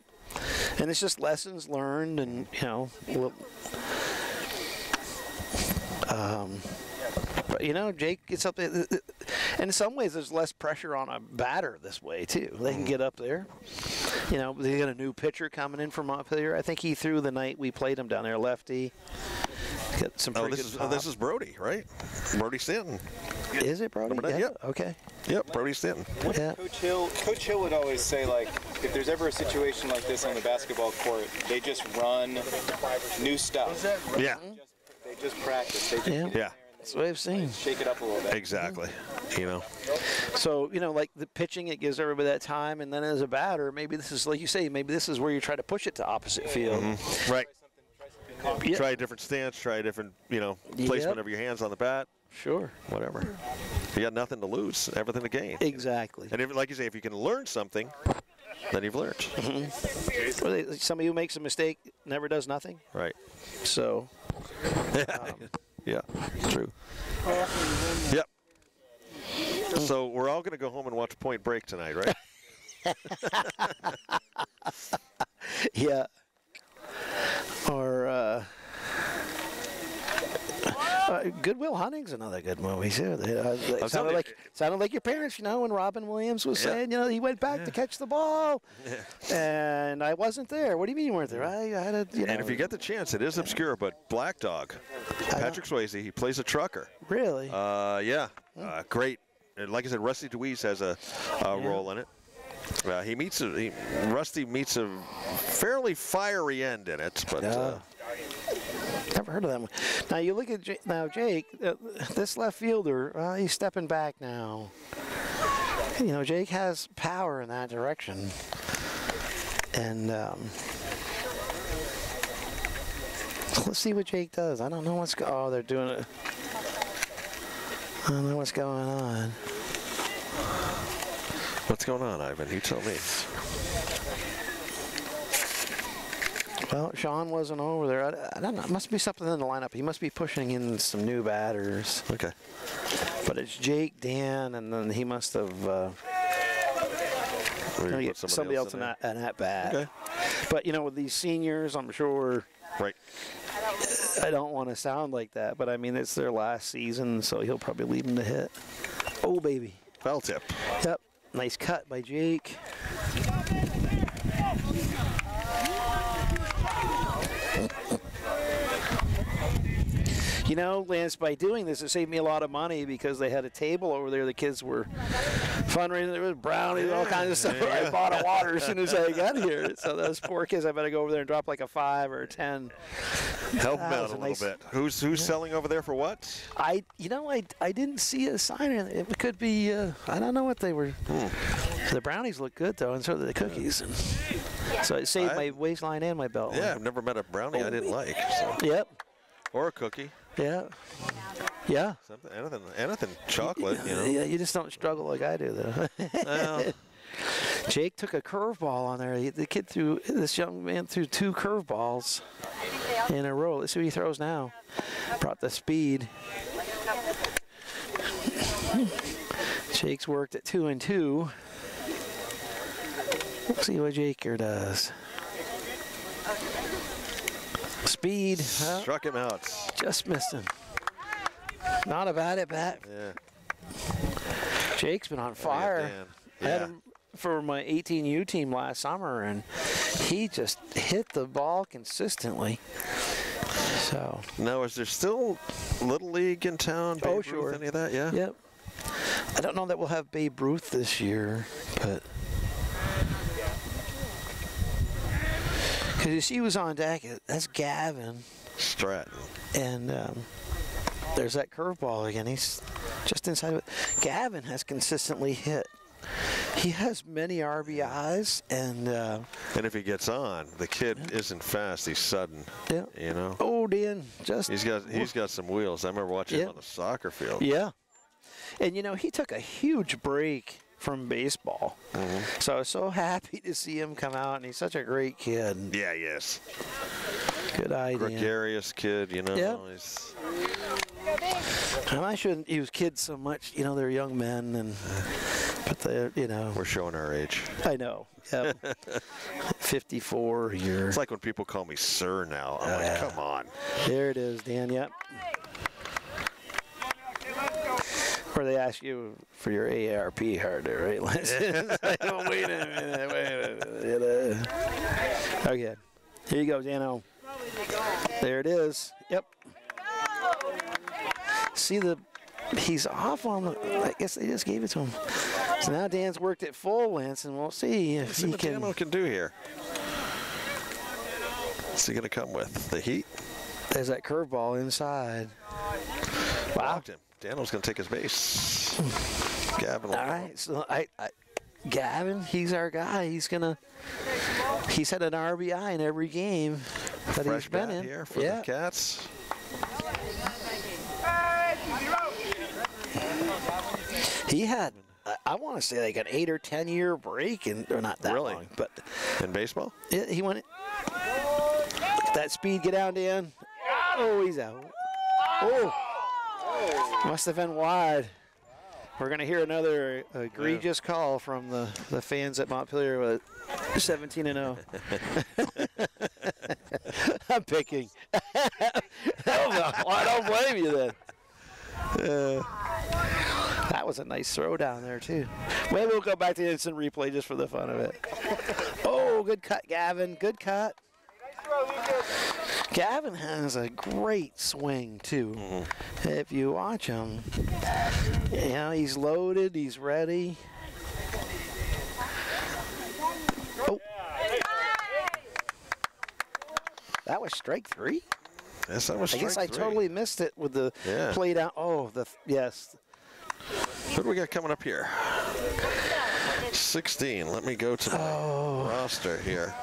And it's just lessons learned, and you know, we'll, um, but you know, Jake gets up. And in some ways, there's less pressure on a batter this way too. They can mm-hmm. get up there. You know, they got a new pitcher coming in from up there. I think he threw the night we played him down there, lefty. Got some Oh, this is oh, this is Brody, right? Brody Stanton. Is it Brody? Remember? Yeah. Yep. Okay. Yep, Brody Stanton. Yeah. Coach Hill, Coach Hill would always say like, if there's ever a situation like this on the basketball court, they just run new stuff. Yeah, They just practice. They just Yeah. get in yeah, That's what I've seen. shake it up a little bit. exactly. You know, So, you know, like the pitching, it gives everybody that time. And then as a batter, maybe this is, like you say, maybe this is where you try to push it to opposite field. Mm-hmm. right. Yeah. Try a different stance. Try a different, you know, placement Yep. of your hands on the bat. Sure. Whatever. You got nothing to lose, everything to gain. Exactly. And if, like you say, if you can learn something, then you've learned. Mm-hmm. Well, they- Somebody who makes a mistake never does nothing. Right. So, um, Yeah. True. Yep. So we're all going to go home and watch Point Break tonight, right? yeah. Or, uh, uh, Good Will Hunting's another good movie too. Uh, telling sounded you- like sounded like your parents, you know, when Robin Williams was Yeah. saying, you know, he went back to catch the ball, and I wasn't there. What do you mean you weren't there? I, I had a, you know, and if you get the chance, it is obscure, but Black Dog, Patrick Swayze, he plays a trucker. really, Uh, yeah, uh, great. And like I said, Rusty DeWees has a, a role in it. Uh, he meets a, he, Rusty meets a fairly fiery end in it, but uh, Never heard of that one. Now you look at J- now Jake, uh, this left fielder, uh, he's stepping back now. You know, Jake has power in that direction, and um, let's see what Jake does. I don't know what's go- oh they're doing it. I don't know what's going on. what's going on, Ivan? You tell me. Well, Sean wasn't over there. I, I don't know. It must be something in the lineup. He must be pushing in some new batters. Okay. But it's Jake, Dan, and then he must have. Uh, Maybe No, put yeah, somebody, else in that, in that bat. Okay. But you know, with these seniors, I'm sure Right. I don't want to sound like that, but I mean it's their last season, so he'll probably leave them to hit. Oh baby. Foul tip. Yep. Nice cut by Jake. You know, Lance, by doing this, it saved me a lot of money because they had a table over there. The kids were fundraising. There was brownies, all kinds of stuff. I bought a water as soon as I got here. So those poor kids, I better go over there and drop like a five or a ten. Help That out a a little nice- bit. Who's who's selling over there for what? I, you know, I, I didn't see a sign. It could be. Uh, I don't know what they were. The brownies look good though, and so do the cookies. And so it saved I- my waistline and my belt. Yeah, I've never met a brownie I didn't like. So. Yep. Or a cookie. Yeah. Yeah. Something, anything, anything chocolate, you know. Yeah, you just don't struggle like I do, though. Well, Jake took a curveball on there. He- The kid threw, this young man threw two curveballs in a row. Let's see what he throws now. Brought the speed. Jake's worked at two and two. Let's see what Jaker does. Speed, struck him out. just missed him. Not a bad at bat. Yeah. Jake's been on Oh, yeah, fire. I had him for my 18U team last summer, and he just hit the ball consistently. So, Now, is there still Little League in town? Oh, Babe Ruth. Any of that? Yeah. yep. I don't know that we'll have Babe Ruth this year, but because see who's on deck, that's Gavin, Stratton. and um, there's that curveball again. He's just inside of it. Gavin has consistently hit. He has many RBIs, and uh, And if he gets on, the kid isn't fast. He's sudden. yeah. You know. Oh, Dan, just He's got he's got some wheels. I remember watching him on the soccer field. Yeah. And you know, he took a huge break from baseball. Mm-hmm. So I was so happy to see him come out, and he's such a great kid. Yeah, yes. Good idea. Gregarious kid, you know. Yeah. He's, And I shouldn't use kids so much. You know, they're young men, and but they're, you know, we're showing our age. I know. Yep. 54 years. It's like when people call me sir now. I'm like, come on. There it is, Dan. Yep. Or they ask you for your AARP harder, right? It's like, wait a minute, wait a minute. Okay. Here you go, Dano. There it is. Yep. See the he's off on the I guess they just gave it to him. So now Dan's worked at full Lance and we'll see if See he what can Dano can do here. What's he going to come with? The heat? there's that curveball inside. Wow. Blocked him. Dano's going to take his base. Gavin All right, so I, I, Gavin, he's our guy. He's gonna. He's had an RBI in every game that fresh he's been in. here for yeah, the Cats. he had. I, I want to say like an eight or ten year break, and or not that Really? long, but In baseball? it, he went. That speed, get down, Dan. Oh, he's out. Oh, must have been wide. We're gonna hear another egregious call from the, the fans at Montpelier with 17 and 0. I'm picking. well, I don't blame you then. Uh, that was a nice throw down there too. Maybe we'll go back to the instant replay just for the fun of it. Oh, good cut, Gavin. Good cut. Gavin has a great swing too. Mm-hmm. If you watch him, you know he's loaded, he's ready. Oh, that was strike three. Yes, that was I guess I three. totally missed it with the Yeah. play down. Oh, the yes. Who do we got coming up here? 16. Let me go to the Oh. roster here.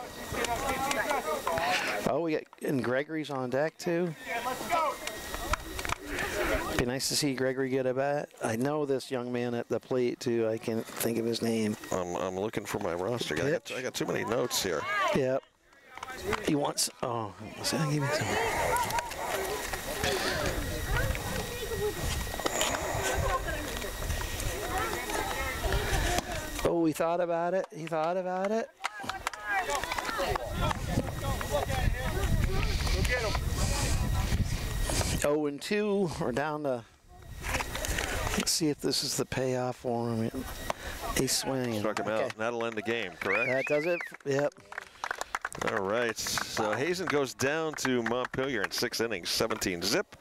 Oh, we got and Gregory's on deck too. Be nice to see Gregory get a bat. I know this young man at the plate too. I can't think of his name. I'm, I'm looking for my roster. I got, I got too many notes here. Yep. He wants. Oh, see, I'll give you some. Oh, he thought about it. He thought about it. Oh, and two. We're down to. Let's see if this is the payoff for him. He's swinging. Struck him Okay. out. That'll end the game, correct? That does it. Yep. All right. So Hazen goes down to Montpelier in six innings, 17 zip.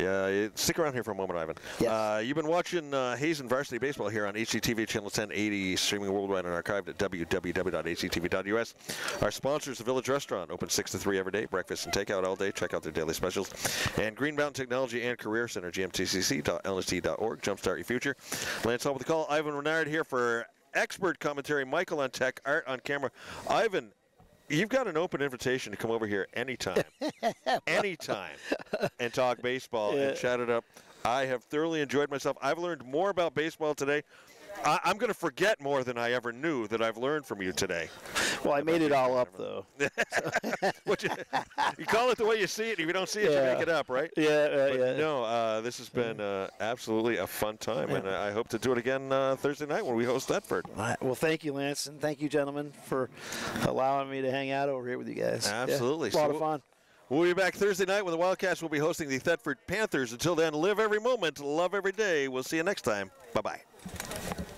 Yeah, stick around here for a moment, Ivan. Yes. Uh, you've been watching uh, Hazen Varsity Baseball here on HCTV Channel 1080, streaming worldwide and archived at www.hctv.us. Our sponsor is the Village Restaurant, open 6 to 3 every day, breakfast and takeout all day. Check out their daily specials. And Green Mountain Technology and Career Center, gmtcc.lst.org. Jumpstart your future. Lance Hall with the call. Ivan Renard here for expert commentary. Michael on tech, Art on camera. Ivan, You've got an open invitation to come over here anytime, anytime, and talk baseball and chat it up. I have thoroughly enjoyed myself. I've learned more about baseball today. I, I'm going to forget more than I ever knew that I've learned from you today. Well, I made it all up though. You, you call it the way you see it. If you don't see it, Yeah. you make it up, right? Yeah, uh, yeah. no, uh, this has been uh, absolutely a fun time, and I hope to do it again uh, Thursday night when we host Thetford. Right, Well, thank you, Lance, and thank you, gentlemen, for allowing me to hang out over here with you guys. Yeah, Absolutely. a lot So- of fun. We'll be back Thursday night when the Wildcats will be hosting the Thetford Panthers. Until then, live every moment, love every day. We'll see you next time. Bye bye. Thank you.